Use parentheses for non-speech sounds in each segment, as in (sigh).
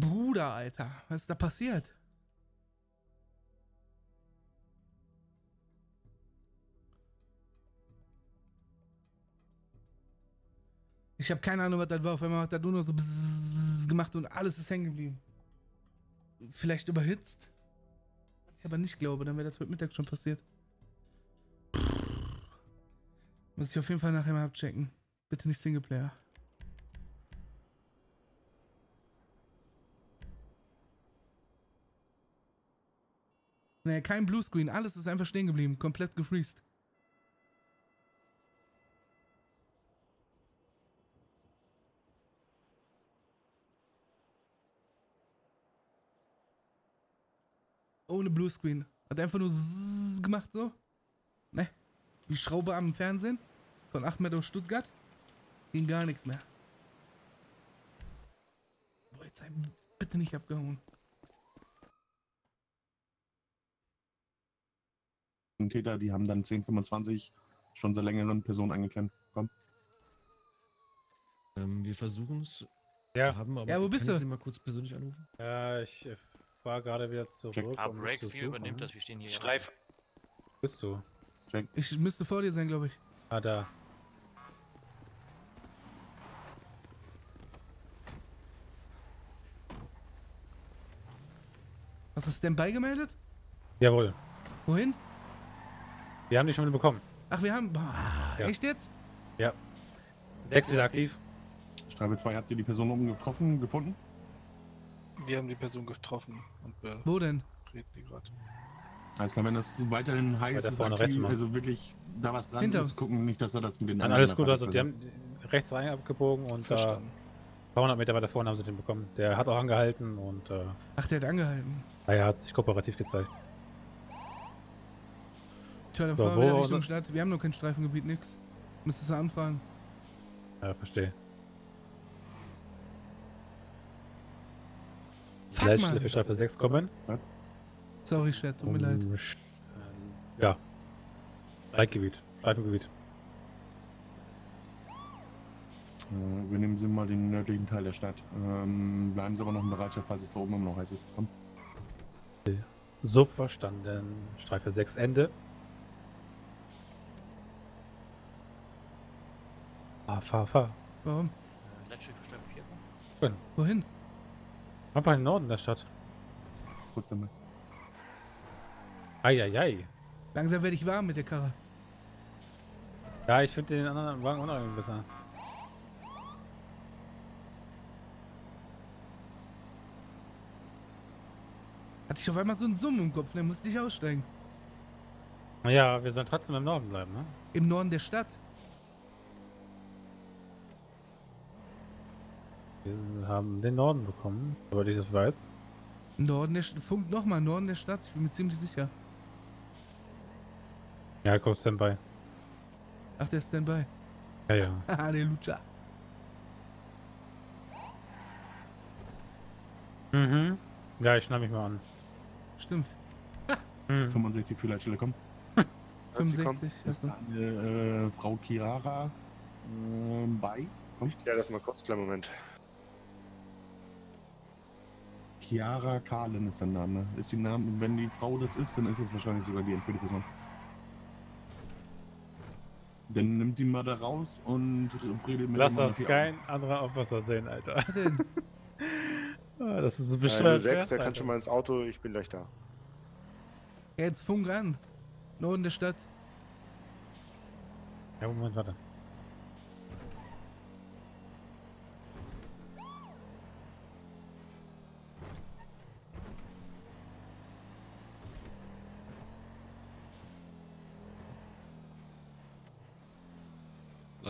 Bruder, Alter, was ist da passiert? Ich habe keine Ahnung, was das war. Auf einmal hat er nur noch so gemacht und alles ist hängen geblieben. Vielleicht überhitzt. Was ich aber nicht glaube, dann wäre das heute Mittag schon passiert. Muss ich auf jeden Fall nachher mal abchecken. Bitte nicht Singleplayer. Nee, kein Bluescreen. Alles ist einfach stehen geblieben. Komplett gefreezed. Ohne Bluescreen. Hat einfach nur gemacht so. Ne. Die Schraube am Fernsehen. Von 8 Meter Stuttgart. Ging gar nichts mehr. Boah, jetzt bitte nicht abgehauen. Täter, die haben dann 1025 schon seit längeren Personen angeklemmt. Komm. Ähm, wir versuchen es. Ja. Haben, aber Ja, wo bist du? Sie mal kurz persönlich anrufen? Ja, ich fahr gerade wieder zurück. Check. Ah, Break zu 4 übernimmt das, wir stehen hier. Streif. Wo Bist du? Ich müsste vor dir sein, glaube ich. Ah, da. Hast du Standby gemeldet? Jawohl. Wohin? Wir haben die schon bekommen. Ach, wir haben. Boah, Ja. Echt jetzt? Sechs wieder aktiv. Streife 2, habt ihr die Person oben getroffen, gefunden? Wir haben die Person getroffen und Wo denn? bereden die gerade. Alles klar, wenn das weiterhin heiß ist, aktiv, also wirklich da was dran Hinter ist, uns. gucken nicht, dass er das mit den Dann alles gut, also die haben rechts rein abgebogen und da Verstanden. ein paar hundert Meter weiter vorne haben sie den bekommen. Der hat auch angehalten und äh, Ach, der hat angehalten. er hat sich kooperativ gezeigt. Tja, dann So, fahren wir wieder Richtung Stadt. Wir haben noch kein Streifengebiet, nix. Müsstest du anfragen. Ja, verstehe. Fuck, Leitstelle Mann. für Streife 6 kommen. Sorry, Chat, tut mir leid. Um, sch- ähm, Ja. Streifgebiet. Streifengebiet. Äh, wir nehmen Sie mal den nördlichen Teil der Stadt. Ähm, bleiben Sie aber noch in Bereitschaft, falls es da oben immer noch heiß ist. Komm. So verstanden. Streife 6 Ende. Fahr, fahr, fahr. Warum? Äh, Letzte für Streife 4. Wohin? Einfach in den Norden der Stadt. Kurz damit. Eieiei. Langsam werde ich warm mit der Karre. Ja, ich finde den anderen Wagen auch noch irgendwie besser. Hatte ich auf einmal so einen Summen im Kopf, dann musste ich aussteigen. Naja, wir sollen trotzdem im Norden bleiben, ne? Im Norden der Stadt. Wir haben den Norden bekommen, soweit ich das weiß. Norden der Stadt. Funkt nochmal, Norden der Stadt. Ich bin mir ziemlich sicher. Ja, komm, Standby. Ach, der ist Standby. Ja, ja. Haha, der Lucha. Mhm. Ja, ich schneide mich mal an. Stimmt. Mhm. 65 für Leitstelle, komm. (laughs) 65. Ist Hast du. da eine äh, Frau Kirara äh, bei? Ich klär das mal kurz, kleinen Moment. Chiara Kahlen ist der Name. Ist die Name, wenn die Frau das ist, dann ist es wahrscheinlich sogar die entführte Person. Dann nimmt die mal da raus und redet mit Lass das kein anderer Aufwasser sehen, Alter. (laughs) Ah, Das ist so bescheuert. 06, fest, der kann schon mal ins Auto, ich bin gleich da. Ja, jetzt Funk an. Norden der Stadt. Ja, Moment, warte.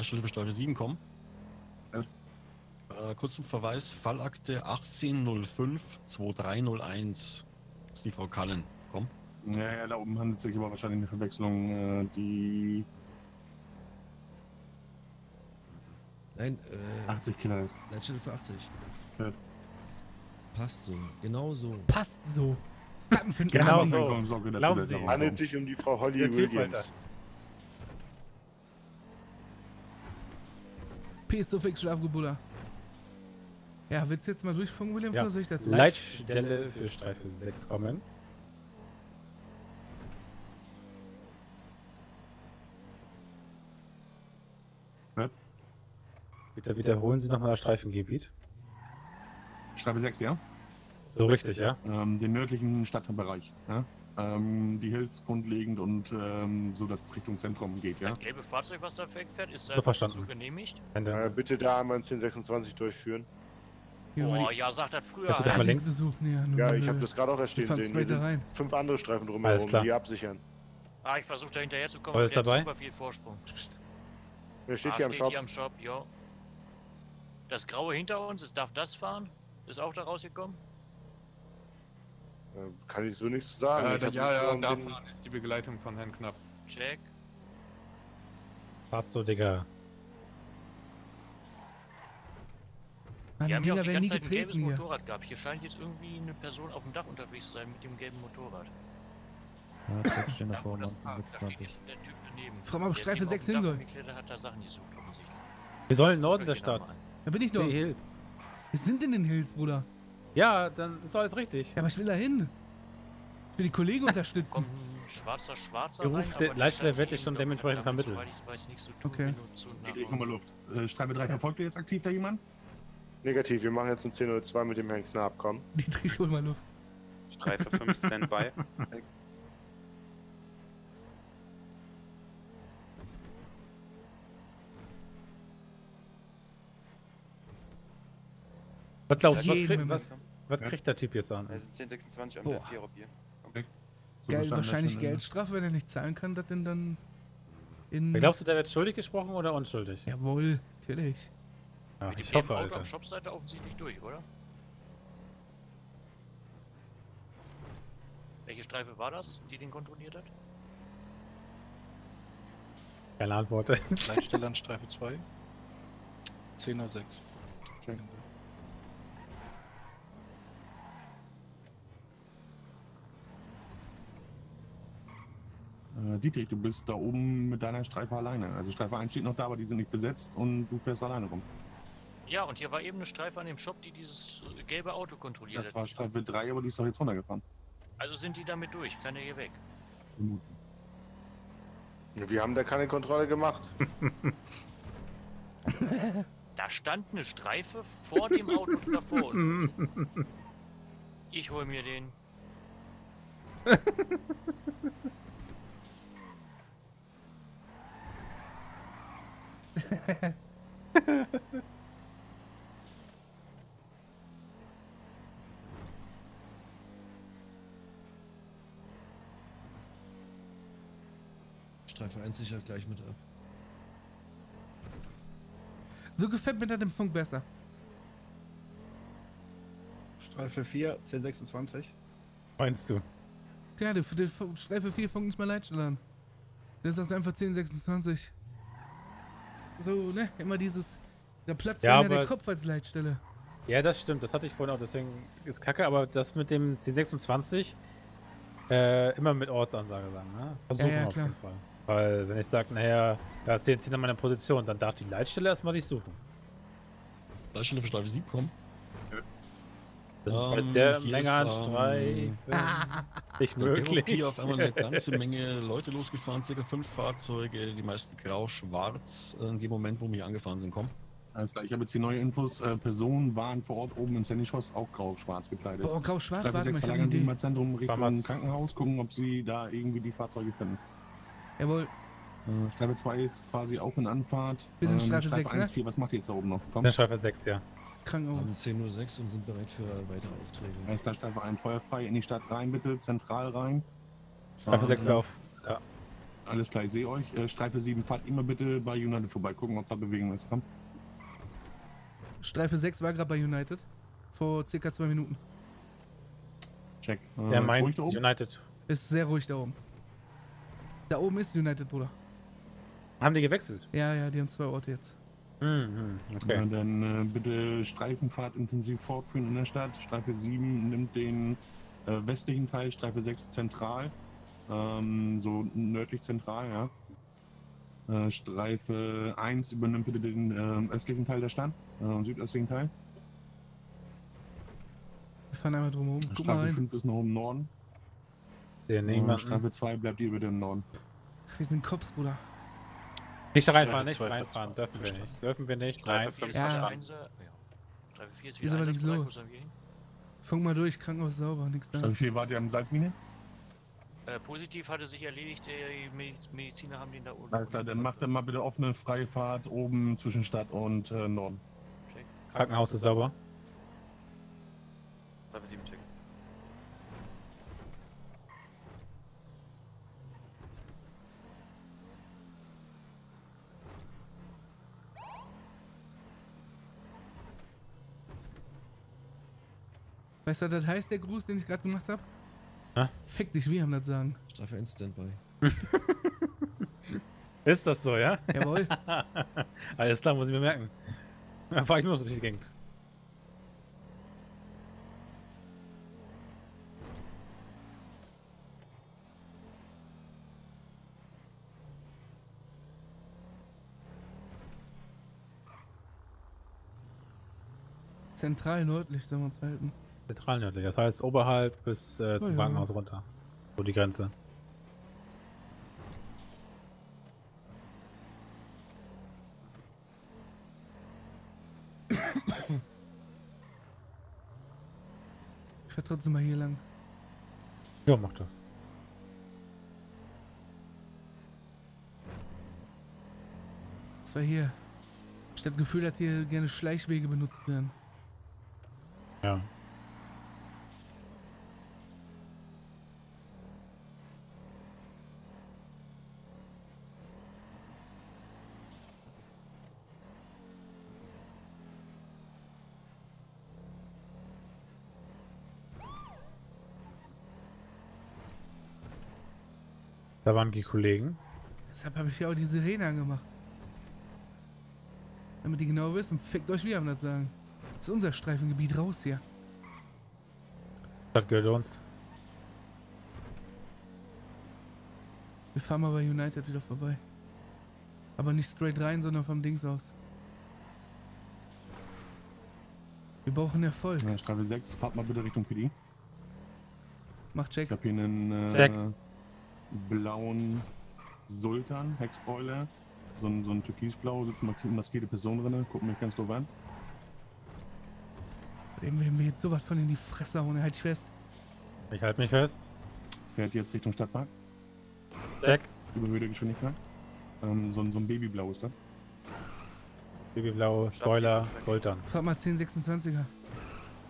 Leitstelle für Streife 7 kommen. Ja. Äh, kurz zum Verweis, Fallakte 1805-2301. Das ist die Frau Kallen. Komm. Ja, ja, da oben handelt es sich aber wahrscheinlich eine Verwechslung. Äh, die Nein, äh, 80 Killer ist. Leitstelle für 80. Ja. Passt so, genau so. Passt so. Genau so. Glauben Sie. Handelt sich um die Frau Holly Williams. To Fix, Schlafgebuller. Ja, willst du jetzt mal durchfunken, Williams, Ja. oder soll ich das tun? Leitstelle für Streife 6 kommen. Bitte wiederholen Sie nochmal das Streifengebiet. Streife 6, ja? So richtig, ja? Ähm, den nördlichen Stadtbereich, ja? Ähm, die Hills grundlegend und ähm, so, dass es Richtung Zentrum geht, ja? Das gelbe Fahrzeug, was da wegfährt, ist So da verstanden. so genehmigt? Äh, bitte da einmal ein 1026 durchführen. Boah, ja, sagt das früher. Du da mal links? Assiste suchen, ja. nur Ja, mal ich habe das gerade auch erst stehen sehen. Fünf andere Streifen drumherum, klar. die absichern. Ah, ich versuche da hinterher zu kommen. Aber ist dabei? super viel Vorsprung. Psst. Der steht ah, hier am steht Shop. hier am Shop, ja. Das Graue hinter uns, es darf das fahren? Ist auch da rausgekommen? Äh, kann ich so nichts sagen. Äh, Ich da, ja, ja, da den- fahren ist die Begleitung von Herrn Knapp. Check. Passt so, Digga. Wir die haben ja auch die ganze Zeit ein gelbes getreten hier. Motorrad gehabt. Hier scheint jetzt irgendwie eine Person auf dem Dach unterwegs zu sein mit dem gelben Motorrad. Ja, Check stehen Da, davor, 19, parkt, da steht 26. jetzt der Typ daneben. Frag mal, ob Streife eben auf 6 dem hin soll. hat da Sachen gesucht. Wir sollen Norden der Stadt. Da bin ich doch. Die Hills. Wir sind in den Hills, Bruder. Ja, dann ist doch alles richtig. Ja, aber ich will da hin. Ich will die Kollegen unterstützen. Kommt ein schwarzer Schwarzer Leitstelle scheint wird hier dich schon dementsprechend ich zu tun, Okay. Ich krieg nochmal Luft. Äh, Streife 3, verfolgt ihr jetzt aktiv da jemand? Negativ, wir machen jetzt ein 1002 mit dem Herrn Knapp, komm. Dietrich, hol mal Luft. Streife 5 Standby. (laughs) Was glaubst du, was, krieg, was, kriegt der Typ jetzt an? Also 1026 am Boah. Pierobier. So Geil, verstanden, wahrscheinlich Geldstrafe, wenn er nicht zahlen kann, das denn dann in. Glaubst du, der wird schuldig gesprochen oder unschuldig? Jawohl, natürlich. Ja, ich hoffe, Auto Alter. am Shopseite offensichtlich durch, oder? Welche Streife war das, die den kontrolliert hat? Keine Antwort. Leitstelle (laughs) an Streife 2. 1006. Äh, Dietrich, du bist da oben mit deiner Streife alleine. Also Streife 1 steht noch da, aber die sind nicht besetzt und du fährst alleine rum. Ja, und hier war eben eine Streife an dem Shop, die dieses äh, gelbe Auto kontrolliert Das war hat. Streife 3, aber die ist doch jetzt runtergefahren. Also sind die damit durch, kann er hier weg. Vermuten. Wir haben da keine Kontrolle gemacht. (laughs) Da stand eine Streife vor dem Auto davor. (laughs) Ich hol mir den. (laughs) Streife 1 sichert gleich mit ab. So gefällt mir das im Funk besser. Streife 4, 1026. Meinst du? Ja, der, der Streife 4 funkt nicht mal Leitstelle an. Der sagt einfach 1026. So, ne? Immer dieses. Da platzt Ja, der Kopf als Leitstelle. Ja, das stimmt. Das hatte ich vorhin auch. Deswegen ist kacke. Aber das mit dem 1026 äh, immer mit Ortsansage sagen. Ne? Versuchen Ja, ja, auf klar. jeden Fall. Weil, wenn ich sage, naja, da ist jetzt hinter meiner Position, dann darf die Leitstelle erstmal dich suchen. Leitstelle für Streife 7 kommen. Das ist bei Ähm, der hier Menge an ähm, Streifen (laughs) nicht Der möglich. Hier auf einmal eine ganze (laughs) Menge Leute losgefahren, circa fünf Fahrzeuge, die meisten grau-schwarz, äh, in dem Moment, wo wir angefahren sind, kommen. Alles klar, ich habe jetzt hier neue Infos. Äh, Personen waren vor Ort oben in Sandy-Schoss auch grau-schwarz gekleidet. Boah, grau-schwarz, warte 6 mal, ich verlagern Idee. mal Zentrum Richtung Damals- Krankenhaus, gucken, ob sie da irgendwie die Fahrzeuge finden. Jawohl, Äh, Streife 2 ist quasi auch in Anfahrt. Wir sind Streife 6, ne? 1, 4, was macht ihr jetzt da oben noch? Komm. Dann Streife 6, ja. Haben Krankenhaus. 10.06 Uhr und sind bereit für weitere Aufträge. Alles klar, Streife 1 feuerfrei in die Stadt rein, bitte, zentral rein. Streife Ähm, 6 wäre auf. Alles klar, ich sehe euch. Äh, Streife 7, fahrt immer bitte bei United vorbei, gucken, ob da Bewegung ist. Komm. Streife 6 war gerade bei United. Vor circa zwei Minuten. Check. Äh, Der ist meint ruhig da oben? United. Ist sehr ruhig da oben. Da oben ist United, Bruder. Haben die gewechselt? Ja, ja, die haben zwei Orte jetzt. Mhm, okay. Ja, dann äh, bitte Streifenfahrt intensiv fortführen in der Stadt. Streife 7 nimmt den äh, westlichen Teil, Streife 6 zentral. Ähm, so nördlich zentral, ja. Äh, Streife 1 übernimmt bitte den ähm, östlichen Teil der Stadt, äh, südöstlichen Teil. fahren einmal drum herum. Streife rein. 5 ist noch im Norden. Niemanden. Streife 2 bleibt ihr bitte im Norden. Wir sind Cops, Bruder. Nicht da reinfahren, nicht für reinfahren. Dürfen wir nicht. Dürfen wir nicht. Streife Nein. fünf Ja. verstanden. Einser, ja. Streife 4 ist Ist wieder aber nichts los. Funk mal durch, Krankenhaus sauber, nichts da. Streife 4 wart ihr am Salzmine? Äh, positiv hatte sich erledigt, die Mediz- Mediziner haben den da unten. Alles klar, dann macht dann mal bitte offene freie Fahrt oben zwischen Stadt und äh, Norden. Check. Krankenhaus ist sauber. Streife 7 checken. Weißt du, was das heißt, der Gruß, den ich gerade gemacht habe? Hä? Fick dich, wir haben das sagen. Streife 1 Standby. (laughs) Ist das so, ja? Jawohl. (laughs) Alles klar, muss ich mir merken. Dann fahr ich nur so durch die Gegend. Zentral nördlich sollen wir uns halten. Zentral nördlich. Das heißt oberhalb bis äh, zum ja. Wagenhaus runter. So die Grenze. Ich fahr trotzdem mal hier lang. Ja, mach das. Zwar hier. Ich hab das Gefühl, dass hier gerne Schleichwege benutzt werden. Ja. Da waren die Kollegen. Deshalb habe ich ja auch die Sirene angemacht. Damit die genau wissen, fickt euch, wir haben das sagen. Das ist unser Streifengebiet, raus hier. Das gehört uns. Wir fahren mal bei United wieder vorbei. Aber nicht straight rein, sondern vom Dings aus. Wir brauchen Erfolg. Ja, Streife 6, fahrt mal bitte Richtung PD. Macht Check. Ich habe hier einen äh, Check. Blauen Sultan, Heckspoiler. So ein, so ein türkisblau, sitzt eine maskierte Person drin, guckt mich ganz doof an. Dem werden wir jetzt sowas von in die Fresse hauen, halt dich fest. Ich halte mich fest. Fährt jetzt Richtung Stadtpark, Check. überhöhte Geschwindigkeit. Ähm, so, ein- so ein Babyblau ist das. Babyblau, Spoiler, Sultan. Fahrt mal 1026er.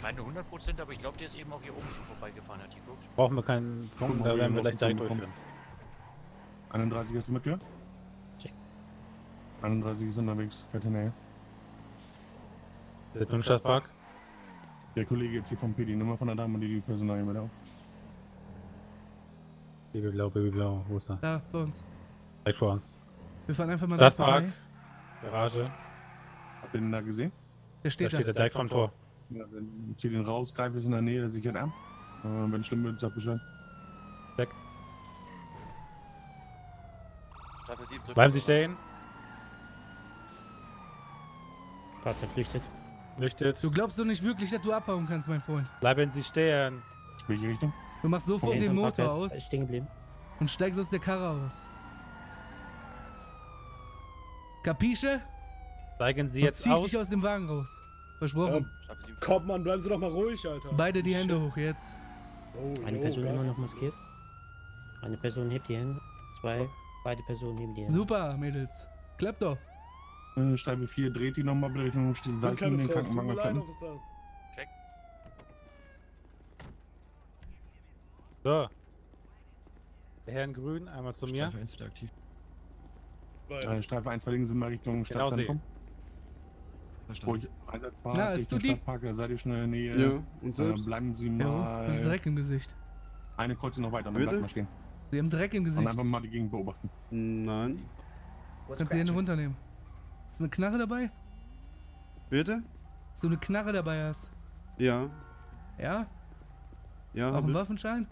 Keine 100%, aber ich glaube, der ist eben auch hier oben schon vorbeigefahren, hat die. Brauchen wir keinen Gucken, da werden wir gleich direkt durchführen. 31 hast du mitgehört? Check. 31 ist unterwegs, fährt hinterher. Im Stadtpark. Der Kollege jetzt hier vom PD, Nummer von der Dame, die die Personalien mit auf. Babyblau, Babyblau, wo ist er? Da, bei uns. Direkt vor uns. Wir fahren einfach mal Stadtpark. Garage. Habt ihr den da gesehen? Der Da steht steht da. er direkt vom Tor. Ja, dann zieh den raus, greif es in der Nähe, der sichert ab. Äh, wenn schlimm wird, sag Bescheid. Streife 7 drückt. Bleiben Sie stehen. Fahrzeug flüchtet. Flüchtet. Du glaubst doch nicht wirklich, dass du abhauen kannst, mein Freund. Bleiben Sie stehen. Welche Richtung? Du machst sofort Okay. den Motor aus stehen geblieben. und steigst aus der Karre aus. Kapische? Steigen Sie Und jetzt zieh aus. dich aus dem Wagen raus. Versprochen. 7 Komm, Mann, bleiben Sie doch mal ruhig, Alter. Beide die Hände hoch jetzt. Oh, Eine jo, Person geil. immer noch maskiert. Eine Person hebt die Hände. Zwei. Beide Personen die Hände. Super, Mädels. Klappt doch. Äh, Streife 4, dreht die nochmal bitte Richtung So, kleine Salzlinie, den Krankenwagen. Officer. So. Der Herr in Grün, einmal zu mir. Streife 1 wieder aktiv. Äh, Streife 1 verlegen Sie mal Richtung Genau Stadtzentrum. Verstanden. ich Einsatz fahre, Na, ist du die? Stadtpark, da seid ihr schon in der Nähe. Ja, und Äh, selbst? bleiben Sie Ja, mal das ist Dreck im Gesicht. eine Kreuzung noch weiter dann bleibt mal stehen. Sie haben Dreck im Und Gesicht. einfach mal die Gegend beobachten. Nein. Kannst die Hände runternehmen. Ist eine Knarre dabei? Bitte? So eine Knarre dabei hast. Ja. Ja? Ja, Auch hab ein ich. Waffenschein?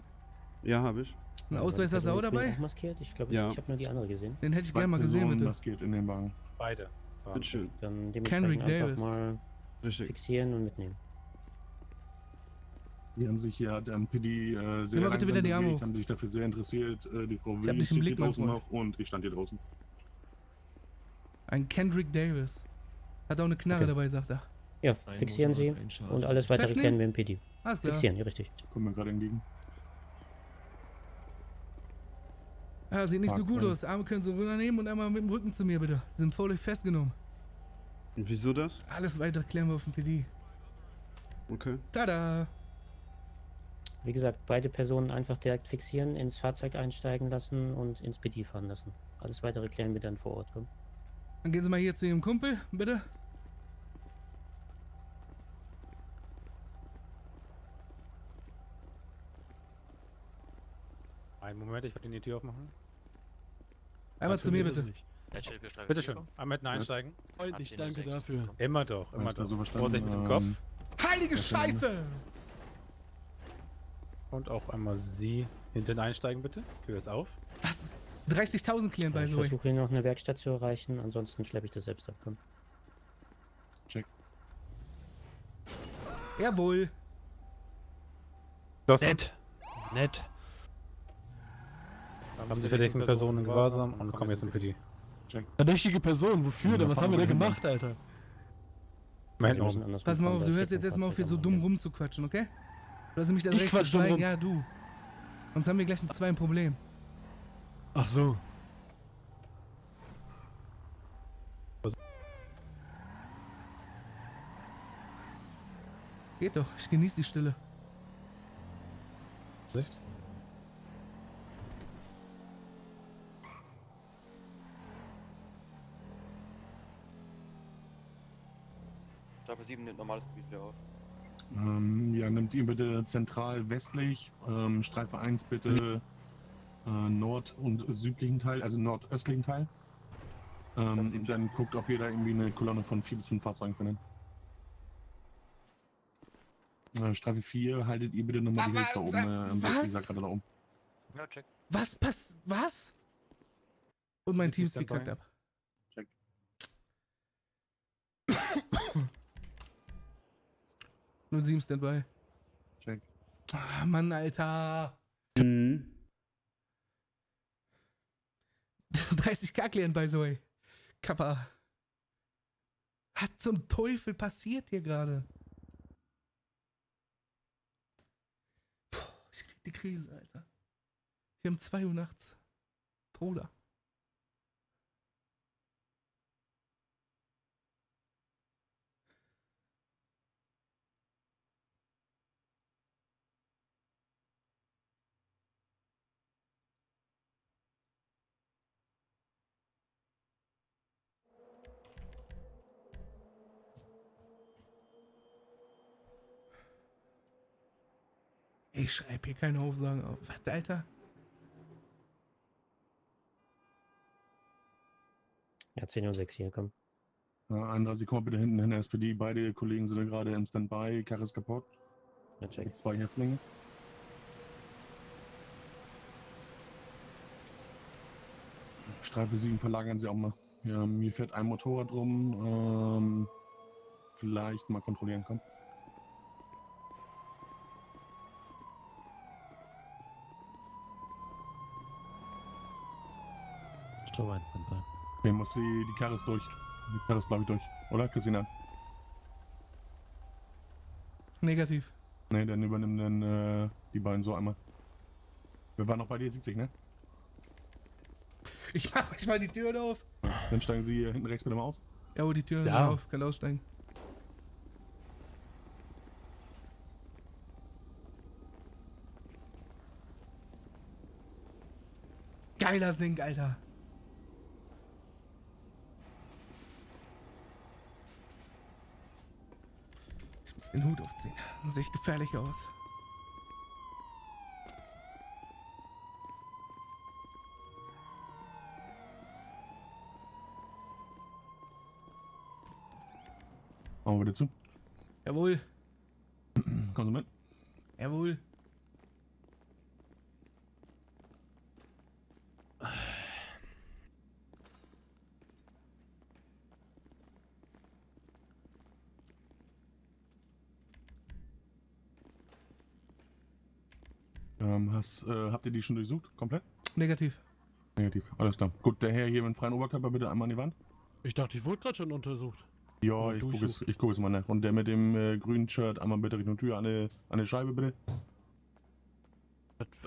Ja, hab ich. Ein Ausweis hast du auch dabei? Auch maskiert? Ich glaube, Ja. ich habe nur die andere gesehen. Den hätte ich gerne mal gesehen, bitte. maskiert in den Wagen. Beide. Bitteschön. Dann Kendrick dementsprechend einfach Davis. mal Richtig. fixieren und mitnehmen. Die haben sich hier, am PD äh, sehr mal bitte langsam wieder die Arme bewegt, haben sich dafür sehr interessiert. Äh, die Frau Williams steht Blick, hier draußen noch und ich stand hier draußen. Ein Kendrick Davis. Hat auch eine Knarre Okay. dabei, sagt er. Ja, fixieren Sie und alles weitere klären wir im PD. Alles klar. Fixieren, ja, richtig. Kommt mir gerade entgegen. Ja, sieht nicht so gut Parkbank. aus. Arme können Sie runternehmen und einmal mit dem Rücken zu mir, bitte. Sie sind voll festgenommen. Und wieso das? Alles weitere klären wir auf dem PD. Okay. Tada! Wie gesagt, beide Personen einfach direkt fixieren, ins Fahrzeug einsteigen lassen und ins PD fahren lassen. Alles weitere klären wir dann vor Ort. Komm. Dann gehen Sie mal hier zu Ihrem Kumpel, bitte. Einen Moment, ich werde Ihnen die Tür aufmachen. Einmal zu mir, bitte. Bitte schön. Einmal hinten einsteigen. Freundlich, 18.06, danke dafür. Immer doch, immer doch. Vorsicht mit dem Kopf. Heilige. Scheiße! Und auch einmal Sie hinten einsteigen, bitte. Tür ist auf. Was? 30.000 klären bei ich the way. versuche hier noch eine Werkstatt zu erreichen, ansonsten schleppe ich das selbst ab. Komm. Jawohl. Schlossen. Nett. Nett. Haben Sie verdächtigen Personen in Gewahrsam und kommen jetzt im PD. Verdächtige Person, wofür denn? Was haben wir da gemacht, Alter? Mein andersrum Pass mal auf, du hörst jetzt erstmal auf, hier so dumm rumzuquatschen, okay? Du hast nämlich das Ich Recht zu schweigen. rum. Ja, du. Sonst haben wir gleich ein- zwei ein Problem. Ach so. Geht doch, ich genieße die Stille. Sicht. Streife 7 nimmt normales Gebiet wieder auf. Ähm, ja, nimmt ihn bitte zentral westlich, ähm, Streife 1 bitte äh, nord- und südlichen Teil, also nordöstlichen Teil. Ähm, dann guckt, ob ihr da irgendwie eine Kolonne von 4 bis 5 Fahrzeugen findet. Äh, Streife 4, haltet ihr bitte nochmal die Hills da oben. Äh, was? gesagt, gerade da oben. Ja, check. Was pass... Was? Und mein Teamspeak kackt Standby? ab. 07 Standby. Check. Ah, Mann, Alter. Mhm. 30k-Klient bei Zoe. Kappa. Was zum Teufel passiert hier gerade? Ich krieg die Krise, Alter. Wir haben 2 Uhr nachts. Pola. Ich schreibe hier keine Aufsagen auf. Was, Alter? Ja, 10 und 6 hier, komm. Äh, 31, komm mal bitte hinten hin, SPD. Beide Kollegen sind gerade im Standby. Karre ist kaputt. Ja, check. Zwei Häftlinge. Streife 7 verlagern sie auch mal. Ja, mir fährt ein Motorrad rum. Ähm, vielleicht mal kontrollieren kann. Stau 1 Standby. Okay, muss die, die Karre ist durch. Die Karre ist, glaube ich, durch. Oder, Christina? Negativ. Ne, dann übernehmen dann äh, die beiden so einmal. Wir waren noch bei dir 70, ne? Ich mach euch mal die Türen auf. Dann steigen sie hier hinten rechts bitte mal aus. Ja, wo die Türen Ja. sind auf. Kann aussteigen. Geiler Sink, Alter. Den Hut aufziehen. Das sieht gefährlich aus. Machen wir wieder zu. Jawohl. Kommen Sie mit. Jawohl. Ähm, hast, äh, habt ihr die schon durchsucht? Komplett? Negativ. Negativ. Alles klar. Gut, der Herr hier mit dem freien Oberkörper bitte einmal an die Wand. Ich dachte, ich wurde gerade schon untersucht. Ja, ich gucke ich guck jetzt mal nach. Und der mit dem äh, grünen Shirt einmal bitte Richtung Tür an die, an die Scheibe bitte.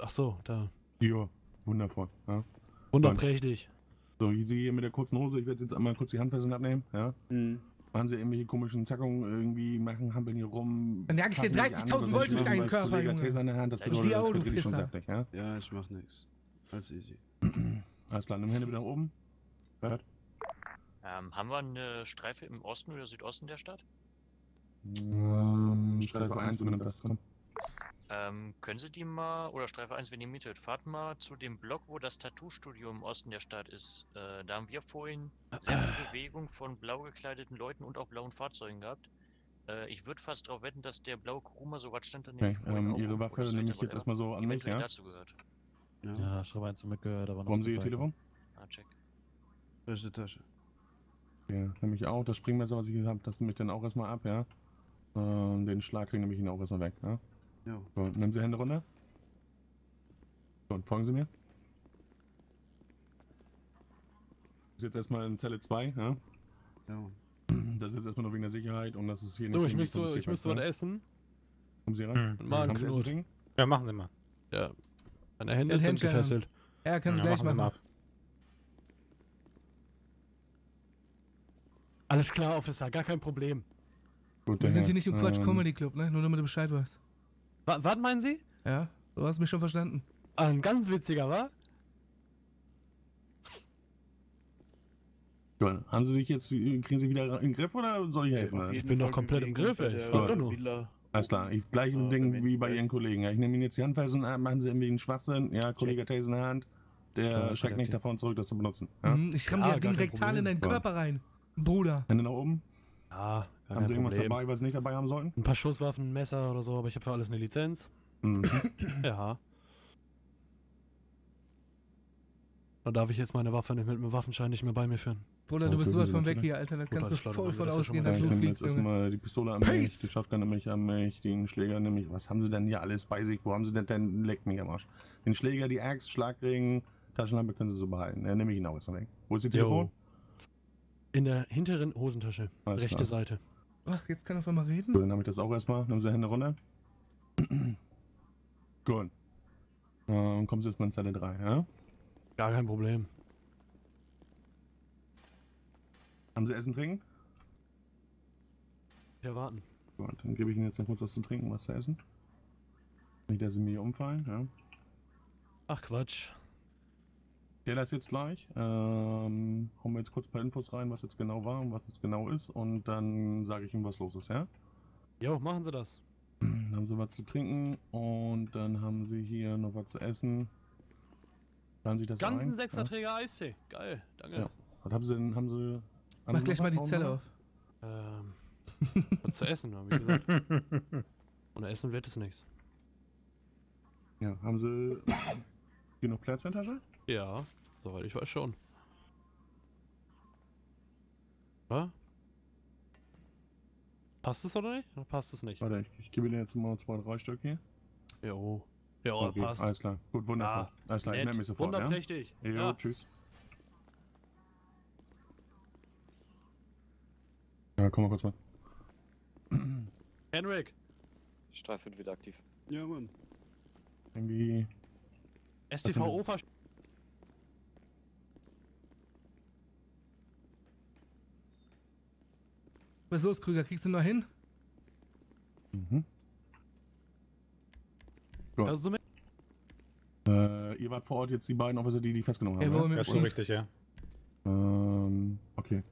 Ach so, da. Ja, wundervoll. Ja. Wunderprächtig. So, ich sehe hier mit der kurzen Hose, ich werde jetzt einmal kurz die Handfesseln abnehmen. Ja. Mhm. Machen sie irgendwelche komischen Zackungen irgendwie, machen, hampeln hier rum. Dann jag ich dir fassen sich 30.000 an, Volt durch deinen Körper, Junge. In der Hand, das Und bedeutet, das schon saftig, ja? Ja, ich mach nix. Alles easy. (clears throat) Alles klar, nimm Hände wieder nach oben. Hört. Ähm, haben wir eine Streife im Osten oder Südosten der Stadt? Ähm, Streife 1 übernimmt das, komm. Ähm, können Sie die mal, oder Streife 1, wenn ihr mietet, fahrt mal zu dem Block, wo das Tattoo-Studio im Osten der Stadt ist. Äh, da haben wir vorhin sehr viel Bewegung von blau gekleideten Leuten und auch blauen Fahrzeugen gehabt. Äh, ich würde fast darauf wetten, dass der blaue Kuruma so was stand Okay, vorhin ähm, Ihre Waffe nehme ich jetzt erstmal so an mich, ja? dazu gehört. Ja, Ja, schreibe eins so mitgehört, aber Wo haben Sie Ihr Telefon? Ah, check. rechte Tasche. Ja, nehme ich auch. Das Springmesser, was ich hier habe, das nehme ich dann auch erstmal ab, ja? Ähm, den Schlagring nehme ich ihn auch erstmal weg, ja? Ja. So, nehmen Sie Hände runter. So, und folgen Sie mir. Das ist jetzt erstmal in Zelle 2, ja? Ja. Das ist jetzt erstmal nur wegen der Sicherheit und das ist hier Du, ich müsste, ich müsste was ne? essen. Kommen Sie ran? Hm. Mit Haben Sie Essen? Ja, machen Sie mal. Ja. Meine Hände sind Händchen. gefesselt. Ja, kannst du ja, gleich machen Sie machen. mal. Alles klar, Officer, gar kein Problem. Gut, Wir sind hier nicht im Quatsch ähm, Comedy Club, ne? Nur damit du Bescheid weißt. Wa was meinen Sie? Ja, du hast mich schon verstanden. Ah, ein ganz witziger, wa? Gut, Haben Sie sich jetzt, kriegen Sie wieder in den Griff oder soll ich helfen? Ich bin doch komplett im Griff, ey. Ich frag doch nur. Alles klar, ich gleich Ah, Ding wie bei. Ihren Kollegen. Ja, ich nehme Ihnen jetzt die Handfesseln ab, machen Sie irgendwie einen Schwachsinn. Ja, Kollege Taser in der Hand. Der schreckt nicht davon zurück, das zu benutzen. Ja? Mhm, ich ramm Ja, dir den rektal in deinen Ja. Körper rein. Bruder. Hände nach oben. Ja, gar Haben kein Sie irgendwas Problem. dabei, was Sie nicht dabei haben sollten? Ein paar Schusswaffen, ein Messer oder so, aber ich habe für alles eine Lizenz. Mhm. (clears throat) Ja. Dann darf ich jetzt meine Waffe nicht mit dem Waffenschein nicht mehr bei mir führen. Bruder, Oh, du bist böse sowas von weg ne? hier, Alter. Da Gut, kannst du voll dann von das ausgehen, dass du nehme jetzt fliegst, Junge. erstmal die Pistole an mich, die Shotgun nehme ich an mich, den Schläger nehme ich. Was haben Sie denn hier alles bei sich? Wo haben Sie denn denn? Leckt mich am Arsch. Den Schläger, die Axt, Schlagring, Taschenlampe können Sie so behalten. Ja, nehme ich ihn auch erstmal weg. Wo ist Ihr Telefon? In der hinteren Hosentasche. Alles rechte klar. Seite. Ach, jetzt kann er auf einmal reden? Dann habe ich das auch erstmal. Nehmen Sie Hände runter. (clears throat) Gut. Ähm, kommen Sie jetzt mal in Zelle 3, ja? Gar kein Problem. Haben Sie Essen trinken? Wir warten. Gut, dann gebe ich Ihnen jetzt noch kurz was zu trinken, was zu essen. Nicht, dass Sie mir umfallen, ja? Ach Quatsch. Der das jetzt gleich. Ähm, hauen wir jetzt kurz ein paar Infos rein, was jetzt genau war und was jetzt genau ist. Und dann sage ich Ihnen, was los ist, ja? Jo, machen Sie das. Dann haben Sie was zu trinken und dann haben Sie hier noch was zu essen. Laden Sie das Ganzen ein, Sechserträger Eistee. Geil, danke. Ja. Was haben Sie denn? Haben Sie. haben Mach Sie gleich mal die? Zelle auf. Ähm, was zu essen, wie gesagt. (laughs) Ohne Essen wird es nichts. Ja, haben Sie genug Platz in der Tasche? Ja, soweit ich weiß schon. Was? Passt es oder nicht? Oder passt es nicht? Warte, ich, ich gebe Ihnen jetzt mal zwei, drei Stück hier. Jo. Ja, Okay, passt. Alles klar. Gut, wundervoll. Ja, alles klar, ich Nett. melde mich sofort, ja? Wunderprächtig. Jo, Ja. tschüss. Ja, komm mal kurz mal. Henrik, Streife wird wieder aktiv. Ja, Mann. Irgendwie. STVO ver Was ist los, Krüger? Kriegst du noch hin? Mhm. Gut. Hörst du mich? Äh, ihr wart vor Ort jetzt die beiden Officer, die die festgenommen haben. Jawohl, ne? mit Das ist so Chief. richtig, ja. Ähm, okay.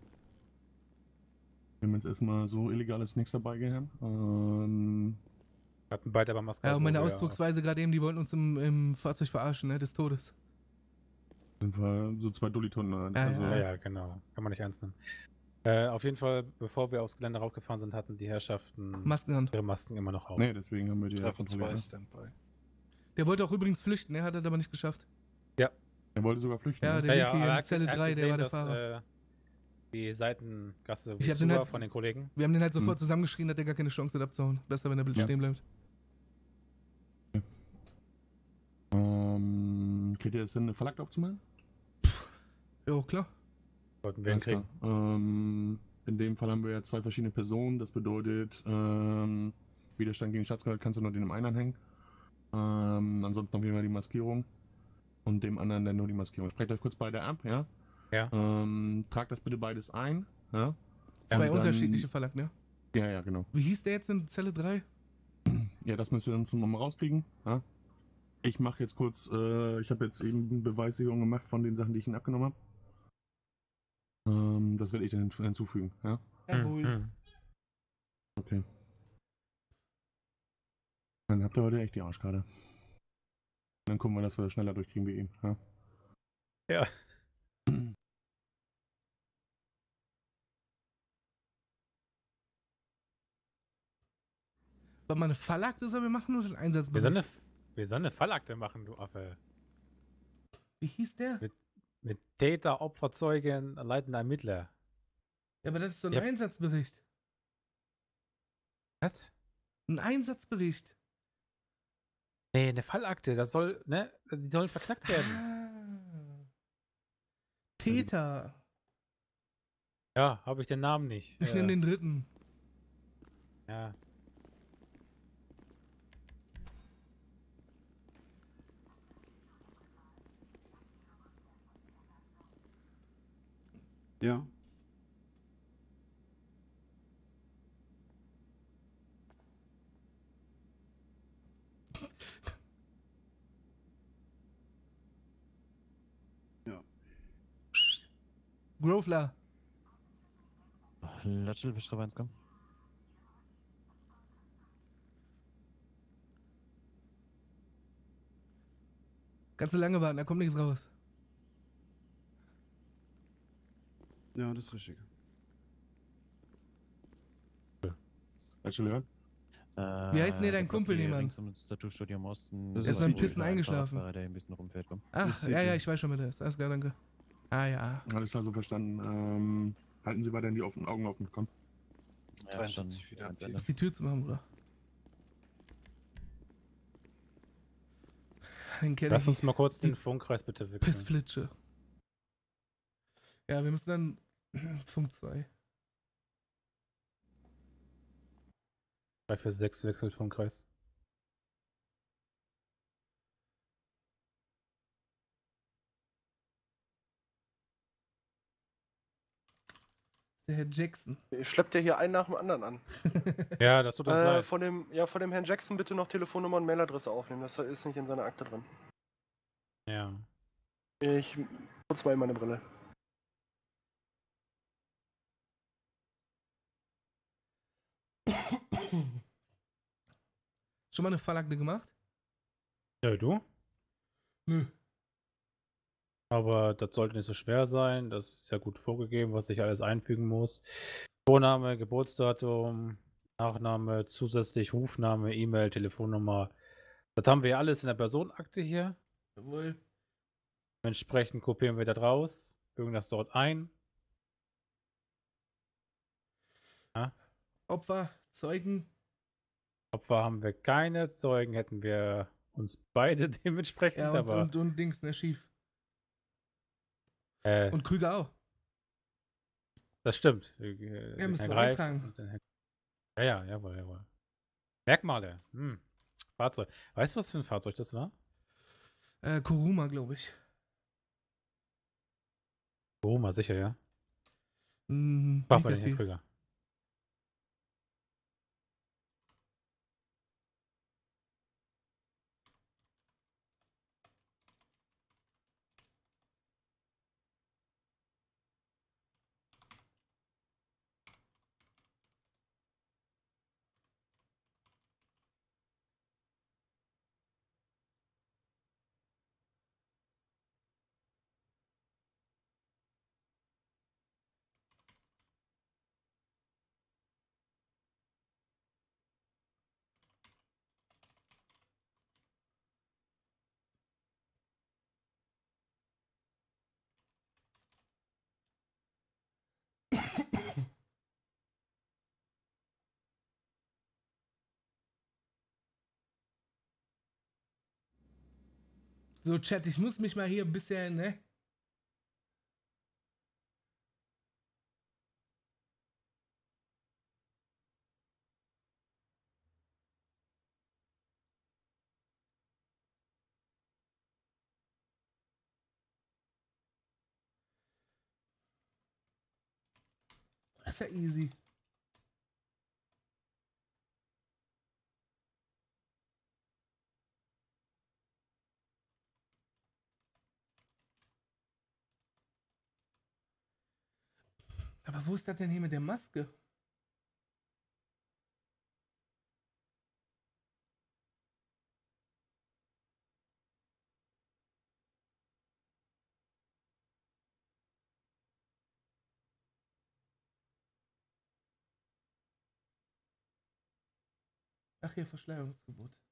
Wir haben jetzt erstmal so illegales nichts dabei gehabt. Ähm, Hatten beide aber Maske. Ja, und meine Ausdrucksweise gerade eben, die wollten uns im, im Fahrzeug verarschen, ne? Des Todes. sind wir so zwei Dullitunden. Ja, also, Ja, ja, genau. Kann man nicht ernst nehmen. Äh, auf jeden Fall, bevor wir aufs Gelände raufgefahren sind, hatten die Herrschaften Masken an. ihre Masken immer noch auf. Nee, deswegen haben wir die. Treffen 2 ne? Standby. Der wollte auch übrigens flüchten, er hat das aber nicht geschafft. Er wollte sogar flüchten. Ja, ne? der Ja, ja, aber er in Zelle er hat 3, der war der gesehen, Fahrer. dass, äh, die Seitengasse Ich den halt- von den Kollegen. Wir haben den halt Hm. sofort zusammengeschrien, hat der gar keine Chance, das abzuhauen. Besser, wenn er Ja. stehen bleibt. kriegt ihr das hin, eine Verlag aufzumachen? Jo, klar. Sollten wir hinkriegen. Ähm, in dem Fall haben wir ja zwei verschiedene Personen. Das bedeutet, ähm, Widerstand gegen Staatsgewalt kannst du nur den im einen anhängen. Ähm, ansonsten auf jeden Fall die Maskierung. Und dem anderen dann nur die Maskierung. Sprecht euch kurz beide ab, ja? Ja. Ähm, tragt das bitte beides ein, ja? Zwei dann- unterschiedliche Verlag, ne? Ja, ja, genau. Wie hieß der jetzt in Zelle 3? Ja, das müsst ihr uns nochmal rauskriegen. Ja? Ich mache jetzt kurz, äh, ich habe jetzt eben Beweissicherung gemacht von den Sachen, die ich Ihnen abgenommen habe. Ähm, das werde ich dann hin- hinzufügen. Ja? Jawohl. Hm. Okay. Dann habt ihr heute echt die Arschkarte. Dann gucken wir, dass wir das schneller durchkriegen wie ihn. Ja? Ja. Wollen wir eine Fallakte sollen wir machen oder einen Wir Einsatzbericht? sollen eine, wir sollen eine Fallakte machen, du Affe. Wie hieß der? Mit- Mit Täter, Opfer, Zeugen, leitender Ermittler. Ja, aber das ist so ein Ja. Einsatzbericht. Was? Ein Einsatzbericht. Nee, eine Fallakte, das soll, ne? Die sollen verknackt werden. Ah. Täter. Ja, habe ich den Namen nicht. Ich Äh, nenne den dritten. Ja. Ja. Grovler. Latschel, beschreib eins, komm. Ganz lange warten, da kommt nichts raus. Ja, das ist richtig. Rachel hören? Wie heißt denn der dein Kumpel, Niemann? Das ist beim ein Pissen eingeschlafen. Der ein bisschen rumfährt, komm. Ach, ja, ja, ich weiß schon, wer der ist. Alles klar, danke. Ah, ja. Alles klar, so verstanden. Ähm, halten Sie weiterhin die offen, Augen offen. Komm. Ja, 73 wieder. Ist die Tür zu machen, Bruder? Den Lass uns mal kurz den Funkkreis bitte wechseln. Pissflitsche. Ja, wir müssen dann Funk 2. 3 für 6 wechselt Funkkreis. Der Herr Jackson. Schleppt ja hier einen nach dem anderen an. (laughs) Ja, das tut uns Äh, leid. von dem, ja, von dem Herrn Jackson bitte noch Telefonnummer und Mailadresse aufnehmen. Das ist nicht in seiner Akte drin. Ja. Ich putze mal in meine Brille. Schon mal eine Fallakte gemacht? Ja, du? Nö. Aber das sollte nicht so schwer sein. Das ist ja gut vorgegeben, was ich alles einfügen muss. Vorname, Geburtsdatum, Nachname, zusätzlich Rufname, E-Mail, Telefonnummer. Das haben wir ja alles in der Personenakte hier. Jawohl. Entsprechend kopieren wir das raus, fügen das dort ein. Opfer, Zeugen. Opfer haben wir keine, Zeugen hätten wir uns beide (laughs) dementsprechend, Ja, und, aber und, und Dings, ne, schief. äh, Und Krüger auch. das stimmt. Äh, Ja, müssen wir eintragen. Herrn- Ja, ja, jawohl, jawohl. Merkmale. Hm. Fahrzeug. Weißt du, was für ein Fahrzeug das war? Äh, Kuruma, glaube ich. Roma, sicher, ja. Hm, Frag mal den Herrn. Krüger. So, Chat, ich muss mich mal hier ein bisschen, ne? Das easy. Aber wo ist das denn hier mit der Maske? Ach hier, Verschleierungsgebot.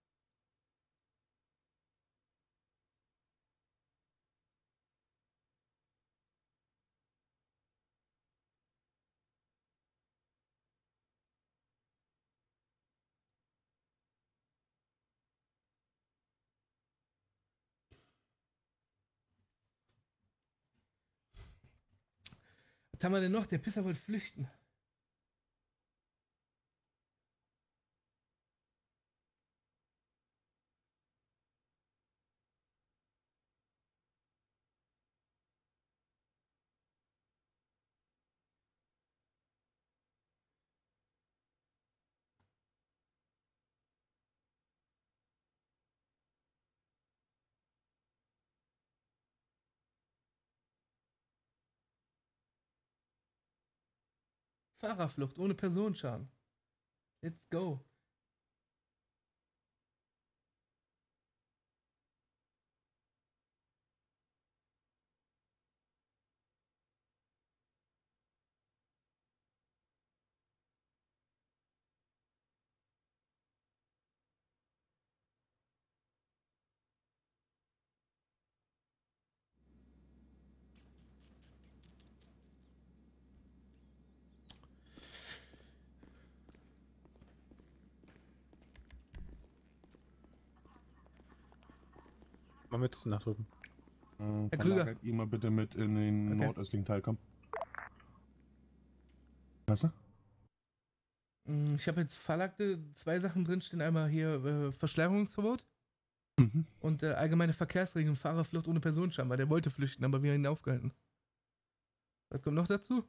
Was haben wir denn noch? Der Pisser wollte flüchten. Fahrerflucht ohne Personenschaden. Let's go. Mal mit nachdrücken. Äh, Herr Krüger. ihn mal bitte mit in den Okay. nordöstlichen Teil, komm. Was? Mm, Ich habe jetzt Verlagte zwei Sachen drinstehen. Einmal hier äh, Verschleierungsverbot Mhm. und äh, allgemeine Verkehrsregeln, Fahrerflucht ohne Personenschaden, weil der wollte flüchten, aber wir haben ihn aufgehalten. Was kommt noch dazu?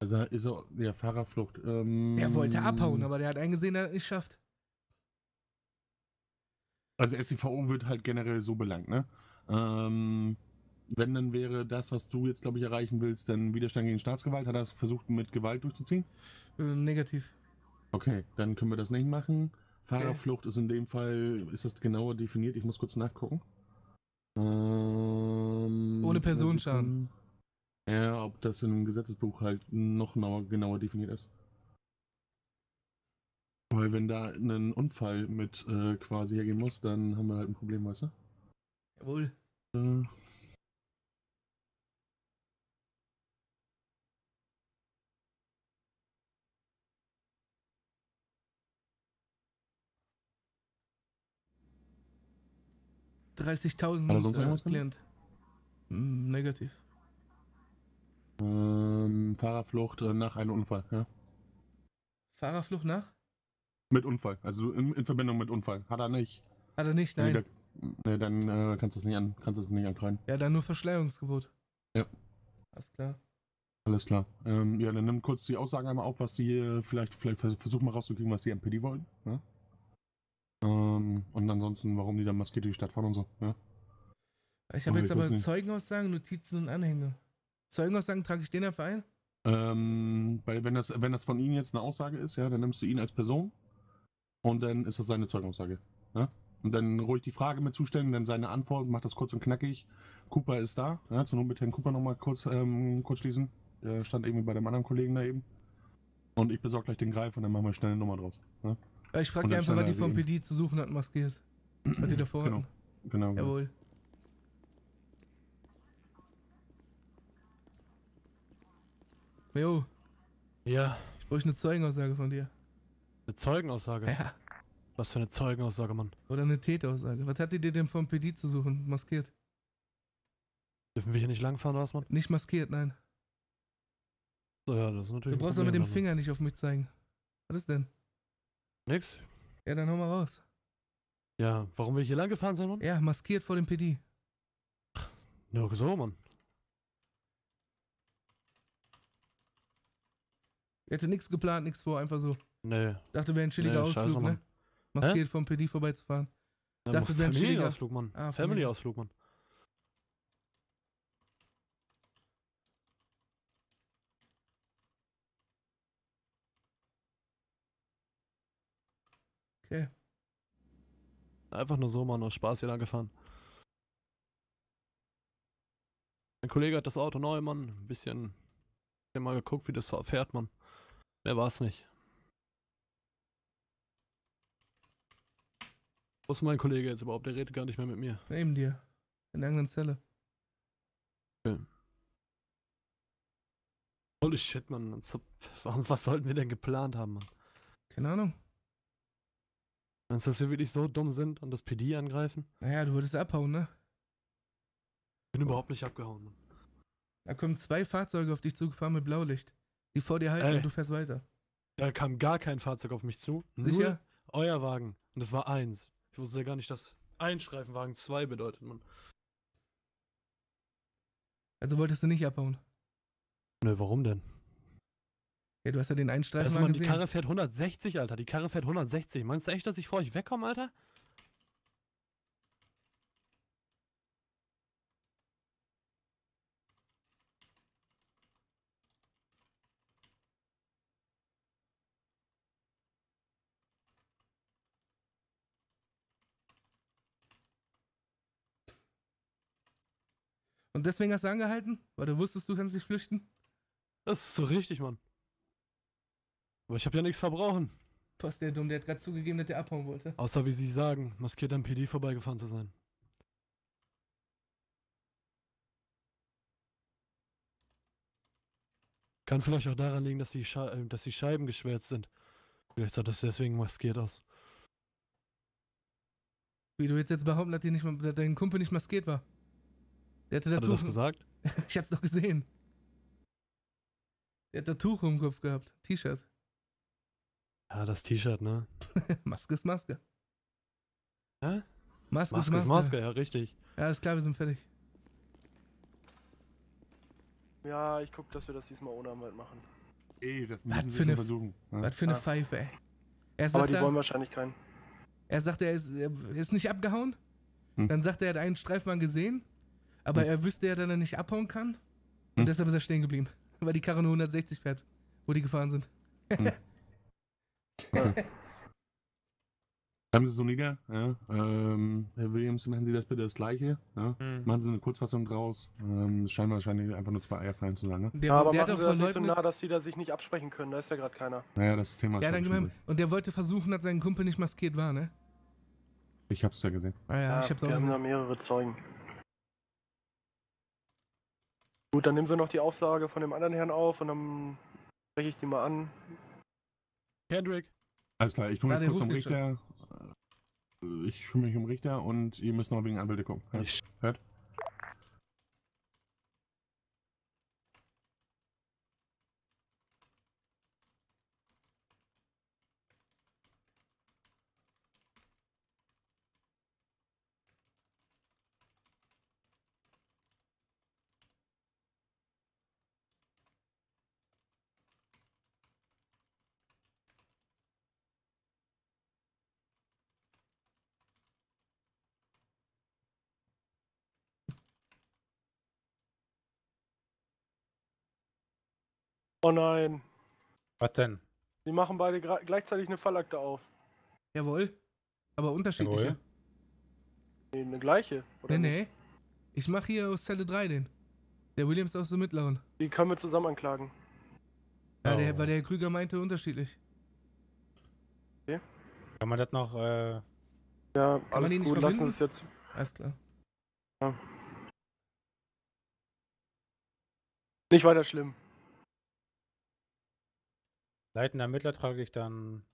Also ist er der Fahrerflucht. Ähm, Der wollte abhauen, aber der hat eingesehen, dass er es nicht schafft. Also SCVO wird halt generell so belangt, ne? Ähm, wenn dann wäre das, was du jetzt, glaube ich, erreichen willst, dann Widerstand gegen Staatsgewalt. Hat er es versucht, mit Gewalt durchzuziehen? Äh, negativ. Okay, dann können wir das nicht machen. Fahrerflucht ist in dem Fall, ist das genauer definiert? Ich muss kurz nachgucken. Ähm, Ohne Personenschaden. Ja, ob das in einem Gesetzesbuch halt noch genauer, genauer definiert ist. Weil wenn da ein Unfall mit äh, quasi hergehen muss, dann haben wir halt ein Problem, weißt du? Jawohl. Äh, sonst 30.000 äh, Klient. Mm, negativ. ähm, Fahrerflucht äh, nach einem Unfall, ja? Fahrerflucht nach? Mit Unfall, also in, in Verbindung mit Unfall. Hat er nicht. Hat er nicht, Nee, nein. da- nee, dann äh, kannst du es nicht an, kannst du es nicht ankreiden. Ja, dann nur Verschleierungsgebot. Ja. Alles klar. Alles klar. Ähm, ja, dann nimm kurz die Aussagen einmal auf, was die äh, vielleicht, vielleicht vers- versuch mal rauszukriegen, was die MPD wollen. Ja? Ähm, und ansonsten, warum die dann maskiert durch die Stadt fahren und so. Ja? Ich habe jetzt aber. Zeugenaussagen, Notizen und Anhänge. Zeugenaussagen trage ich den einfach ein? Ähm, weil wenn das, wenn das von Ihnen jetzt eine Aussage ist, ja, dann nimmst du ihn als Person und dann ist das seine Zeugenaussage. Ja? Und dann ruhig die Frage mit zustellen, dann seine Antwort, macht das kurz und knackig. Cooper ist da, ja, zur Not mit Herrn Cooper nochmal kurz, ähm, kurz schließen. Der stand irgendwie bei dem anderen Kollegen da eben. Und ich besorge gleich den Greif und dann machen wir schnell eine Nummer draus. Ja, Ich frage die einfach, was die vom. PD zu suchen hatten, maskiert. Was die davor Genau. hatten. Genau. genau. Jawohl. Jo, Ja, ich bräuchte eine Zeugenaussage von dir. Eine Zeugenaussage. Ja. Was für eine Zeugenaussage, Mann. Oder eine Täteraussage. Was hattet ihr denn vom PD zu suchen? Maskiert. Dürfen wir hier nicht langfahren, oder was, Mann? Nicht maskiert, nein. So, ja, das ist Du natürlich. ein brauchst doch mit dem dann. Finger nicht auf mich zeigen. Was ist denn? Nix? Ja, dann hau mal raus. Ja, warum will ich hier lang gefahren sein, Mann? Ja, maskiert vor dem PD. Nur so, Mann. Ihr hätte nichts geplant, nichts vor, einfach so. Nee. Dachte, wäre ein chilliger Nee, scheiße, Ausflug, ne? Mann. Maskiert vom PD vorbeizufahren. Ja, Dachte, wäre ein chilliger Familienausflug, Mann. Ah, Family-Ausflug, Mann. Okay. Einfach nur so, Mann, aus Spaß hier lang gefahren. Mein Kollege hat das Auto neu, Mann. Ein bisschen, bisschen mal geguckt, wie das fährt, Mann. Mehr war's nicht. Wo ist mein Kollege jetzt überhaupt? Der redet gar nicht mehr mit mir. Neben dir. In der anderen Zelle. Holy shit, Mann. So, warum, was sollten wir denn geplant haben, Mann? Keine Ahnung. Meinst du, dass wir wirklich so dumm sind und das PD angreifen? Naja, du würdest abhauen, ne? Bin überhaupt nicht abgehauen, Mann. Da kommen zwei Fahrzeuge auf dich zugefahren mit Blaulicht. Die vor dir halten Ey. und du fährst weiter. Da kam gar kein Fahrzeug auf mich zu. Sicher? Nur euer Wagen. Und das war eins. Ich wusste ja gar nicht, dass ein Streifenwagen zwei bedeutet, Mann. Also wolltest du nicht abhauen. Nö, warum denn? Ja, du hast ja den einen Streifen Also man, die. Karre fährt 160, Alter. Die Karre fährt 160. Meinst du echt, dass ich vor euch wegkomme, Alter? Und deswegen hast du angehalten? Weil du wusstest, du kannst dich flüchten? Das ist so richtig, Mann. Aber ich habe ja nichts verbrauchen. Was der dumm, der hat gerade zugegeben, dass der abhauen wollte. Außer wie sie sagen, maskiert am PD vorbeigefahren zu sein. Kann vielleicht auch daran liegen, dass die, äh, dass die Scheiben geschwärzt sind. Vielleicht sah das deswegen maskiert aus. Wie du jetzt jetzt behaupten, dass, die nicht, dass dein Kumpel nicht maskiert war. Der hatte da Hat er das gesagt? (laughs) ich hab's doch gesehen. Der hat da Tuch im Kopf gehabt. T-Shirt. Ja, das T-Shirt, ne? (laughs) Maske ist Maske. Hä? Maske, Maske ist ist Maske. Maske, ja, richtig. Ja, ist klar, wir sind fertig. Ja, ich guck, dass wir das diesmal ohne Anwalt machen. Ey, das müssen eine, schon versuchen. Ja. was für eine Ja. Pfeife, ey. Er Aber sagt, die da, wollen wahrscheinlich keinen. er, sagt er, ist, er ist nicht abgehauen. Hm. Dann sagt er, er hat einen Streifenwagen gesehen. Aber Hm. er wüsste ja, dass er nicht abhauen kann. Und Hm. deshalb ist er stehen geblieben. (laughs) Weil die Karre nur 160 fährt, wo die gefahren sind. Hm. (laughs) Schreiben Sie es so nieder. Ja. Ähm, Herr Williams, machen Sie das bitte das Gleiche. Ja. Hm. Machen Sie eine Kurzfassung draus. Ähm, es scheinen wahrscheinlich einfach nur zwei Eier fallen zu sein. Ne? Der, Ja, aber der hat machen auch Sie das nicht so nah, dass die da sich nicht absprechen können. Da ist ja gerade keiner. Naja, das Thema ist ja, dann gemein, und der wollte versuchen, dass sein Kumpel nicht maskiert war, ne? Ich hab's ja gesehen. Ah ja, ich hab's auch wir haben da gesehen. mehrere Zeugen. Gut, dann nehmen Sie noch die Aussage von dem anderen Herrn auf und dann spreche ich die mal an. Kendrick. Alles klar, ich der kurz um ruft Richter. Äh, Ich kümmere mich um Richter und ihr müsst noch wegen Anwälte gucken. Ich- Hört? Oh nein, Was denn? Sie machen beide gleichzeitig eine Fallakte auf. Jawohl. Aber unterschiedliche. Jawohl. Nee, eine gleiche. Oder Nee, nicht? nee. Ich mach hier aus Zelle 3 den. Der Williams aus dem Mittleren. Die können wir zusammen anklagen. Ja, der, Oh. weil der Herr Krüger meinte unterschiedlich. Kann man das noch, äh, Ja, man alles die nicht gut? Sie es jetzt. Alles klar. Nicht weiter schlimm. Leitender Ermittler trage ich dann.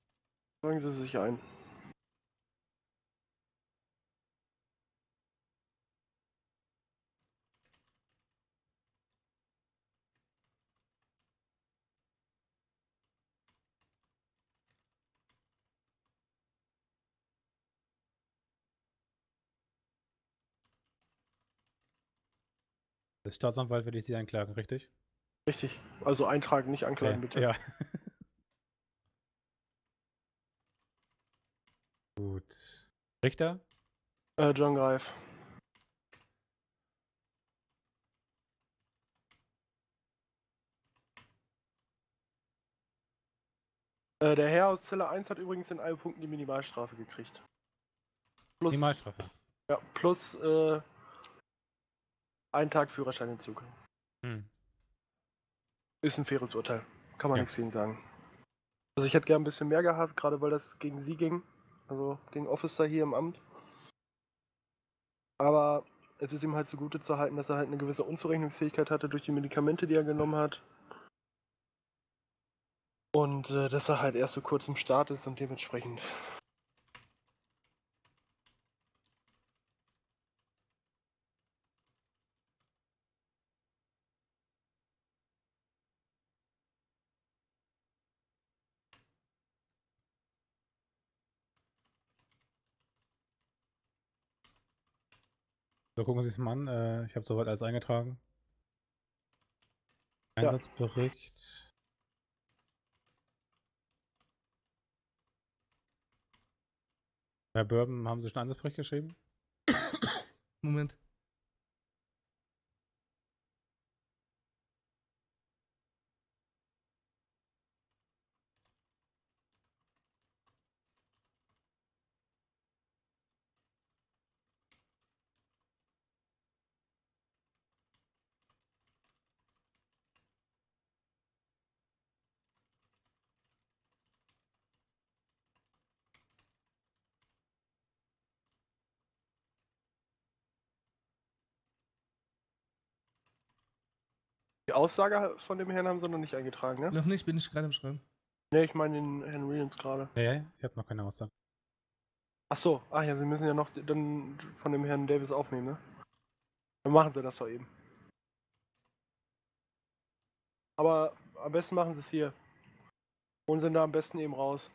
Tragen Sie sich ein. Als Staatsanwalt würde ich Sie einklagen, richtig? Richtig. Also eintragen, nicht anklagen, ja, bitte. Ja. Gut. Richter? Äh, John Greif. Äh, der Herr aus Zelle 1 hat übrigens in allen Punkten die Minimalstrafe gekriegt. Plus, Minimalstrafe. Ja, plus äh, ein Tag Führerscheinentzug. Hm. Ist ein faires Urteil. Kann man Ja. nichts gegen sagen. Also ich hätte gern ein bisschen mehr gehabt, gerade weil das gegen sie ging. Also gegen Officer hier im Amt. Aber es ist ihm halt zugute zu halten, dass er halt eine gewisse Unzurechnungsfähigkeit hatte durch die Medikamente, die er genommen hat. Und äh, dass er halt erst so kurz im Start ist und dementsprechend. So, gucken Sie es mal an. Äh, ich habe soweit alles eingetragen. Ja. Einsatzbericht. Herr Bourbon, haben Sie schon Einsatzbericht geschrieben? Moment. Die Aussage von dem Herrn haben sie noch nicht eingetragen, ne? Noch nicht, bin ich gerade am Schreiben. Ne, ich meine den Herrn Williams gerade. Nee, ich habe noch keine Aussage. Ach so, ach ja, sie müssen ja noch dann von dem Herrn Davis aufnehmen, ne? Dann machen sie das doch eben. Aber am besten machen sie es hier. Holen sie ihn da am besten eben raus.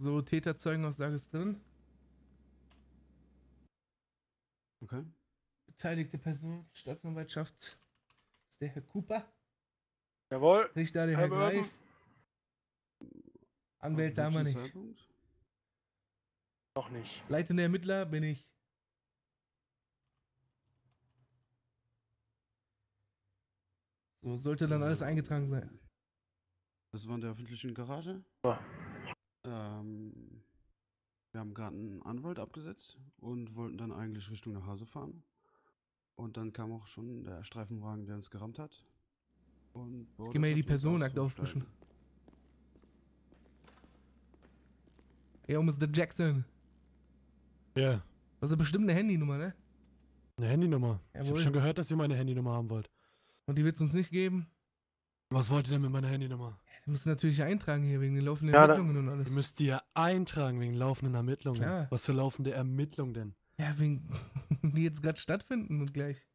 So, Täterzeugenaussage ist drin. Okay. Beteiligte Person, Staatsanwaltschaft. ist der Herr Cooper. Jawohl. Richter der Herr. Greif. Haben wir welchen nicht. Zeitpunkt? Noch nicht. Leitender Ermittler bin ich. So, sollte dann alles eingetragen sein. Das war in der öffentlichen Garage. Ja. Ähm, wir haben gerade einen Anwalt abgesetzt und wollten dann eigentlich Richtung nach Hause fahren. Und dann kam auch schon der Streifenwagen, der uns gerammt hat. Und Ich geh mal hier die Personenakte aufmischen. Ja, Mr. Jackson. Ja, Das ist bestimmt eine Handynummer, ne? eine Handynummer. Ich Jawohl. habe schon gehört, dass ihr meine Handynummer haben wollt. Und die wird's uns nicht geben. Was wollt ihr denn mit meiner Handynummer? Die müssen natürlich eintragen hier wegen den laufenden Ja, da- Ermittlungen und Ihr alles. müsst die ja eintragen wegen laufenden Ermittlungen. Klar. Was für laufende Ermittlungen denn? Ja, wegen (laughs) die jetzt gerade stattfinden und gleich.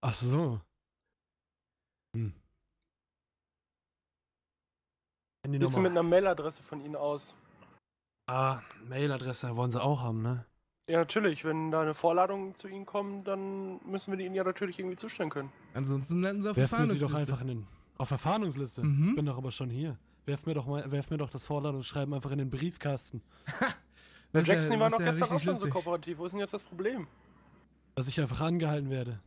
Ach so. Hm. Sieht mit Handynummer. einer Mailadresse von Ihnen aus? Ah, Mailadresse wollen sie auch haben, ne? Ja, natürlich. Wenn da eine Vorladung zu Ihnen kommt, dann müssen wir die Ihnen ja natürlich irgendwie zustellen können. Ansonsten landen sie auf Werft mir sie doch einfach in den. Auf Verfahrungsliste. Mhm. Ich bin doch aber schon hier. Werft mir doch mal, werft mir doch das Vorladungsschreiben einfach in den Briefkasten. (laughs) Der Das ist ja- Jackson, ist ja gestern auch schon so lustig. kooperativ. Wo ist denn jetzt das Problem? Dass ich einfach angehalten werde.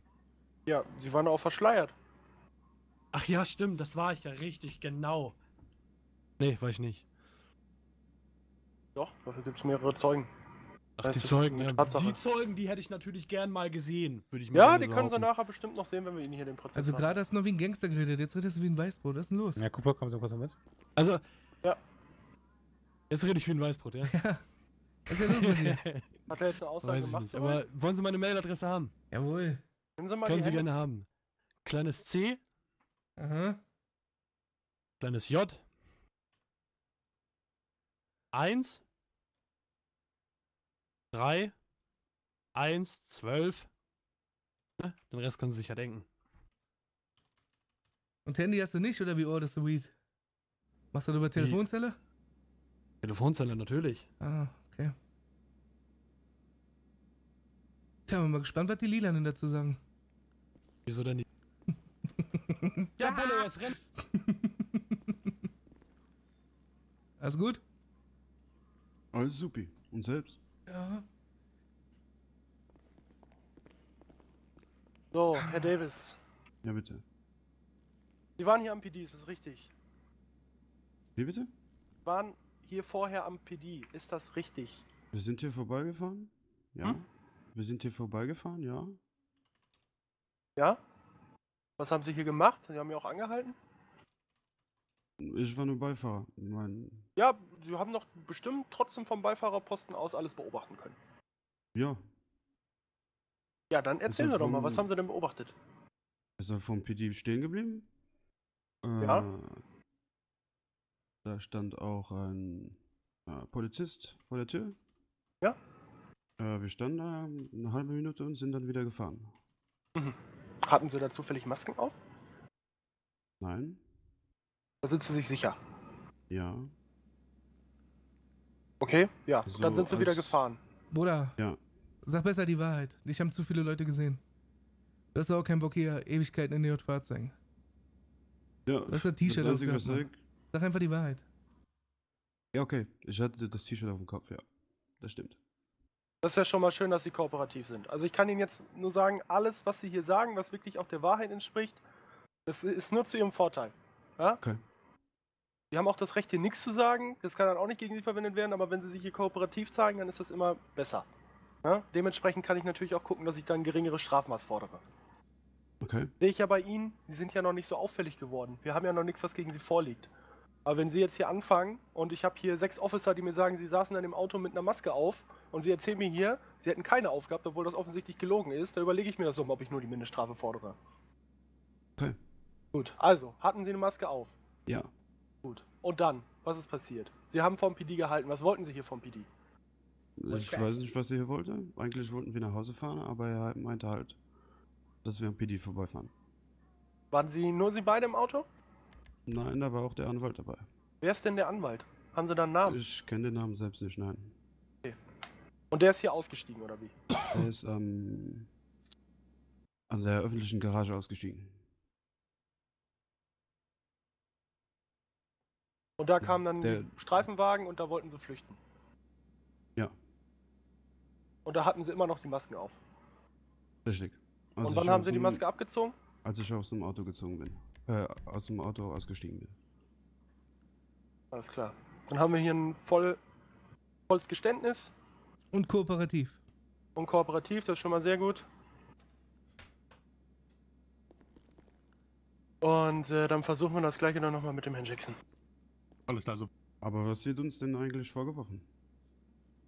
Ja, sie waren auch verschleiert. Ach ja, stimmt, das war ich ja richtig, genau. Nee, war ich nicht. Doch, dafür gibt es mehrere Zeugen. Ach, die Zeugen, ja, die Zeugen, die hätte ich natürlich gern mal gesehen, würde ich mal Ja, die können sie behaupten. nachher bestimmt noch sehen, wenn wir ihnen hier den Prozess Also gerade hast du noch wie ein Gangster geredet, jetzt redest du wie ein Weißbrot. Was ist denn los? Ja, Cooper, komm so kurz mit. Also. Ja. Jetzt rede ich wie ein Weißbrot, ja? (laughs) Ja. Was ist denn los mit dir? (laughs) Hat er jetzt eine Aussage Weiß ich gemacht? nicht. Aber wollen Sie meine Mailadresse haben? Jawohl. Nehmen Sie mal Können Sie gerne haben. Kleines C, Aha. kleines J. 1. 3. 1, 12. Ne? Den Rest können Sie sich ja denken. Und Handy hast du nicht oder wie orderst du Weed? Machst du das über Telefonzelle? Telefonzelle natürlich. Ah, okay. Tja, bin mal gespannt, was die Lilanen dazu sagen. Wieso denn nicht? (laughs) ja, Bulle, jetzt renn! Alles gut? Alles supi. Und selbst? Ja. So, Herr Davis. Ja, bitte. Sie waren hier am PD, ist das richtig? Wie bitte? Sie waren hier vorher am PD, ist das richtig? Wir sind hier vorbeigefahren? Ja. Hm? Wir sind hier vorbeigefahren, ja. Ja? Was haben Sie hier gemacht? Sie haben mich auch angehalten? Ich war nur Beifahrer. Mein, Ja, Sie haben doch bestimmt trotzdem vom Beifahrerposten aus alles beobachten können. ja, Ja, dann erzählen Sie doch mal, was haben Sie denn beobachtet? ist er vom PD stehen geblieben? Äh, Ja. Da stand auch ein äh, Polizist vor der Tür. Ja. Äh, wir standen da eine halbe Minute und sind dann wieder gefahren. Mhm. Hatten Sie da zufällig Masken auf? Nein? Da sind Sie sich sicher. Ja. Okay, ja, So dann sind Sie wieder gefahren. Bruder, Ja. sag besser die Wahrheit. Dich haben zu viele Leute gesehen. Du hast auch keinen Bock hier Ewigkeiten in zu hängen. Ja, Das ist ein T-Shirt das Einzige, aufgehabt, was Mann. ich, Sag einfach die Wahrheit. Ja, okay. Ich hatte das T-Shirt auf dem Kopf, ja. Das stimmt. Das ist ja schon mal schön, dass Sie kooperativ sind. Also ich kann Ihnen jetzt nur sagen, alles, was Sie hier sagen, was wirklich auch der Wahrheit entspricht, das ist nur zu Ihrem Vorteil. Ja? Okay. Sie haben auch das Recht, hier nichts zu sagen. Das kann dann auch nicht gegen Sie verwendet werden, aber wenn Sie sich hier kooperativ zeigen, dann ist das immer besser. Ja? Dementsprechend kann ich natürlich auch gucken, dass ich dann ein geringeres Strafmaß fordere. Okay. Sehe ich ja bei Ihnen, Sie sind ja noch nicht so auffällig geworden. Wir haben ja noch nichts, was gegen Sie vorliegt. Aber wenn Sie jetzt hier anfangen und ich habe hier sechs Officer, die mir sagen, Sie saßen dann im Auto mit einer Maske auf und Sie erzählen mir hier, Sie hätten keine aufgehabt, obwohl das offensichtlich gelogen ist, da überlege ich mir das mal, ob ich nur die Mindeststrafe fordere. Okay. Gut, also, hatten Sie eine Maske auf? Ja. Und dann, was ist passiert? Sie haben vom PD gehalten. Was wollten Sie hier vom PD? Ich weiß nicht, was er hier wollte. Eigentlich wollten wir nach Hause fahren, aber er meinte halt, dass wir am PD vorbeifahren. Waren Sie nur Sie beide im Auto? Nein, da war auch der Anwalt dabei. Wer ist denn der Anwalt? Haben Sie da einen Namen? Ich kenne den Namen selbst nicht, nein. Und der ist hier ausgestiegen, oder wie? Er ist ähm, an der öffentlichen Garage ausgestiegen. Und da kam dann Der- ein Streifenwagen und da wollten Sie flüchten. Ja. Und da hatten Sie immer noch die Masken auf. Richtig. Als und wann haben Sie die Maske abgezogen? Als ich aus dem Auto gezogen bin. Äh, aus dem Auto ausgestiegen bin. Alles klar. Dann haben wir hier ein voll, volles Geständnis Und kooperativ. und kooperativ, das ist schon mal sehr gut. Und äh, dann versuchen wir das gleiche dann nochmal mit dem Herrn Jackson. Alles klar, so. Aber was wird uns denn eigentlich vorgeworfen?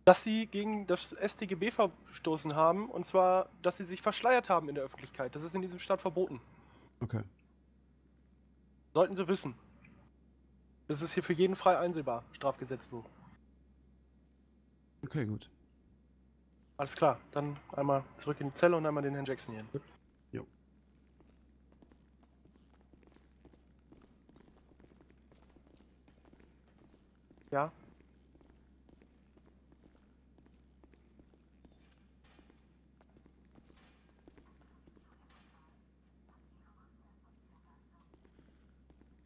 Dass sie gegen das StGB verstoßen haben, und zwar, dass sie sich verschleiert haben in der Öffentlichkeit. Das ist in diesem Staat verboten. Okay. Sollten sie wissen. Das ist hier für jeden frei einsehbar, Strafgesetzbuch. Okay, gut. Alles klar, dann einmal zurück in die Zelle und einmal den Herrn Jackson hier. Jo. Ja?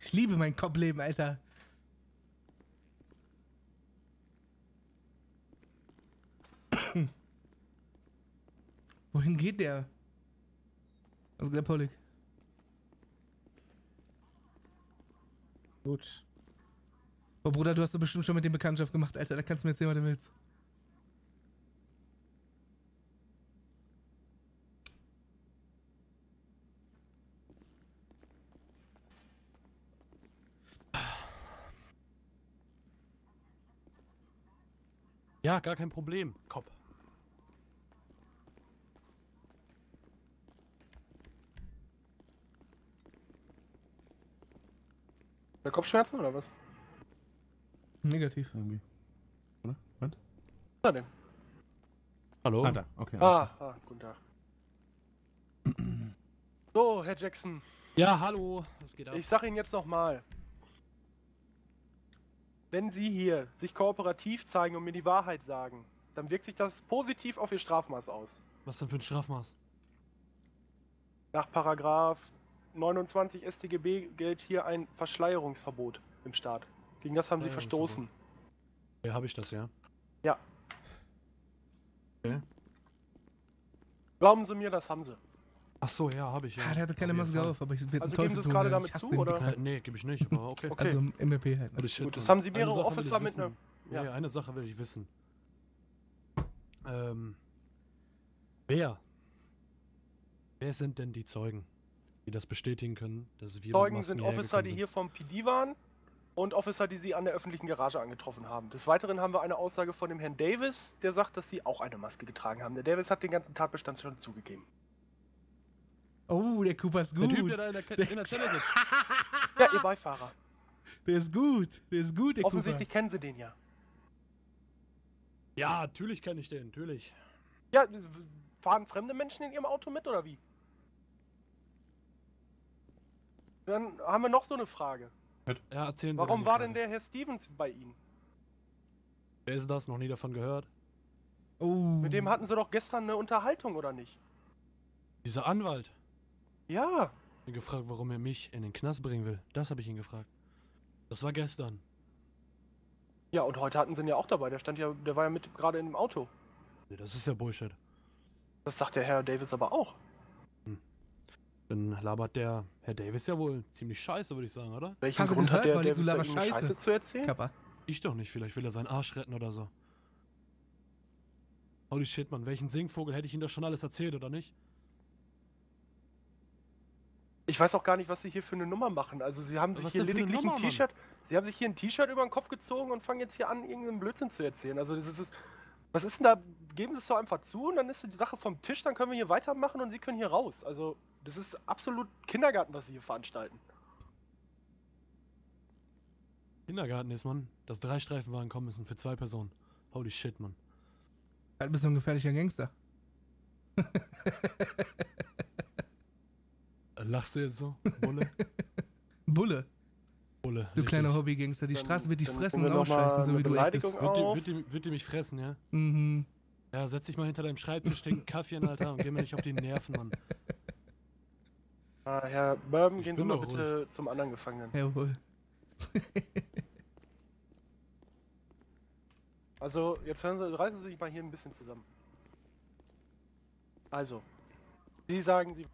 Ich liebe mein Kopfleben, Alter. (coughs) Wohin geht der? Was geht, der Polik? Gut. Oh Bruder, du hast doch bestimmt schon mit dem Bekanntschaft gemacht, Alter. Da kannst du mir erzählen, was du willst. Ja, gar kein Problem. Kopf. Der Kopfschmerzen oder was? Negativ. Irgendwie. Oder? Was? Denn? Hallo? Ah, da. Okay. Ah, ah, guten Tag. So, Herr Jackson, Ja, hallo. Was geht ab? ich sag Ihnen jetzt nochmal. Wenn Sie hier sich kooperativ zeigen und mir die Wahrheit sagen, dann wirkt sich das positiv auf Ihr Strafmaß aus. Was denn für ein Strafmaß? Nach Paragraph 29 StGB gilt hier ein Verschleierungsverbot im Staat. Gegen das haben Sie Verschleierungsverbot. verstoßen. Ja, habe ich das, ja. Ja. Okay. Glauben Sie mir, das haben Sie. Ach so, ja, habe ich, ja. Ah, der hatte keine Auf Maske Fall. auf, aber ich werde Also geben Sie es gerade damit zu, oder? Äh, nee, gebe ich nicht, aber okay. Okay. Also im halt. Ne? Gut, das haben Sie Eine mehrere Sache will Officer ich mit wissen. einer- Ja, ja. eine Sache will ich wissen. Ähm. Wer? Wer sind denn die Zeugen, die das bestätigen können, dass wir Zeugen sind Officer, gekommen die sind? hier vom PD waren und Officer, die Sie an der öffentlichen Garage angetroffen haben. Des Weiteren haben wir eine Aussage von dem Herrn Davis, der sagt, dass Sie auch eine Maske getragen haben. Der Davis hat den ganzen Tatbestand schon zugegeben. Oh, der Cooper ist Der gut. Typ, der da in der, Ke- in der Zelle sitzt. (laughs) Ja, Ihr Beifahrer. Der ist gut. Der ist gut, der Offensichtlich Cooper. kennen Sie den ja. Ja, natürlich kenne ich den, natürlich. Ja, fahren fremde Menschen in Ihrem Auto mit oder wie? Dann haben wir noch so eine Frage. Ja, erzählen Sie Warum war denn der Herr Stevens bei Ihnen? Wer ist das? Noch nie davon gehört? Oh. Mit dem hatten Sie doch gestern eine Unterhaltung, oder nicht? Dieser Anwalt. Ja. Ich ihn gefragt, warum er mich in den Knast bringen will. Das habe ich ihn gefragt. Das war gestern. Ja, und heute hatten Sie ihn ja auch dabei. Der stand ja, der war ja mit gerade in dem Auto. Nee, das ist ja Bullshit. Das sagt der Herr Davis aber auch. Dann labert der Herr Davis ja wohl ziemlich scheiße, würde ich sagen, oder? Welchen Hast du Grund hat gehört, der Wally, du Davis da Scheiße. Scheiße zu erzählen? Kappa. Ich doch nicht, vielleicht will er seinen Arsch retten oder so. Holy shit, Mann, welchen Singvogel hätte ich Ihnen das schon alles erzählt, oder nicht? Ich weiß auch gar nicht, was Sie hier für eine Nummer machen. Also Sie haben sich Was hier lediglich ein Nummer, Mann? T-Shirt. Sie haben sich hier ein T-Shirt über den Kopf gezogen und fangen jetzt hier an, irgendeinen Blödsinn zu erzählen. Also das ist. Was ist denn da? Geben Sie es doch einfach zu und dann ist die Sache vom Tisch, dann können wir hier weitermachen und Sie können hier raus. Also, das ist absolut Kindergarten, was Sie hier veranstalten. Kindergarten ist, Mann, dass drei Streifenwagen kommen müssen für zwei Personen. Holy shit, Mann. Halt bist du ein gefährlicher Gangster. Lachst du jetzt so, Bulle? (laughs) Bulle. Bulle. Du richtig. kleiner Hobbygangster. Die Dann- Straße wird dich fressen und ausscheißen, so wie du bist. Wird die, wird, die, wird die mich fressen, ja? Mhm. Ja, setz dich mal hinter deinem Schreibtisch, trink einen Kaffee, Alter, und geh mir nicht auf die Nerven, Mann. Ah, Herr Bourbon, Ich gehen Sie mal bitte zum anderen Gefangenen. Jawohl. (laughs) Also, jetzt hören Sie, reißen Sie sich mal hier ein bisschen zusammen. Also, Sie sagen, Sie.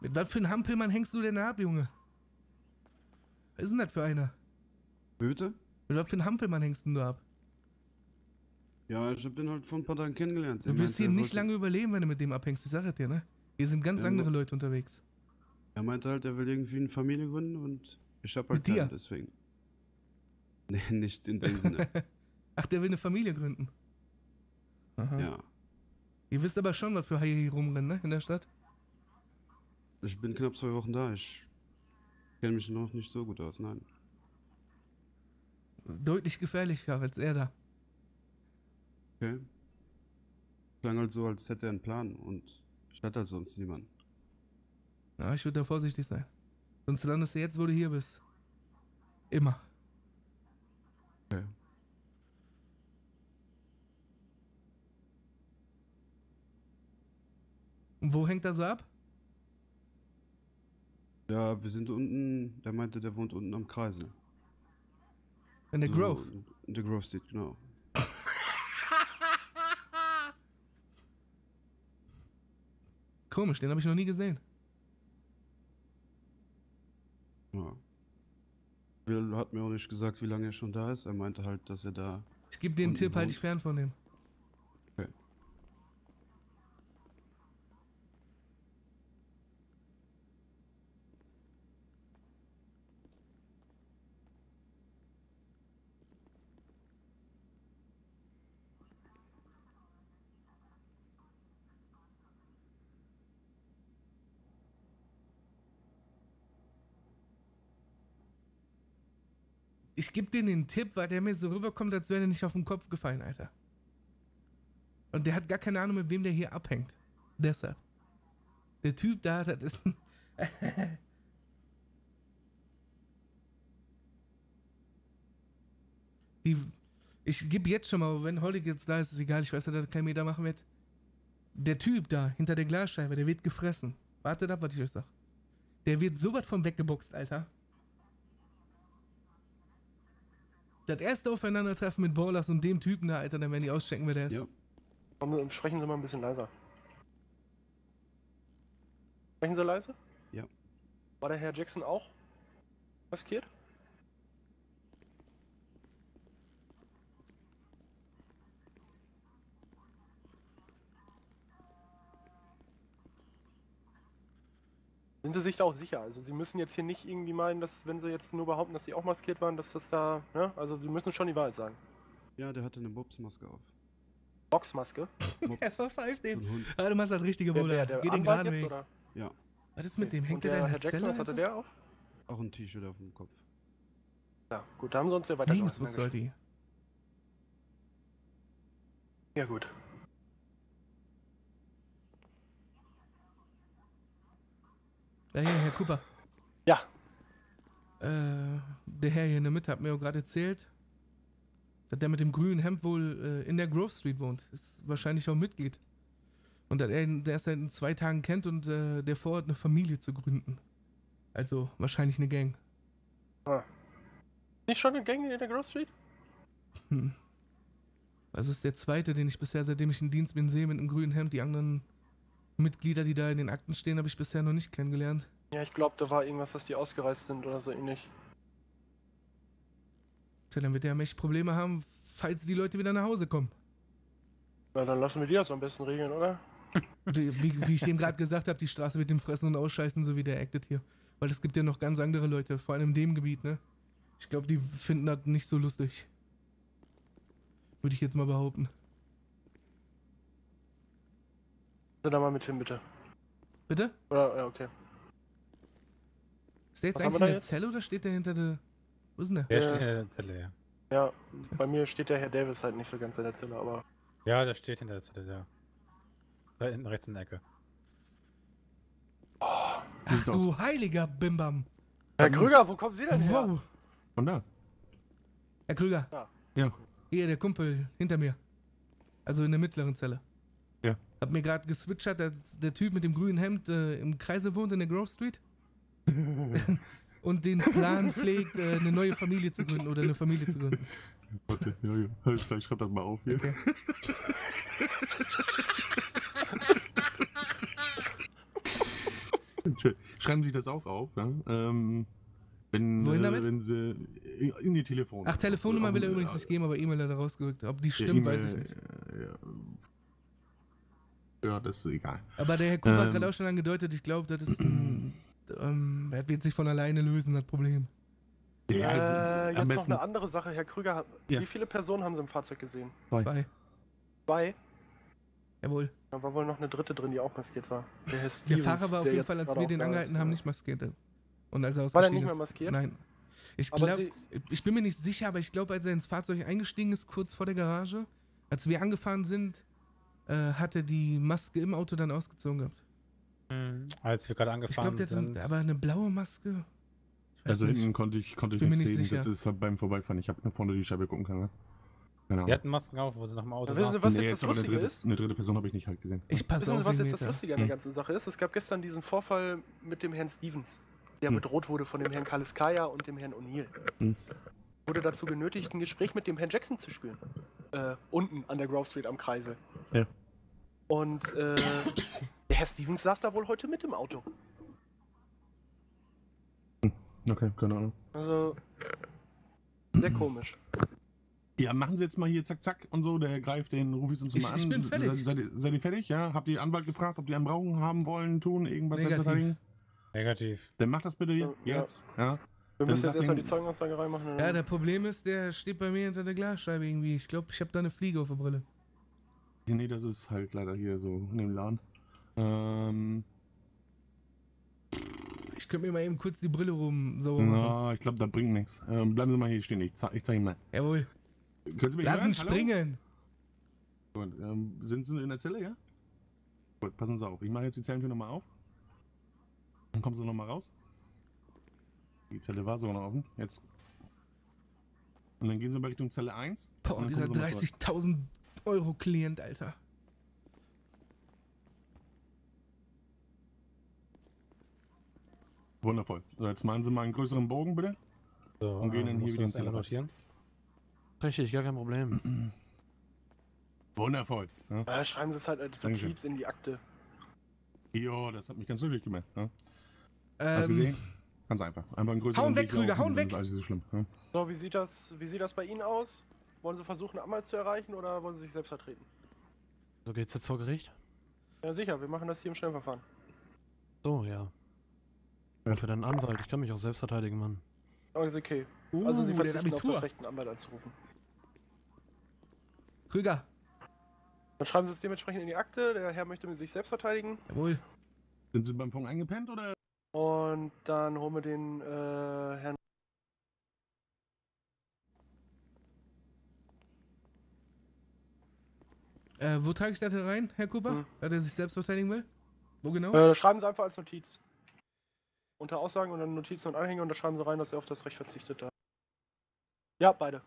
Mit was für einem Hampelmann hängst du denn ab, Junge? Was ist denn das für einer? Bitte? Mit was für einem Hampelmann hängst denn du ab? Ja, ich hab den halt vor ein paar Tagen kennengelernt. Du wirst hier er nicht lange überleben, wenn du mit dem abhängst. Ich sag es dir, ne? Hier sind ganz Ja, andere Leute unterwegs. Er meinte halt, er will irgendwie eine Familie gründen und ich hab halt Mit dir? keinen, deswegen. (laughs) Nee, nicht in dem Sinne. (laughs) Ach, der will eine Familie gründen. Aha. ja. Ihr wisst aber schon, was für Haie hier rumrennen, ne? In der Stadt. Ich bin knapp zwei Wochen da. Ich kenne mich noch nicht so gut aus, nein. Deutlich gefährlicher als er da. Okay. Klang halt so, als hätte er einen Plan und ich hatte halt sonst niemanden. Ja, ich würde da vorsichtig sein. Sonst landest du jetzt, wo du hier bist. Immer. Okay. Und wo hängt er so ab? Ja, wir sind unten, der meinte, der wohnt unten am Kreisel. In der So, Grove. In der Grove Street, genau. (laughs) Komisch, den habe ich noch nie gesehen. Ja. Will hat mir auch nicht gesagt, wie lange er schon da ist. Er meinte halt, dass er da. Ich gebe unten Tipp, halt dich fern von dem. Ich gebe dir den Tipp, weil der mir so rüberkommt, als wäre er nicht auf den Kopf gefallen, Alter. Und der hat gar keine Ahnung, mit wem der hier abhängt. Deshalb. Der Typ da hat. (laughs) Die, ich gebe jetzt schon mal, wenn Holly jetzt da ist, ist egal, ich weiß, dass er keinen Meter machen wird. Der Typ da, hinter der Glasscheibe, der wird gefressen. Wartet ab, was ich euch sag. Der wird so was von weggeboxt, Alter. Das erste Aufeinandertreffen mit Ballers und dem Typen da, Alter, dann werden die auschecken, wer der ist. Ja. Komm, Sprechen Sie mal ein bisschen leiser. Sprechen Sie leise? Ja. War der Herr Jackson auch maskiert? Sind Sie sich da auch sicher? Also Sie müssen jetzt hier nicht irgendwie meinen, dass wenn Sie jetzt nur behaupten, dass Sie auch maskiert waren, dass das da, ne? Also Sie müssen schon die Wahrheit sagen. Ja, der hatte eine Mopsmaske auf. Boxmaske? (laughs) Er verpfeift den. Ah, du machst das richtige Der, Bruder. der, der Geh den geraden jetzt, Weg. oder? Ja, Was ist mit dem? Hängt Und der da der in Herr der Jackson, Zelle? was hatte der auf? auch ein T-Shirt auf dem Kopf. Ja, gut, da haben sie uns ja weiter Links muss soll die. Ja, gut. Ja, hier, Herr Cooper. Ja. Äh, der Herr hier in der Mitte hat mir auch gerade erzählt, dass der mit dem grünen Hemd wohl äh, in der Grove Street wohnt. Ist wahrscheinlich auch Mitglied. Und dass er ihn der erst seit zwei Tagen kennt und äh, der vorhat, eine Familie zu gründen. Also wahrscheinlich eine Gang. Ah. Nicht schon eine Gang in der Grove Street? Hm. Das ist der zweite, den ich bisher, seitdem ich in Dienst bin, sehe mit einem grünen Hemd. Die anderen Mitglieder, die da in den Akten stehen, habe ich bisher noch nicht kennengelernt. Ja, ich glaube, da war irgendwas, dass die ausgereist sind oder so ähnlich. Tja, dann wird er mächtig Probleme haben, falls die Leute wieder nach Hause kommen. Na, dann lassen wir die das am besten regeln, oder? (laughs) Wie, wie, wie ich dem gerade gesagt habe, die Straße wird dem fressen und ausscheißen, so wie der actet hier. Weil es gibt ja noch ganz andere Leute, vor allem in dem Gebiet, ne? Ich glaube, die finden das nicht so lustig. Würde ich jetzt mal behaupten. Also da mal mit hin, bitte. Bitte? Oder, ja, okay. Ist der jetzt Was eigentlich in der jetzt? Zelle oder steht der hinter der. Wo ist denn der? Der Ja. steht in der Zelle, ja. Ja, bei mir steht der Herr Davis halt nicht so ganz in der Zelle, aber. Ja, der steht hinter der Zelle, ja. Da hinten rechts in der Ecke. Ach Sieht's aus. du heiliger Bimbam. Herr Krüger, wo kommen Sie denn her? Wow. Von da. Herr Krüger. Ja. Ja. Hier, der Kumpel hinter mir. Also in der mittleren Zelle. Hab mir gerade geswitchert, der, der Typ mit dem grünen Hemd äh, im Kreise wohnt in der Grove Street. (laughs) und den Plan pflegt, äh, eine neue Familie zu gründen oder eine Familie zu gründen. Warte, ja, ja. Klar, ich schreib das mal auf hier. Okay. (laughs) Schreiben Sie das auch auf, ja? Ähm, wenn, Wohin äh, damit? wenn Sie in die Telefon. Ach, Telefonnummer will er übrigens nicht geben, aber E-Mail hat er rausgerückt. Ob die Ja, stimmt, weiß ich nicht. äh, Ja, ja, das ist egal. Aber der Herr Kuba hat Ähm. gerade auch schon angedeutet, ich glaube, das ist ein. Ähm, er wird sich von alleine lösen, das Problem. äh, Ja, jetzt am noch besten. eine andere Sache, Herr Krüger. Ja. Wie viele Personen haben Sie im Fahrzeug gesehen? Zwei. Zwei. Zwei? Jawohl. Da war wohl noch eine dritte drin, die auch maskiert war. Der Herr Der Stevens, Fahrer war auf jeden Fall, als wir den angehalten ist, haben, nicht maskiert. Und als er War der nicht mehr maskiert? Nein. Ich glaube, ich bin mir nicht sicher, aber ich glaube, als er ins Fahrzeug eingestiegen ist, kurz vor der Garage, als wir angefahren sind, äh, hat er die Maske im Auto dann ausgezogen gehabt. Als wir gerade Ich angefahren glaube, das sind. sind aber eine blaue Maske. Ich Also nicht. hinten konnte ich, konnte ich nichts nicht sehen. sicher. Das ist halt beim Vorbeifahren. Ich habe nach vorne die Scheibe gucken können. Ne? Keine Die hatten Masken auf, wo sie noch im Auto Wissen Sie, saßen. was nee, jetzt das aber eine Lustige dritte, ist? eine dritte Person habe ich nicht halt gesehen. Ich passe Wissen auf Sie, was jetzt das. Lustige an der Hm. ganzen Sache ist? Es gab gestern diesen Vorfall mit dem Herrn Stevens, der Hm. bedroht wurde von dem Herrn Kaliskaya und dem Herrn O'Neill. Hm. Wurde dazu genötigt, ein Gespräch mit dem Herrn Jackson zu spielen. Äh, unten an der Grove Street am Kreisel. Ja. Und äh, der Herr Stevens saß da wohl heute mit im Auto. Okay, keine Ahnung. Also, sehr komisch. Ja, machen Sie jetzt mal hier zack, zack und so. Der greift den, ruf ich uns Ich- mal an. ich bin fertig. Seid, seid, ihr- seid ihr fertig? Ja? Habt ihr Anwalt gefragt, ob die einen brauchen, haben wollen, tun, irgendwas Negativ. Negativ. Dann macht das bitte Ja, jetzt. Ja. Wir Dann müssen jetzt erstmal die Zeugenaussage reinmachen. Ja, dann- der Problem ist, der steht bei mir hinter der Glasscheibe irgendwie. Ich glaube, ich habe da eine Fliege auf der Brille. Nee, das ist halt leider hier so in dem Laden. Ähm, Ich könnte mir mal eben kurz die Brille rum sauber machen. na, ich glaube, das bringt nichts. Ähm, bleiben Sie mal hier stehen. Ich, zeig, ich zeige Ihnen mal. Jawohl. Können Sie mich Lass hören? springen. Gut, ähm, sind Sie in der Zelle, ja? Gut, passen Sie auf. Ich mache jetzt die Zellentür nochmal auf. Dann kommen Sie nochmal raus. Die Zelle war sogar noch offen. Jetzt. Und dann gehen Sie mal Richtung Zelle 1. Boah, dieser kommen Sie mal zurück. 30.000 Euro Klient, Alter. Wundervoll. So, jetzt machen Sie mal einen größeren Bogen, bitte. So, Und gehen dann hier musst wieder ins notieren. Richtig, gar kein Problem. (clears throat) Wundervoll. Ja. Ja, schreiben Sie es halt als. Notiz in die Akte. Jo, das hat mich ganz glücklich gemacht. Ja. Hast du Ähm, gesehen? Ganz einfach. Einfach einen größeren Hauen weg, Weg Krüger, hauen weg! ist alles so schlimm. Ja. So, wie sieht das, wie sieht das bei Ihnen aus? Wollen Sie versuchen, einen Anwalt zu erreichen oder wollen Sie sich selbst vertreten? So geht's jetzt vor Gericht? Ja, sicher, wir machen das hier im Schnellverfahren. So, ja. Ja. Für deinen Anwalt, ich kann mich auch selbst verteidigen, Mann. Alles okay. uh, Also Sie hat verzichten auf das Recht, einen Anwalt anzurufen. Krüger. Dann schreiben Sie es dementsprechend in die Akte. Der Herr möchte mit sich selbst verteidigen. Jawohl. Sind Sie beim Funk eingepennt oder? Und dann holen wir den äh, Herrn. Äh, wo trage ich das denn rein, Herr Cooper? Hm. Dass er sich selbst verteidigen will? Wo genau? Äh, schreiben Sie einfach als Notiz. Unter Aussagen und dann Notizen und Anhänge und da schreiben Sie rein, dass er auf das Recht verzichtet hat. Ja, beide.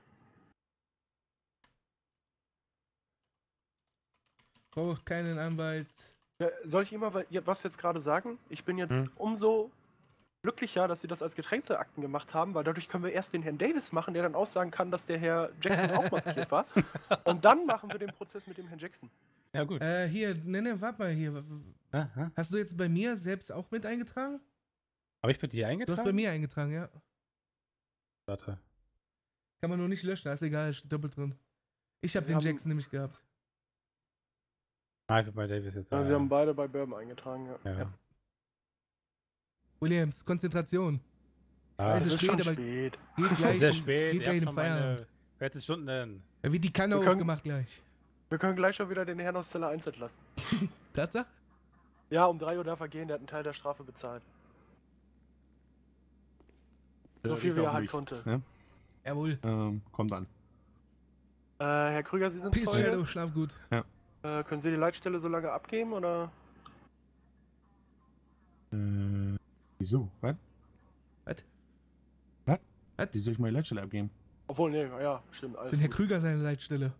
Braucht keinen Anwalt. Ja, soll ich Ihnen mal was jetzt gerade sagen? Ich bin jetzt Hm. umso glücklicher, dass Sie das als getränkte Akten gemacht haben, weil dadurch können wir erst den Herrn Davis machen, der dann aussagen kann, dass der Herr Jackson (laughs) auch maskiert war. Und dann machen wir den Prozess mit dem Herrn Jackson. Ja, gut. Äh, hier, ne, ne, warte mal hier. Aha. Hast du jetzt bei mir selbst auch mit eingetragen? Habe ich bei dir Du eingetragen? hast bei mir eingetragen, ja. Warte. Kann man nur nicht löschen, da ist egal, steht doppelt drin. Ich habe den haben- Jackson nämlich gehabt. Ah, ich bei Davis jetzt. Ja, Sie haben beide bei Bourbon eingetragen, ja. ja. Ja. Williams, Konzentration. Ah, Es Es ist spät, aber spät. Geht gleich, ist sehr spät. Geht gleich in den Feierabend. 14 Stunden. Ja, wie die Kanne Wir können- aufgemacht gleich. Wir können gleich schon wieder den Herrn aus Zelle 1 entlassen. (laughs) Tatsache? Ja, um 3 Uhr darf er gehen, der hat einen Teil der Strafe bezahlt. So Ja, viel ich wie er auch halt konnte. Ja? Jawohl. Ähm, kommt an. Äh, Herr Krüger, Sie sind Peace Zeuge. Shadow, schlaf gut. Äh, können Sie die Leitstelle so lange abgeben oder? Äh, wieso? Was? Was? Was? Was? Wie soll ich meine Leitstelle abgeben? Obwohl, nee, ja, stimmt. Das Alles sind Herr. Krüger seine Leitstelle.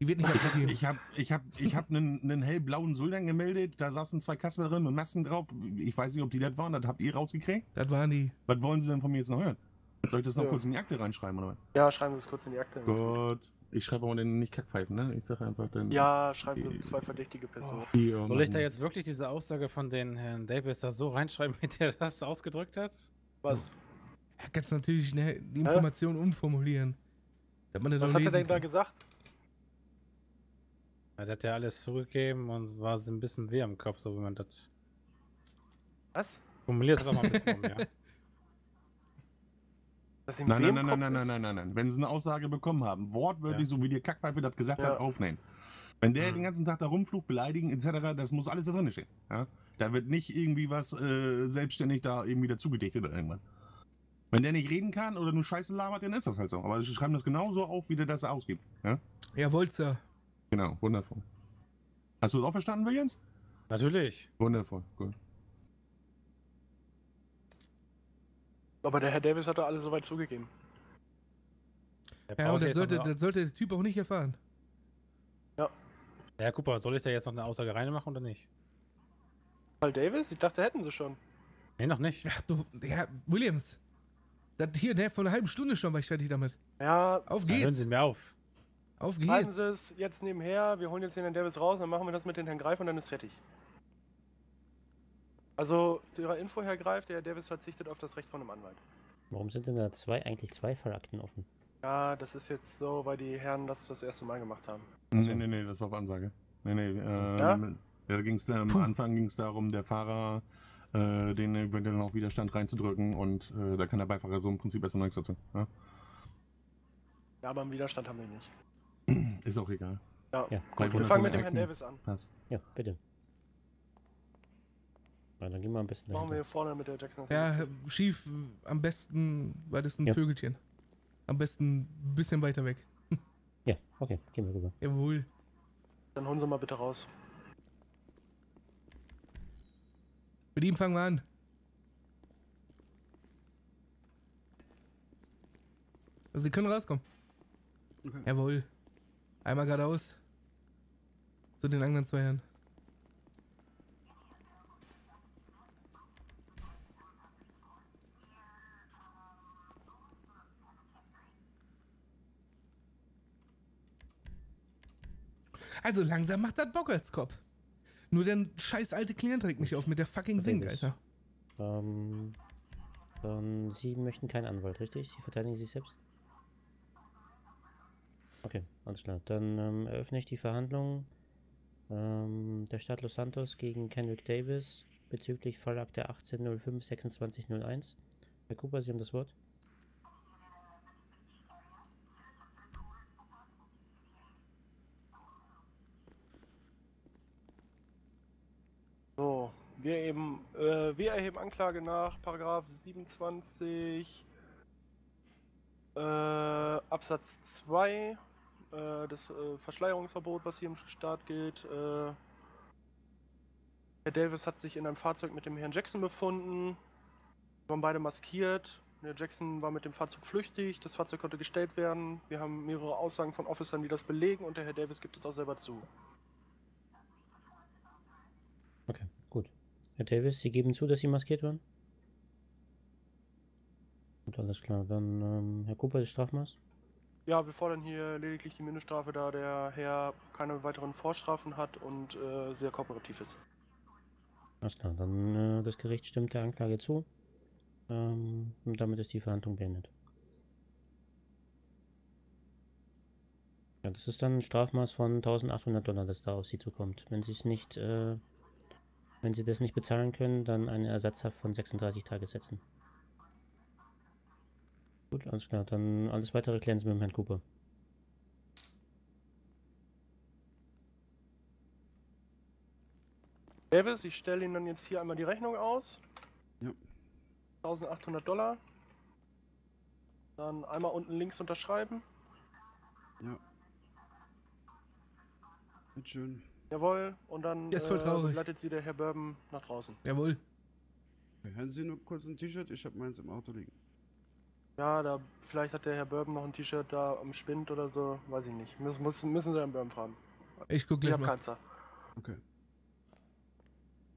Die wird nicht (laughs) abgegeben. Ich habe ich hab, ich hab einen, einen hellblauen Sultan gemeldet, da saßen zwei Kasper drin mit Masken drauf. Ich weiß nicht, ob die das waren, das habt ihr rausgekriegt. Das waren die. Was wollen sie denn von mir jetzt noch hören? Soll ich das noch Ja. kurz in die Akte reinschreiben oder Ja, schreiben Sie es kurz in die Akte. Gut. Ich schreibe aber dann nicht Kackpfeifen, ne? Ich sage einfach dann. Ja, schreiben Sie zwei verdächtige Personen. Hier Soll ich da jetzt wirklich diese Aussage von den Herrn Davis da so reinschreiben, (laughs) wie der das ausgedrückt hat? Was? Er kann jetzt natürlich ne, die Information umformulieren. Dass man das Was hat er denn da kann. gesagt? Ja, der hat ja alles zugegeben und war so ein bisschen weh am Kopf, so wie man das. Was? Formuliert es doch mal ein bisschen um, (laughs) ja. Dass Nein, nein, nein, nein, nein, ist? nein, nein, nein. Wenn sie eine Aussage bekommen haben, wortwörtlich, Ja. so wie der Kackpfeife das gesagt Ja. hat, aufnehmen. Wenn der Mhm. den ganzen Tag da rumflucht, beleidigen etc., das muss alles da drin stehen. Ja? Da wird nicht irgendwie was äh, selbstständig da irgendwie dazugedichtet oder irgendwann. Wenn der nicht reden kann oder nur Scheiße labert, dann ist das halt so. Aber sie schreiben das genauso auf, wie der das ausgibt. Ja? Jawohl, Sir. Genau, wundervoll. Hast du es auch verstanden, Williams? Natürlich. Wundervoll, gut. Aber der Herr Davis hat da alles soweit zugegeben. Ja, und das sollte, das sollte der Typ auch nicht erfahren. Ja, guck mal, soll ich da jetzt noch eine Aussage reinmachen oder nicht? Herr Davis? Ich dachte, hätten Sie schon. Nee, noch nicht. Ach du, ja, Williams. Das hier, der vor einer halben Stunde schon war ich fertig damit. Ja, Auf Dann hören geht's. Sie mir auf. Auf geht's. Sie es jetzt nebenher. Wir holen jetzt den Herrn Davis raus, dann machen wir das mit den Herrn Greif und dann ist fertig. Also zu Ihrer Info, Herr Greif, der Herr Davis verzichtet auf das Recht von einem Anwalt. Warum sind denn da zwei, eigentlich zwei Fallakten offen? Ja, das ist jetzt so, weil die Herren das das erste Mal gemacht haben. Nee, nee, nee, das ist auf Ansage. Nee, nee, ähm, Ja? ja? da ging's, am Puh. Anfang ging es darum, der Fahrer äh, den eventuell noch Widerstand reinzudrücken und äh, da kann der Beifahrer so im Prinzip erstmal nichts dazu. Ja? Ja, aber einen Widerstand haben wir nicht. Ist auch egal. Ja, Ja, gut, wir fangen mit dem Herrn. Davis an. Passt. Ja, bitte. Na, dann gehen wir am besten Machen wir hier vorne mit der Jackson. Ja, schief, am besten, weil das ein Ja. Vögelchen. Am besten ein bisschen weiter weg. (laughs) Ja, okay, gehen wir rüber. Jawohl. Dann holen Sie mal bitte raus. Mit ihm fangen wir an. Also, Sie können rauskommen. Okay. Jawohl. Einmal geradeaus. Zu den anderen zwei Herren. Also langsam macht das Bock als Kopf. Nur der scheiß alte Klient regt mich auf mit der fucking Sing. Alter. Ähm, dann, Sie möchten keinen Anwalt, richtig? Sie verteidigen sich selbst? Okay, alles klar. Dann ähm, eröffne ich die Verhandlung ähm, der Stadt Los Santos gegen Kendrick Davis bezüglich Fallakte 1805 2601. Herr Cooper, Sie haben das Wort. So, wir, eben, äh, wir erheben Anklage nach Paragraph 27 äh, Absatz 2, äh, das äh, Verschleierungsverbot, was hier im Staat gilt. Äh, Herr Davis hat sich in einem Fahrzeug mit dem Herrn Jackson befunden. Wir waren beide maskiert. Der Jackson war mit dem Fahrzeug flüchtig. Das Fahrzeug konnte gestellt werden. Wir haben mehrere Aussagen von Officern, die das belegen und der Herr Davis gibt es auch selber zu. Okay. Herr Davis, Sie geben zu, dass Sie maskiert waren? Gut, alles klar. Dann, ähm, Herr Cooper, das Strafmaß? Ja, wir fordern hier lediglich die Mindeststrafe, da der Herr keine weiteren Vorstrafen hat und äh, sehr kooperativ ist. Alles klar, dann äh, das Gericht stimmt der Anklage zu. Ähm, und damit ist die Verhandlung beendet. Ja, das ist dann ein Strafmaß von 1800 Dollar, das da auf Sie zukommt. Wenn Sie es nicht, äh, wenn Sie das nicht bezahlen können, dann eine Ersatzhaft von 36 Tage setzen. Gut, alles klar, dann alles weitere klären Sie mit dem Herrn Cooper. Davis, ich stelle Ihnen dann jetzt hier einmal die Rechnung aus. Ja. 1800 Dollar. Dann einmal unten links unterschreiben. Ja. Wird schön. Jawohl. Und dann voll äh, Sie der Herr Bourbon nach draußen. Jawohl. Hören Sie nur kurz ein T-Shirt? Ich habe meins im Auto liegen. Ja, da vielleicht hat der Herr Bourbon noch ein T-Shirt da am Spind oder so, weiß ich nicht. Müssen, muss, müssen Sie Herrn Bourbon fragen. Ich guck Ich gleich hab mal. keins da. Okay.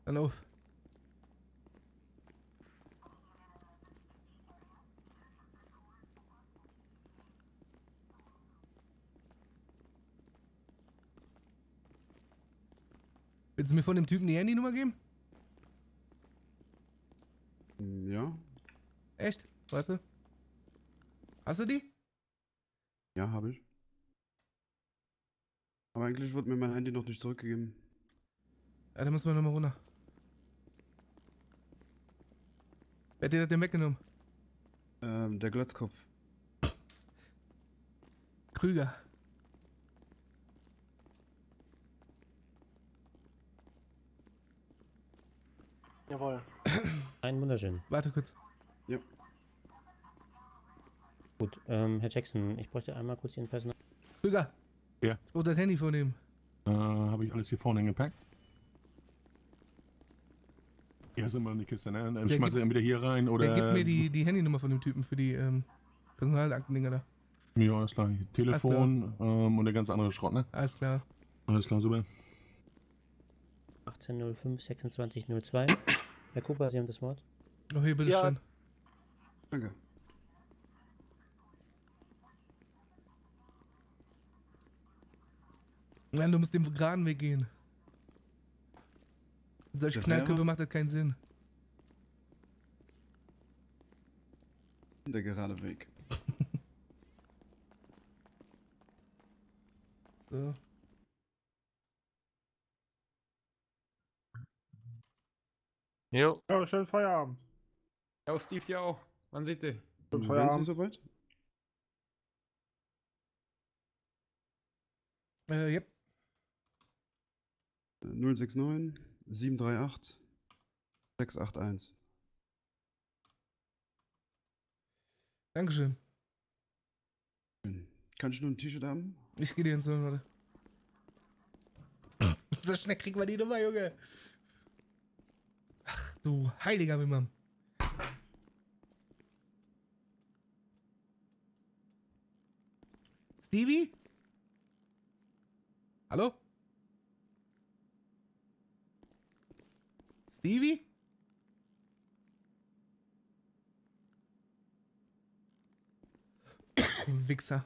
Dann auf. Willst du mir von dem Typen die Handynummer geben? Ja, Echt? Warte. Hast du die? ja, habe ich. Aber eigentlich wurde mir mein Handy noch nicht zurückgegeben. Ja, dann müssen wir nochmal runter. Wer hat dir das denn weggenommen? Ähm, der Glatzkopf. Krüger. Jawohl. Ein wunderschön. Warte kurz. Ja. Gut, ähm, Herr Jackson, ich bräuchte einmal kurz Ihren Personal. Krüger. Ja. Ich brauch das Handy von dem. Äh, Habe ich alles hier vorne hingepackt? Ja, sind wir in die Kiste, ne? Dann Der schmeiß ich gibt- entweder hier rein oder. Der gibt mir die, die Handynummer von dem Typen für die ähm, Personalaktendinger da. Ja, alles klar. Telefon ähm, und der ganze andere Schrott, ne? Alles klar. Alles klar, super. 1805 2602. Herr Cooper, Sie haben das Wort. Oh, hier, bitte ja. schön. Danke. Nein, du musst den geraden Weg gehen. Solche Knallköpfe macht das keinen Sinn. Der gerade Weg. (laughs) so. Jo. Ja, schönen Feierabend. Ja, Steve, dir auch. Wann seht ihr? Schönen Feierabend. es soweit? Äh, yep. 069 738 681. Dankeschön. Kann ich nur ein T-Shirt haben? Ich gehe dir ins Zimmer, warte. (laughs) So schnell kriegen wir die Nummer, Junge. Du heiliger Wimmern. Stevie? Hallo? Stevie? (coughs) Wichser.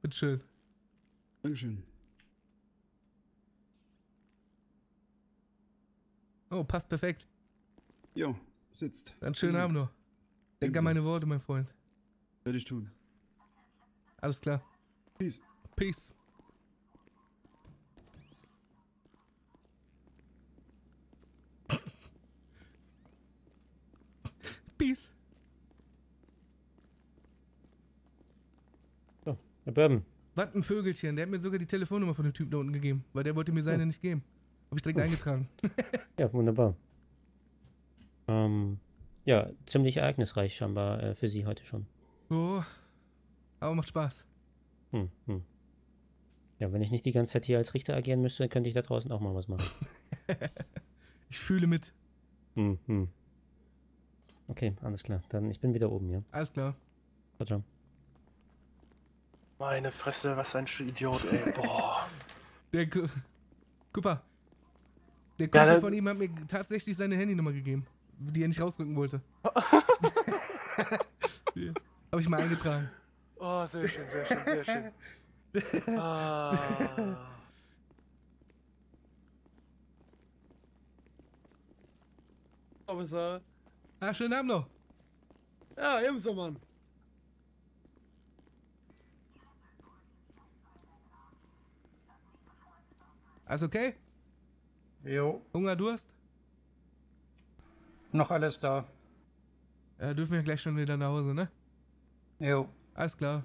Bitteschön. Dankeschön. Oh, passt perfekt. Jo, sitzt. Dann schönen Abend noch. Denk an meine Worte, mein Freund. Werde ich tun. Alles klar. Peace. Peace. Peace. Herr Bourbon. Was ein Vögelchen. Der hat mir sogar die Telefonnummer von dem Typen da unten gegeben, weil der wollte mir seine Oh. nicht geben. Hab ich direkt Oh. eingetragen. (laughs) Ja, wunderbar. Ähm, ja, ziemlich ereignisreich scheinbar äh, für Sie heute schon. Oh. Aber macht Spaß. Hm, hm. Ja, wenn ich nicht die ganze Zeit hier als Richter agieren müsste, könnte ich da draußen auch mal was machen. (laughs) Ich fühle mit. Hm, hm. Okay, alles klar. Dann ich bin wieder oben, ja. Alles klar. Ciao, ciao. Meine Fresse, was ein Idiot, ey. Boah. (laughs) Der mal. Der Ja, Kumpel dann- von ihm hat mir tatsächlich seine Handynummer gegeben, die er nicht rausrücken wollte. Ja. (laughs) (laughs) Hab ich mal eingetragen. Oh, sehr schön, sehr schön, sehr schön. (laughs) Ah. Officer. Ah, schönen Abend noch. Ja, ebenso, Mann. Alles okay? Jo, Hunger, Durst? noch alles da. Ja, dürfen wir gleich schon wieder nach Hause, ne? Jo. Alles klar.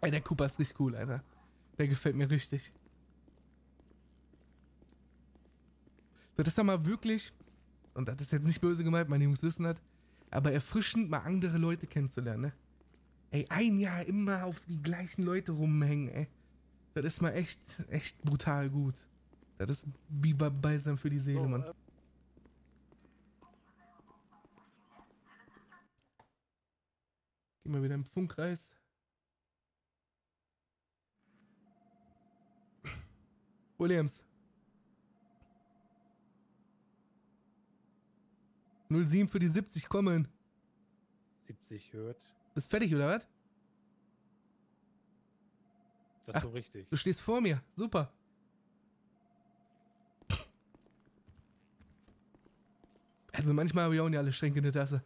Ey, der Cooper ist richtig cool, Alter. Der gefällt mir richtig. Wird das doch mal wirklich, und das ist jetzt nicht böse gemeint, meine Jungs wissen das, aber erfrischend mal andere Leute kennenzulernen, ne? Ey, ein Jahr immer auf die gleichen Leute rumhängen, ey. Das ist mal echt, echt brutal gut. Das ist wie Balsam für die Seele, Mann. Gehen wir wieder im Funkkreis. Williams. 07 für die 70 kommen. 70 hört. Bist fertig, oder was? Das ist so richtig. Du stehst vor mir. Super. Also manchmal habe ich auch nicht alle Schränke in der Tasse.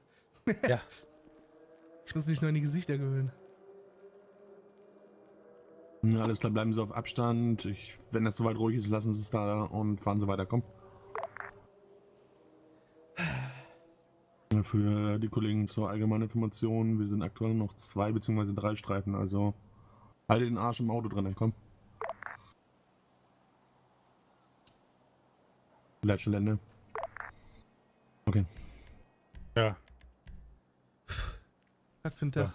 (laughs) Ja. Ich muss mich nur an die Gesichter gewöhnen. Ja, alles klar, bleiben Sie auf Abstand. Ich, wenn das soweit ruhig ist, lassen Sie es da und fahren Sie weiter. Komm. Für die Kollegen zur allgemeinen Information, wir sind aktuell noch zwei bzw. drei Streifen, also halte den Arsch im Auto drin, komm. Letzte Lände. Okay. Ja. Was für ein Tag.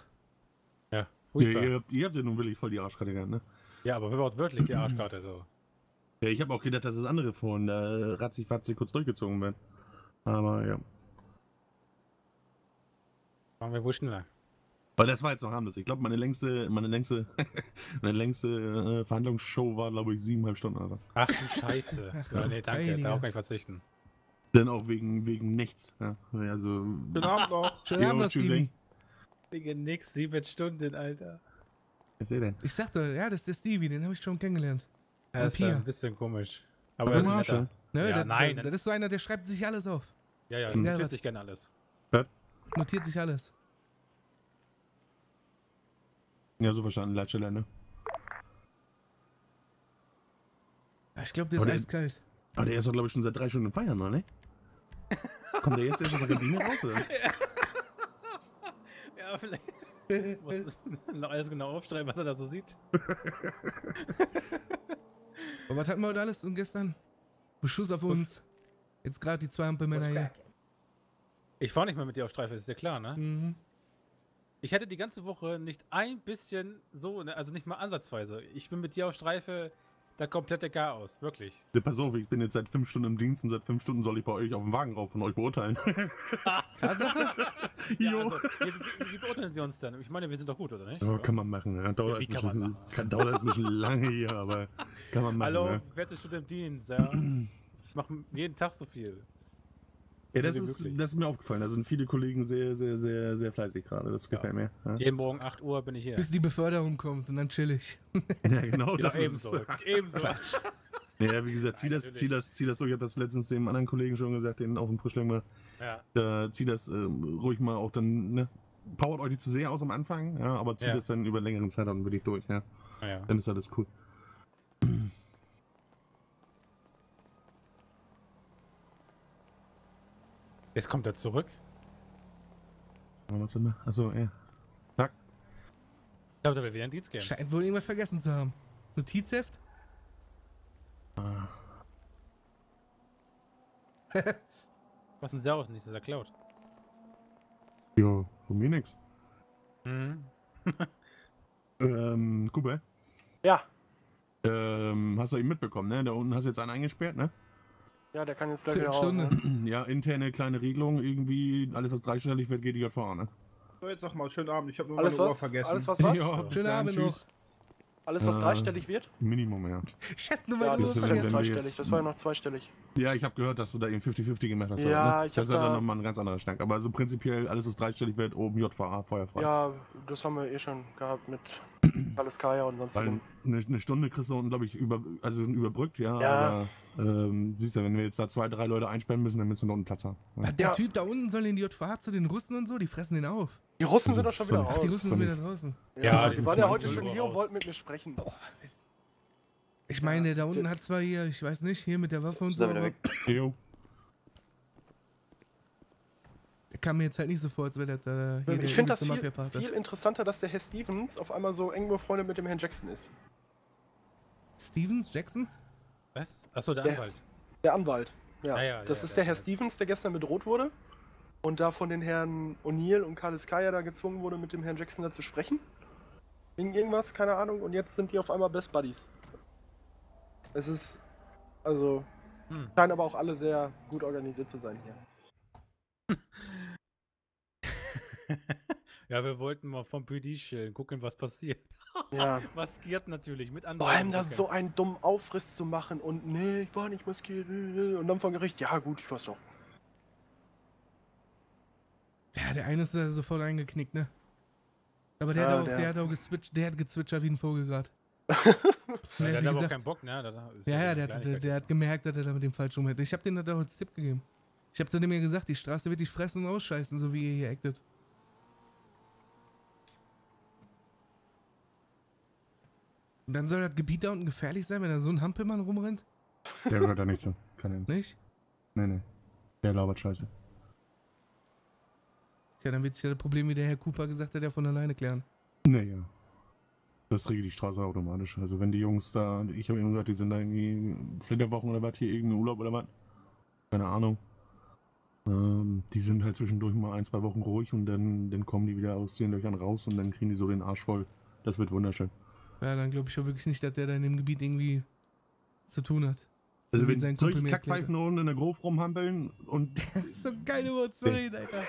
Ja. Ja, Furchtbar. ihr, habt- ihr habt ja nun wirklich voll die Arschkarte gehabt, ne? Ja, aber wortwörtlich die Arschkarte so. Ja, ich habe auch gedacht, dass das andere vorhin da ratzig fatzig kurz durchgezogen wird. Aber ja. Machen wir wohl schneller. Weil das war jetzt noch harmlos. Ich glaube, meine längste, meine längste, (laughs) meine längste äh, Verhandlungsshow war, glaube ich, siebeneinhalb Stunden. Alter. Ach du Scheiße. Ach, (laughs) ja, nee, danke, Heiliger. darauf kann ich verzichten. Denn auch wegen, wegen nichts. Ja, also. Schönen Abend noch. Schönen Abend. Stevie. Wegen nix, sieben Stunden, Alter. Was ist denn? Ich sagte, ja, das ist der Stevie, den habe ich schon kennengelernt. Ja, Und ist ein bisschen komisch. Aber Aber er ist netter. schön. Ne, ja, der, nein. Der, das ist so einer, der schreibt sich alles auf. ja, ja, notiert was. sich gerne alles. Notiert sich alles. Ja, so verstanden, Leitstelle, ne? Ja, ich glaube, der ist Aber der- eiskalt. Aber der ist doch, glaube ich, schon seit drei Stunden feiern, oder ne? (laughs) Kommt der jetzt erst aus der Kabine raus, oder? Ja, vielleicht. (laughs) Muss noch alles genau aufschreiben, was er da so sieht. (laughs) Aber was hatten wir heute alles und gestern? Beschuss auf uns. Jetzt gerade die zwei Ampelmänner hier. Ich fahre nicht mehr mit dir auf Streife, ist ja klar, ne? Mhm. Ich hätte die ganze Woche nicht ein bisschen so, ne, also nicht mal ansatzweise. Ich bin mit dir auf Streife der komplette Chaos, wirklich. Ja, pass auf, ich bin jetzt seit fünf Stunden im Dienst und seit fünf Stunden soll ich bei euch auf den Wagen rauf und euch beurteilen. Tatsache? (laughs) Ja, Jo. also, wie, wie, beurteilen Sie uns denn? Ich meine, wir sind doch gut, oder nicht? Ja, kann man machen, ja. Dauert, Ja, kann man bisschen, dauert ein bisschen lange hier, aber kann man (laughs) machen. Hallo, Ja, wer ist schon im Dienst, ja? Ich mache jeden Tag so viel. Ja das, ist, das ist mir aufgefallen. Da sind viele Kollegen sehr, sehr, sehr, sehr fleißig gerade. Das gefällt mir. Ja, Jeden Morgen 8 Uhr bin ich hier. Bis die Beförderung kommt und dann chill ich. (laughs) ja genau. Ja, Das ebenso. ist, ebenso. ja, wie gesagt, zieh das, zieh das, zieh das durch. Ich habe das letztens dem anderen Kollegen schon gesagt, den auch im Frischling mal. Ja. Da zieh das ähm, ruhig mal auch dann, ne? Powert euch nicht zu sehr aus am Anfang, ja, aber zieh Ja. das dann über längeren Zeitraum wirklich durch, ja. Ja, ja. Dann ist alles cool. Jetzt kommt er zurück. Was immer? Achso, ja. Zack. Ich glaube, da will wieder in den Dienst gehen. Scheint wohl irgendwas vergessen zu haben. Notizheft? Ah. Was ein Servus nicht, das ist er klaut. Ja, von mir nix. Mhm. (laughs) Ähm, Kuba, Ja, ähm, hast du eben mitbekommen, ne? Da unten hast du jetzt einen eingesperrt, ne? Ja, der kann jetzt gleich wieder raus. Viertelstunde. Ne? (clears throat) Ja, interne kleine Regelung, irgendwie, alles was dreistellig wird, geht die JVA, ne? So, jetzt sag mal, schönen Abend. Ich habe nur Alles meine Uhr was? vergessen. Alles was was? (laughs) Ja, Schönen dann, Abend tschüss. Alles was Äh, dreistellig wird? Minimum, ja. Ich hab nur Ja, meine das Uhr ist wenn ja wir vergessen. dreistellig. jetzt- Das war ja noch zweistellig. Ja, ich habe gehört, dass du da eben 50-50 gemacht hast. Ja, ne? ich hab Das ist ja da- dann nochmal ein ganz anderer Schnack. Aber also prinzipiell, alles was dreistellig wird, oben JVA, feuerfrei. Ja, das haben wir eh schon gehabt mit (clears throat) alles Kaya und Weil sonstigem. Eine, eine Stunde kriegst du unten, glaube ich, über, also überbrückt, ja. Ja. Aber ähm, siehst du, wenn wir jetzt da zwei, drei Leute einsperren müssen, dann müssen wir da unten Platz haben. Ja. Der Ja. Typ da unten soll in die JVA zu den Russen und so, die fressen den auf. Die Russen Also, sind doch schon so- wieder Ach, raus. die Russen so sind wieder draußen. Ja, Ja, die waren ja heute schon hier raus. und wollten mit mir sprechen. Ich meine, da unten hat zwar hier, ich weiß nicht, hier mit der Waffe und so, aber? Jo. der kam mir jetzt halt nicht so vor, als wäre der der ich finde das viel, viel interessanter, dass der Herr Stevens auf einmal so eng befreundet mit dem Herrn Jackson ist. Stevens? Jacksons? Was? Achso, der Der- Anwalt. Der Anwalt. Ja, Ja, ja, das ja, ist der der Herr. Stevens, der gestern bedroht wurde und da von den Herren O'Neill und Carlos Kaya da gezwungen wurde, mit dem Herrn Jackson da zu sprechen. Wegen irgendwas, keine Ahnung, und jetzt sind die auf einmal Best Buddies. Es ist, also, Hm. scheinen aber auch alle sehr gut organisiert zu sein hier. (laughs) ja, wir wollten mal vom PD chillen, gucken, was passiert. (laughs) Ja. (laughs) Maskiert natürlich, mit Vor anderen. allem da so einen dummen Aufriss zu machen und nee, ich war nicht maskiert und dann vom Gericht, ja gut, ich weiß doch. Ja, der eine ist da sofort eingeknickt, ne? Aber der, Ja, hat auch, der- der hat auch geswitcht, der hat gezwitschert wie ein Vogel (laughs) gerade. Ja, Ja, der hat aber auch keinen Bock, ne? Ja, ja, der, hat, der, der hat gemerkt, dass er da mit dem falsch rum hätte. Ich hab denen da auch als Tipp gegeben. Ich hab zu dem ja gesagt, die Straße wird dich fressen und ausscheißen, so wie ihr hier actet. Und dann soll das Gebiet da unten gefährlich sein, wenn da so ein Hampelmann rumrennt? Der gehört da nicht zu. Keine Ahnung. Nicht? Nee, nee. Der labert scheiße. Tja, dann wird sich ja das Problem, wie der Herr Cooper gesagt hat, ja von alleine klären. Nee, ja. Das regelt die Straße automatisch. Also wenn die Jungs da, ich habe eben gesagt, die sind da irgendwie Flitterwochen oder was, hier irgendein Urlaub oder was. Keine Ahnung. Ähm, die sind halt zwischendurch mal ein, zwei Wochen ruhig und dann, dann kommen die wieder aus den Löchern raus und dann kriegen die so den Arsch voll. Das wird wunderschön. Ja, dann glaube ich auch wirklich nicht, dass der da in dem Gebiet irgendwie zu tun hat. Also wenn sein Kumpel solche. Kackpfeifen unten in der Grove rumhampeln und (laughs) Das ist so geil über uns zu reden, Alter.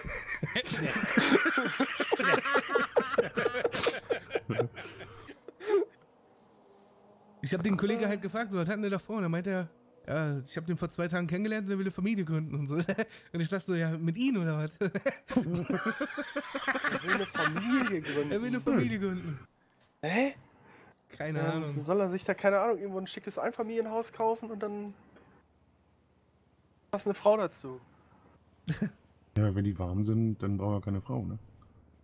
Ich habe den Kollegen halt gefragt, so, was hatten der da vor? Und dann meinte er, ja, ich habe den vor zwei Tagen kennengelernt und er will eine Familie gründen und so. (laughs) Und ich sag so, ja, mit ihm oder was? (laughs) Er will eine Familie gründen. Er will eine Familie gründen. Hä? Keine Ähm, Ahnung. Soll er sich da, keine Ahnung, irgendwo ein schickes Einfamilienhaus kaufen und dann passt eine Frau dazu. (laughs) Ja, wenn die warm sind, dann brauchen wir keine Frau, ne?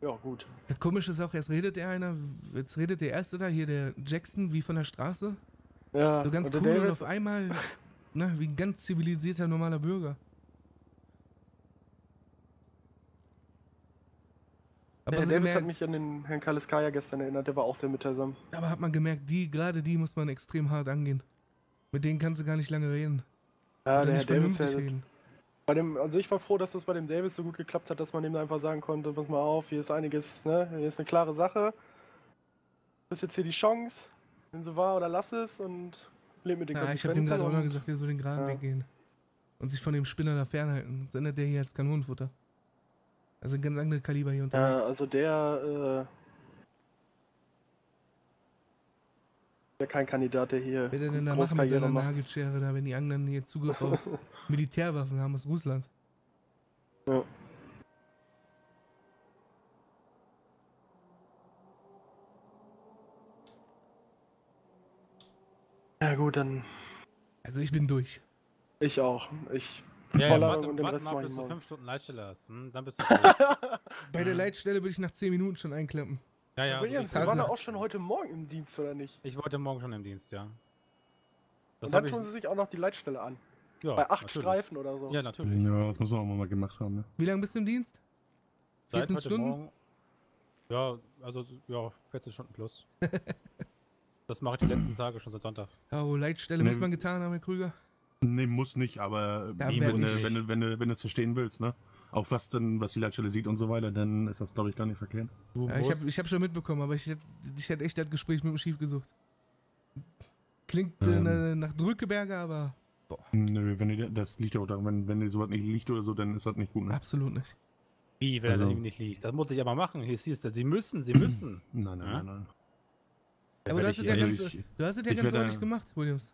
Ja, gut. Das Komische ist auch, jetzt redet der einer, jetzt redet der Erste da, hier der Jackson, wie von der Straße. Ja, So ganz cool und auf einmal, ne, wie ein ganz zivilisierter, normaler Bürger. Aber, Der Davis hat mich an den Herrn Kaliskaya gestern erinnert, der war auch sehr mitteilsam. aber hat man gemerkt, die, gerade die muss man extrem hart angehen. Mit denen kannst du gar nicht lange reden. Ja, der Herr Davis, reden. bei dem, also ich war froh, dass das bei dem Davis so gut geklappt hat, dass man ihm einfach sagen konnte, pass mal auf, hier ist einiges, ne, hier ist eine klare Sache. Das ist jetzt hier die Chance, wenn so war oder lass es und leb mit den Ja, ich habe dem gerade auch noch gesagt, der soll den geraden Ja. Weg gehen. Und sich von dem Spinner da fernhalten. Sonst endet der hier als Kanonenfutter. Also ein ganz andere Kaliber hier Ja, unterwegs. also der, äh, der kein Kandidat, der hier der denn da machen mit seiner. Nagelschere da, wenn die anderen hier Zugriff auf (laughs) Militärwaffen haben aus Russland? Ja. Ja gut, dann Also ich bin durch. ich auch. Ich Ja, ja, warte, und den warte mal, bis du morgen. 5 Stunden Leitstelle hast. Hm, dann bist du. (laughs) Bei der Leitstelle würde ich nach 10 Minuten schon einklappen. Ja, ja. so Williams, wie wir waren doch auch schon heute Morgen im Dienst, oder nicht? Ich wollte morgen schon im Dienst, ja. Das Und dann ich- tun sie sich auch noch die Leitstelle an. Ja, Bei acht natürlich. Streifen oder so. Ja, natürlich. Ja, das müssen wir auch mal gemacht haben, ne? Wie lange bist du im Dienst? Seit 14 heute Stunden? Morgen. Ja, also ja, 14 Stunden plus. (laughs) das mache ich die letzten Tage schon seit Sonntag. Oh, Leitstelle Nee. muss man getan haben, Herr Krüger. Nee, muss nicht, aber Ja, wenn, du, wenn, du, wenn, du, wenn du es verstehen willst, ne? Auf was denn, was die Leitstelle sieht und so weiter, dann ist das, glaube ich, gar nicht verkehrt. Ja, ich habe ich hab schon mitbekommen, aber ich hätte ich hätt echt das Gespräch mit dem Schief gesucht. Klingt Ähm. äh, nach Drückeberger, aber Nö, wenn dir das liegt ja auch daran, wenn, wenn dir sowas nicht liegt oder so, dann ist das nicht gut, ne? absolut nicht. Wie, wenn Also- das ihm nicht liegt? Das muss ich aber machen. Hier siehst du, sie müssen, sie (clears throat) müssen. Nein, nein, Ja? nein, nein. Aber du werd hast, es ich ja hier- ganz, Also ich- du hast es ja ganz ordentlich gemacht, Williams.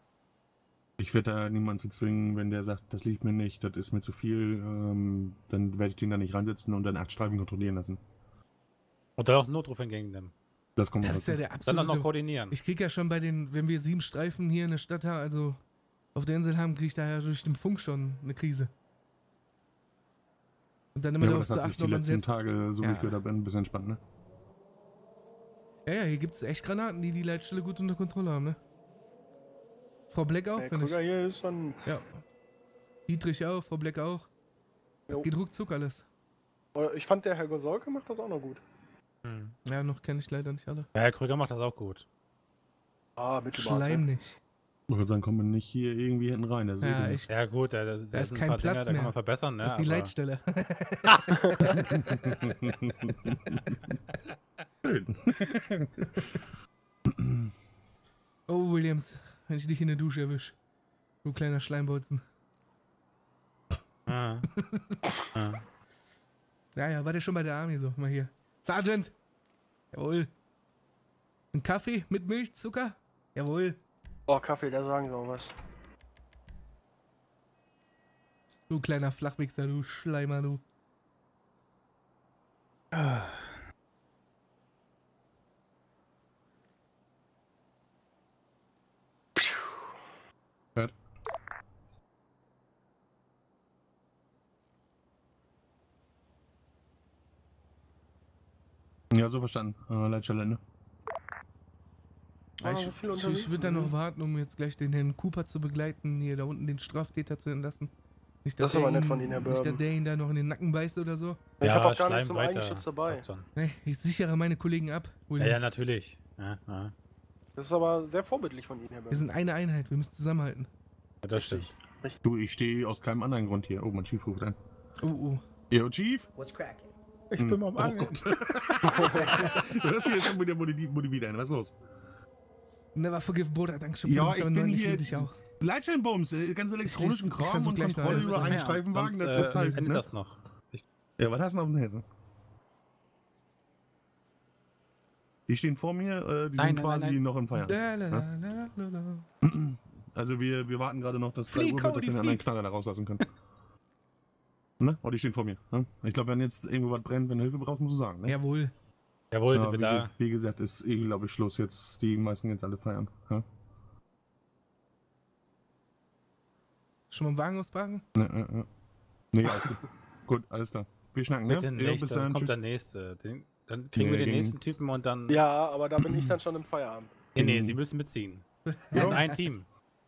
Ich werde da niemanden zu zwingen, wenn der sagt, das liegt mir nicht, das ist mir zu viel, ähm, dann werde ich den da nicht reinsetzen und dann acht Streifen kontrollieren lassen. Und dann auch Notruf entgegennehmen. Das kommt Das ist ja der Dann auch absolute... noch koordinieren. Ich krieg ja schon bei den, wenn wir sieben Streifen hier in der Stadt haben, also auf der Insel haben, krieg ich da ja durch den Funk schon eine Krise. Und dann immer Ja, darauf zu achten, die letzten selbst... Tage, so wie Ja. ich gehört habe, ein bisschen entspannt, ne? Ja, ja, hier gibt's echt Granaten, die die Leitstelle gut unter Kontrolle haben, ne? Frau Black auch, finde Krüger ich. hier ist dann. Ja. Dietrich auch, Frau Black auch. Jo. Geht ruckzuck alles. Ich fand, der Herr Gosolke macht das auch noch gut. Hm. Ja, noch kenne ich leider nicht alle. Ja, Herr Krüger macht das auch gut. Ah, mit Schleim nicht. Ich würde sagen, kommen wir nicht hier irgendwie hinten rein. Das ist Ja, echt. Ja gut, da, da, Da ist kein paar Platz Dinge, da mehr. kann man verbessern. Das ja, ist die aber- Leitstelle. Schön. (laughs) (laughs) oh, Williams, wenn ich dich in der Dusche erwisch. Du kleiner Schleimbolzen. Ah. (laughs) Ah. Ja, ja, war der schon bei der Army so? Mal hier. Sergeant! Jawohl. Ein Kaffee mit Milch, Zucker? Jawohl. Oh, Kaffee, da sagen sie auch was. Du kleiner Flachwichser, du Schleimer, du. Ah. Hört. Ja, so verstanden. Äh, Leitstelle, ne? Ich so ich, ich würde da noch warten, um jetzt gleich den Herrn Cooper zu begleiten, hier da unten den Straftäter zu entlassen. Nicht, Das ist der aber nett ihn- von Ihnen, Herr Nicht, dass Bourbon. der ihn da noch in den Nacken beißt oder so. Ich Ja, hab auch gar nichts zum. Eigenschutz dabei. Nee, ich sichere meine Kollegen ab. Ja, ja, natürlich. Ja, ja. Das ist aber sehr vorbildlich von Ihnen, Herr Wir Böhm. sind eine Einheit, wir müssen zusammenhalten. ja das stimmt. Du, ich stehe aus keinem anderen Grund hier. Oh, mein Chief ruft an. Oh, oh. Yo, Chief? What's cracking? Ich Hm. bin mal am Oh Angeln. Gott. (laughs) du hörst hier schon wieder ein. Was ist los? Never forgive Bruder, danke schön. Ja, ich aber bin nein, ich hier- dich auch. Leitstellenbums, äh, ganz elektronischen Ich- ich Kram und Kontrolle über einen. Streifenwagen, Sonst, das ist äh, halt, endet ne? das noch. Ja, was hast du denn auf dem Herzen? Die stehen vor mir, äh, die Nein, sind nein, quasi nein, noch im Ja? la, la. Also wir, wir warten gerade noch, dass 3 Flieg, Uhr wird, dass wir den anderen. Knaller da rauslassen können. ne? Oh, die stehen vor mir. Ne? Ich glaube, wenn jetzt irgendwo was brennt, wenn du Hilfe brauchst, musst du sagen. Ne? Jawohl. Jawohl, sind Aber wir da. wie gesagt, ist eh, glaube ich, Schluss jetzt. Die meisten jetzt alle feiern. Ja? Schon mal einen Wagen auspacken? Ne, ne, ne. Nee, alles gut. gut, alles klar. Wir schnacken, ne? Bitte bis dann dann, kommt tschüss. der nächste. Den, dann kriegen wir Nee, den ging- nächsten Typen und dann. Ja, aber da bin ich dann schon im Feierabend. Nee, nee, sie müssen mitziehen. Wir Ja. sind ein Team.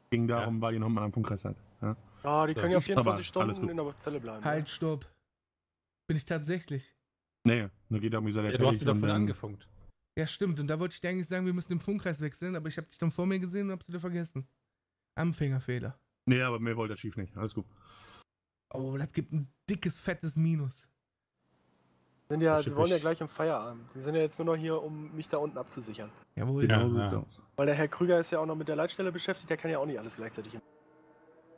Ging darum, weil ihr noch mal am Funkreis seid. Ja? Ja, die So, können ja ich- 24 aber Stunden in der Zelle bleiben. Halt, stopp. Bin ich tatsächlich. Nee, nur geht darum, ihr seid ja Ja, du hast fertig wieder und von dann- angefunkt. Ja, stimmt. Und da wollte ich dir eigentlich sagen, wir müssen den Funkkreis wechseln, aber ich habe dich dann vor mir gesehen und hab's wieder vergessen. Anfängerfehler. Nee, aber mehr wollte der Chief nicht. Alles gut. Oh, das gibt ein dickes, fettes Minus. Sind ja, sie wollen ja gleich im Feierabend. Sie sind ja jetzt nur noch hier, um mich da unten abzusichern. Jawohl. Genau Ja, so sieht's ja. aus. Weil der Herr Krüger ist ja auch noch mit der Leitstelle beschäftigt, der kann ja auch nicht alles gleichzeitig. machen.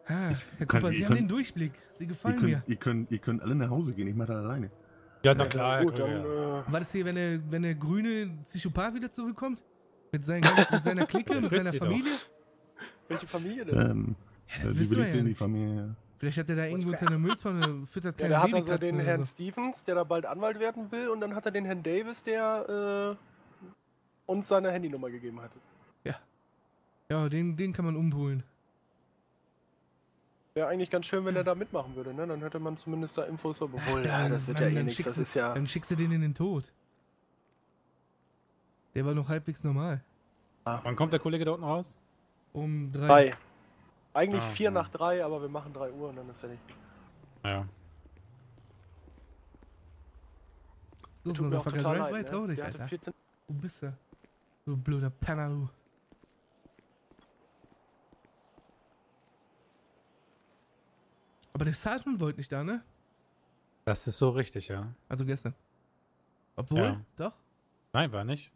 Ah, Herr ihr Sie haben könnt- den Durchblick. Sie Ihr gefallen könnt, mir. ihr, könnt, ihr könnt alle nach Hause gehen, ich mach das alleine. Ja, na klar, Herr gut, dann. Krüger. Äh, War das hier, wenn der, wenn der grüne Psychopath wieder zurückkommt? Mit, seinen, mit seiner (laughs) Clique, mit seiner doch. Familie? welche Familie denn? Ähm, Ja, äh, die ja sie in die. Familie. Vielleicht hat er da irgendwo unter einer Mülltonne, (laughs) füttert Ja, da hat er so den Herrn so. Stevens, der da bald Anwalt werden will, und dann hat er den Herrn Davis, der äh, uns seine Handynummer gegeben hatte. Ja, den, den kann man umholen. Wäre eigentlich ganz schön, wenn er da mitmachen würde, ne? Dann hätte man zumindest da Infos so. Obwohl, ja, dann- das wird Mann, ja eh nichts, schickst das du- ist ja. Dann schickst du den in den Tod. Der war noch halbwegs normal. Wann kommt der Kollege da unten raus? Um drei. Drei. Eigentlich Ah, vier ja. nach drei, aber wir machen drei Uhr und dann ist fertig. Ja. So so auch total Drive weit ne? traurig, Der Alter. 14 Wo bist du? Du blöder Penner, du. Aber der Sergeant wollte nicht da, ne? Das ist so richtig, ja. Also gestern. Obwohl, Ja. doch. Nein, war nicht.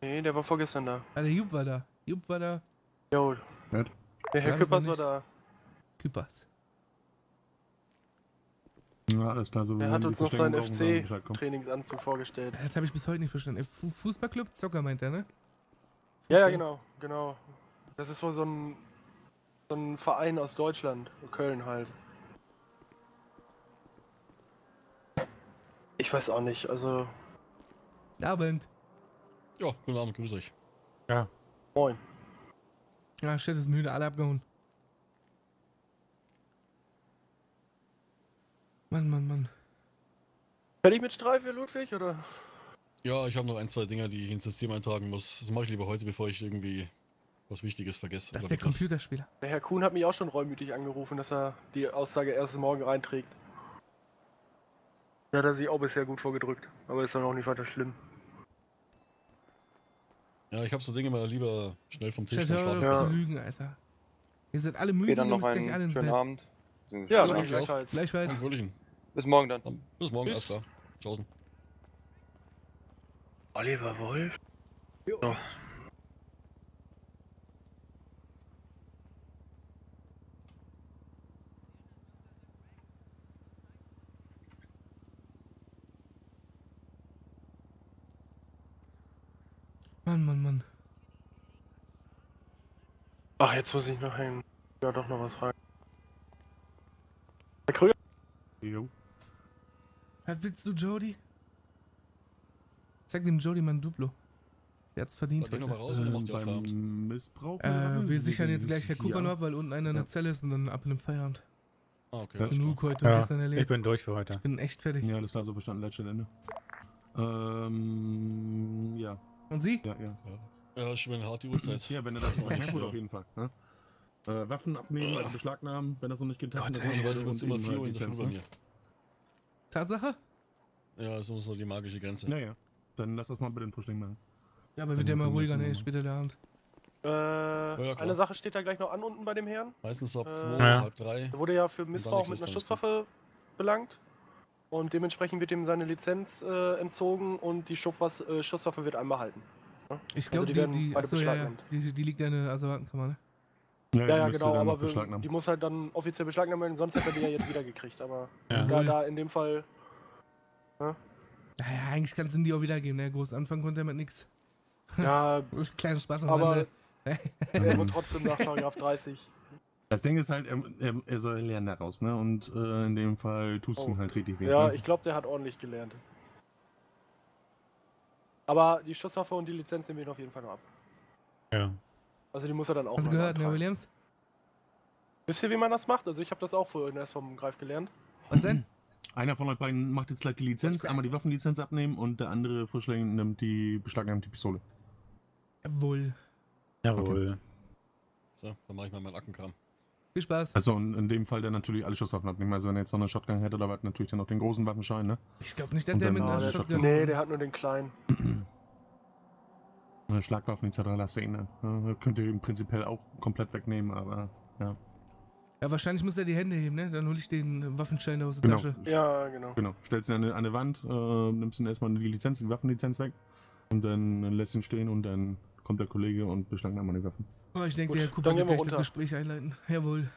Nee, der war vorgestern da. Ah, der Jupp war da. Jupp war da. Jo. Nett. Der Herr Küppers war da. Küppers. Ja, alles klar. So, wenn hat uns noch seinen. FC-Trainingsanzug vorgestellt. Das habe ich bis heute nicht verstanden. Fu- Fußballclub? Zocker meint er, ne? Ja, ja, genau, genau. Das ist wohl so ein, so ein Verein aus Deutschland, Köln halt. Ich weiß auch nicht, also. Abend. Ja, guten Abend, grüß euch. Ja. Moin. Ja, Stadt ist müde, alle abgehauen. Mann, Mann, Mann. Fertig mit Streife, Ludwig, oder? Ja, ich habe noch ein, zwei Dinger, die ich ins System eintragen muss. Das mache ich lieber heute, bevor ich irgendwie was Wichtiges vergesse. Das ist der. Computerspieler. Der Herr Kuhn hat mich auch schon reumütig angerufen, dass er die Aussage erst morgen reinträgt. Da hat er sich auch bisher gut vorgedrückt, aber ist dann auch nicht weiter schlimm. Ja, ich habe so Dinge mal lieber schnell vom Tisch Statt dann hör schlafen. auf zu lassen. lügen, Alter. Ihr seid alle müde Okay, dann noch alle einen ins schönen Bett. Abend. Ja, Ja, dann danke auch. gleichfalls. Gleichfalls. Bis morgen dann. Dann Bis morgen, Tschüss. alles klar. Tschaußen. Oliver Wolf? So. Mann, Mann, Mann. Ach, jetzt muss ich noch ein. Ja, doch noch was fragen. Herr Krüger? Jo. Was willst du, Jody? Zeig dem Jody mal ein Duplo. Der hat's verdient heute. noch mal raus Ähm, beim Missbrauch? Äh, wir sichern jetzt gleich Herr? Cooper noch ab, weil unten einer in der Ja. Zelle ist und dann ab in den Feierabend. Ah, okay. Genug heute Ja, gestern ich erlebt. bin durch für heute. Ich bin echt fertig. Ja, das war so verstanden, letzte Ende. Ähm, ja, Und Sie? ja, ja. Ja, ist schon eine harte Uhrzeit. Ja, wenn er das noch nicht Ja. auf jeden Fall. Ne? Äh, Waffen abnehmen, also beschlagnahmen, wenn das noch nicht getan ist. Komischerweise wird es immer eben 4 Uhr in der Früh bei mir. Tatsache? Ja, das ist so die magische Grenze. Naja, dann lass das mal bei den Frühstück machen. Ja, aber wird ja wir ruhiger, ne? Später der Abend. Äh, ja, klar. eine Sache steht da gleich noch an unten bei dem Herrn. Meistens so ab Äh, 2, Ja. halb 3. Er wurde ja für Missbrauch mit einer Schusswaffe belangt. Und dementsprechend wird ihm seine Lizenz äh, entzogen und die Schusswas äh, Schusswaffe wird einbehalten. Ich Also glaube, die die, die, beide achso, ja, ja, die, die liegt ja in der Asservatenkammer, ne? Ja, ja, müsste genau, aber wir, die muss halt dann offiziell beschlagnahmt werden, sonst hätte er die ja jetzt wieder gekriegt. Aber Ja. da, da in dem Fall. Naja, eigentlich kannst du ihn die auch wiedergeben, ne? Groß anfangen konnte er mit nix. Ja, (laughs) Kleiner Spaß am aber Rande. er wird trotzdem nach Paragraph 30. Das Ding ist halt, er, er, er soll lernen daraus, ne? Und äh, in dem Fall tust du Oh. ihm halt richtig weh. Ja, ne? ich glaube, der hat ordentlich gelernt. Aber die Schusswaffe und die Lizenz nehmen wir ihn auf jeden Fall noch ab. Ja. Also die muss er dann auch Hast du gehört, ne. Williams? Wisst ihr, wie man das macht? Also ich habe das auch vorhin erst vom Greif gelernt. Was denn? (clears throat) Einer von euch beiden macht jetzt gleich die Lizenz, einmal die Waffenlizenz abnehmen und der andere Frischling nimmt die beschlagnahmt die Pistole. Jawohl. Jawohl. So, dann mache ich mal meinen Aktenkram. Viel Spaß. Also in, in dem Fall der natürlich alle Schusswaffen abnehmen. Also wenn er jetzt noch eine Shotgun hätte, da hat natürlich dann noch den großen Waffenschein, ne? Ich glaube nicht, dass der dann mit einer eine Shotgun... Nee, der hat nur den kleinen. (clears throat) Schlagwaffen etc. lasst ihr ihn, ne? Ja, Könnt ihr ihn prinzipiell auch komplett wegnehmen, aber ja. Ja, wahrscheinlich muss er die Hände heben, ne? Dann hole ich den Waffenschein aus der Genau. Tasche. Ja, genau. Genau. Stellst ihn an eine, an eine Wand, äh, nimmst ihn erstmal die Lizenz, die Waffenlizenz weg und dann lässt ihn stehen und dann kommt der Kollege und beschlagnahmt die Waffen. Oh, ich denke, der dann Cooper wird wir gleich das runter. Gespräch einleiten. Jawohl.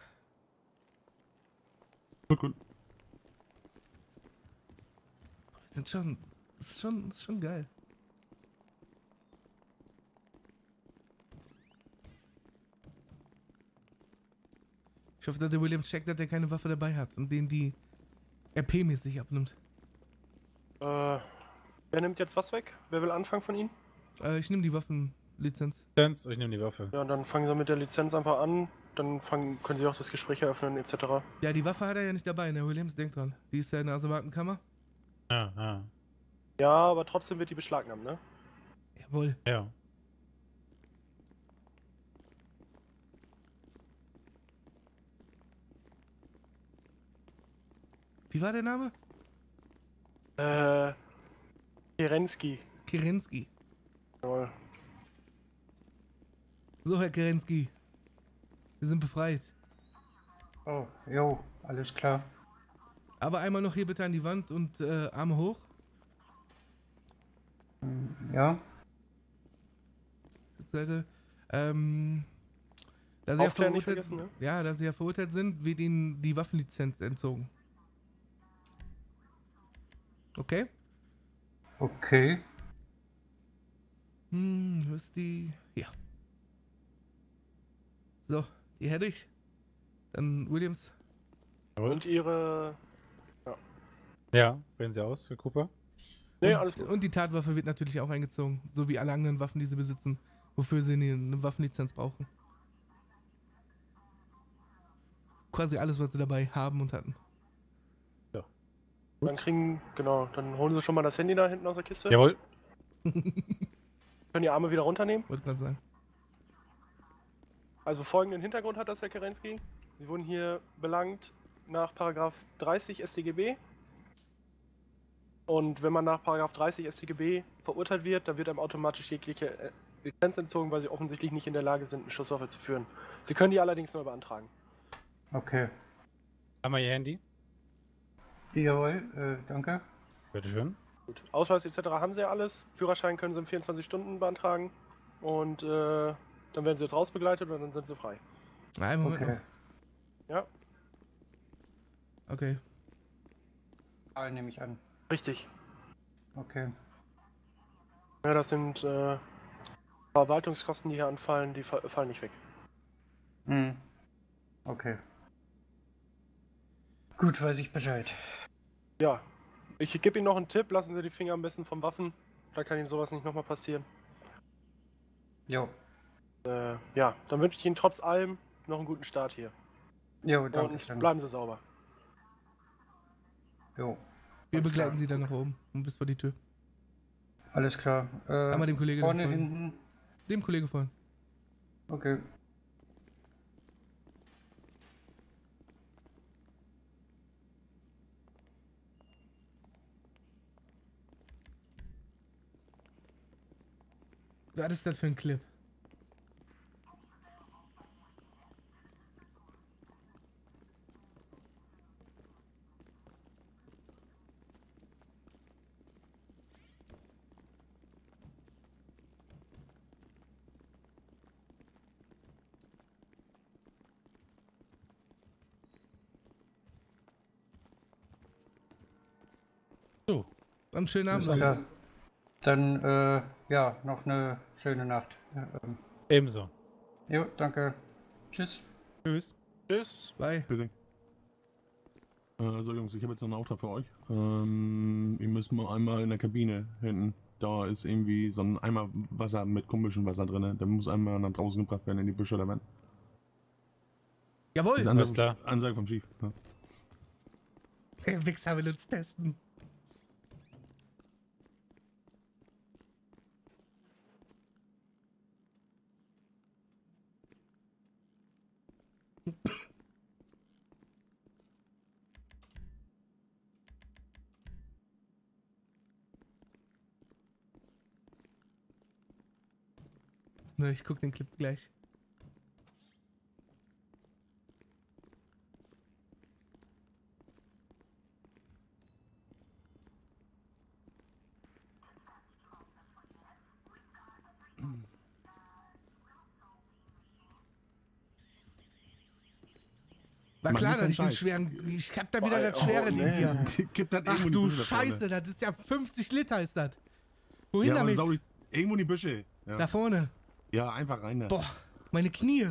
Gut, gut. Das sind schon... Das ist schon, das ist schon geil. Ich hoffe, dass der Williams checkt, dass er keine Waffe dabei hat und den die RP-mäßig abnimmt. Äh, wer nimmt jetzt was weg? Wer will anfangen von Ihnen? Äh, ich nehme die Waffenlizenz. Lizenz, ich nehme die Waffe. Ja, dann fangen Sie mit der Lizenz einfach an. Dann fangen, können Sie auch das Gespräch eröffnen, etc. Ja, die Waffe hat er ja nicht dabei, ne? Williams, denk dran. Die ist ja in der Asservatenkammer. Ja, ja. Ja, aber trotzdem wird die beschlagnahmt, ne? Jawohl. Ja. Wie war der Name? Äh, Kerensky. Kerensky. Jawohl. So, Herr Kerensky. Wir sind befreit. Oh, jo, alles klar. Aber einmal noch hier bitte an die Wand und äh, Arme hoch. Ja, Seite. Ähm, da sie, ja verurteilt, vergessen, ja, da sie ja verurteilt sind, wird ihnen die Waffenlizenz entzogen. Okay? okay. Hm, wo ist die? Ja. So, die hätte ich. Dann Williams. Und Ihre. Ja, wählen Sie aus, Herr Cooper. Nee, und, alles gut. und die Tatwaffe wird natürlich auch eingezogen. So wie alle anderen Waffen, die sie besitzen. Wofür sie eine, Waffenlizenz brauchen. Quasi alles, was sie dabei haben und hatten. Dann kriegen, genau, dann holen Sie schon mal das Handy da hinten aus der Kiste. Jawohl. (laughs) Können die Arme wieder runternehmen. Wollte gerade sagen. Also folgenden Hintergrund hat das Herr Kerensky. Sie wurden hier belangt nach Paragraph 30 StGB. Und wenn man nach Paragraph 30 StGB verurteilt wird, dann wird einem automatisch jegliche äh, Lizenz entzogen, weil sie offensichtlich nicht in der Lage sind, eine Schusswaffe zu führen. Sie können die allerdings neu beantragen. Okay. Einmal Ihr Handy. Jawohl, äh, danke. Bitteschön. Gut. Ausweis etc. haben sie ja alles. Führerschein können sie in 24 Stunden beantragen. Und äh, dann werden sie jetzt rausbegleitet und dann sind sie frei. Einen Moment Okay. noch. Ja, Okay. Zahl nehme ich an. richtig. Okay. Ja, das sind äh, Verwaltungskosten, die hier anfallen, die fa- fallen nicht weg. Hm. Okay. Gut, weiß ich Bescheid. Ja, ich gebe Ihnen noch einen Tipp, lassen Sie die Finger am besten vom Waffen. Da kann Ihnen sowas nicht nochmal passieren. Jo. Äh, ja, dann wünsche ich Ihnen trotz allem noch einen guten Start hier. Jo, danke Und schön. bleiben Sie sauber. Jo. Wir Alles begleiten klar. sie dann nach oben und bis vor die Tür. Alles klar. Äh, Einmal dem Kollegen vorne, folgen. hinten. Dem Kollege folgen. Okay. Was ist das für ein Clip? So. Dann schönen Abend klar. Dann, äh, ja, noch eine schöne Nacht. Ja, ähm, Ebenso. jo, danke. Tschüss. Tschüss. Tschüss. Bye. Bitte. Äh, Also Jungs, ich habe jetzt noch einen Auftrag für euch. Ähm, ihr müsst mal einmal in der Kabine hinten, da ist irgendwie so ein Eimer Wasser mit komischem Wasser drin. Der muss einmal nach draußen gebracht werden in die Büsche oder wenn. Jawohl! Das ist Ansage, klar. Ansage vom Chief. Ja. Der Wichser will uns testen. Na, ich guck den Clip gleich. War Mach klar, dass ich den schweren. Ich hab da wieder Boah, das schwere oh, Ding nee. hier. (laughs) Gib das Ach du. Scheiße, das ist ja 50 Liter ist das. Wohin ja, damit? die- irgendwo in die Büsche. Ja. Da vorne. Ja, einfach rein da. Boah, meine Knie.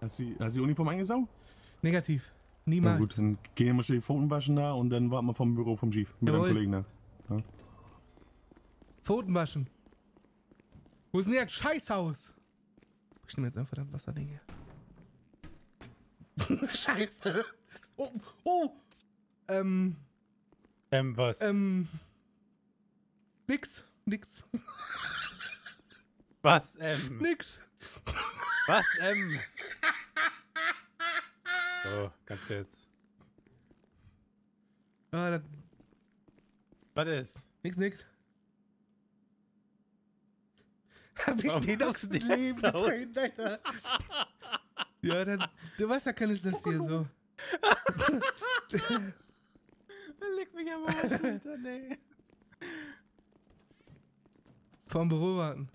Hast du hast du die Uniform eingesaugt? Negativ. Na Niemals. gut, dann gehen wir mal schnell die Pfoten waschen da und dann warten wir vom Büro vom Chief mit Jawohl. einem Kollegen da. Ja. Pfoten waschen. Wo ist denn jetzt Scheißhaus? Ich nehme jetzt einfach das Wasserding hier. (laughs) Scheiße. Oh, oh. Ähm, Ähm, was? ähm. Nix. Nix. (laughs) Was, ähm? Nix. Was, ähm? So, kannst du jetzt. Ah, das, Was ist? nix, nix. (laughs) Hab ich den aus dem Leben getrennt, Alter? (laughs) Ja, dann, du weißt ja, kann ich das hier so. (laughs) Leg mich am Arsch, Alter, nee. Vorm Büro warten.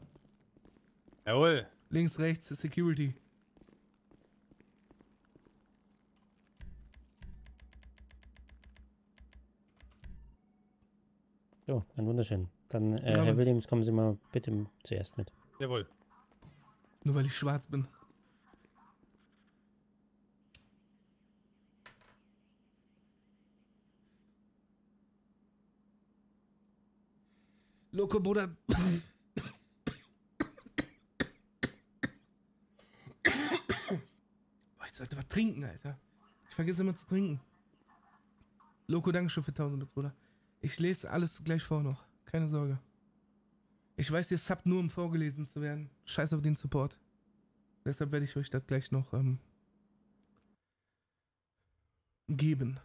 Jawohl. Links, rechts, Security. So, dann wunderschön. Dann, äh, Ja, Herr. Williams, kommen Sie mal bitte zuerst mit. Jawohl. Nur weil ich schwarz bin. Loco, Bruder. Boah, ich sollte was trinken, Alter. Ich vergesse immer zu trinken. Loco, Dankeschön für 1000 Bits, Bruder. Ich lese alles gleich vor noch. Keine Sorge. Ich weiß, ihr subbt nur, um vorgelesen zu werden. Scheiß auf den Support. Deshalb werde ich euch das gleich noch ähm, geben.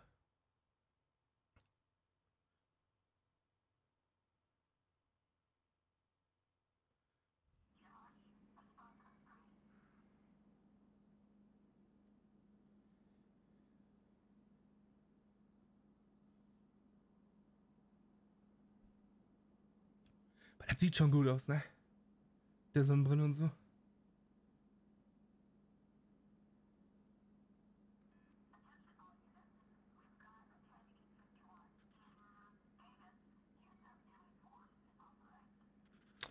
Das sieht schon gut aus, ne? Der Sonnenbrille und so.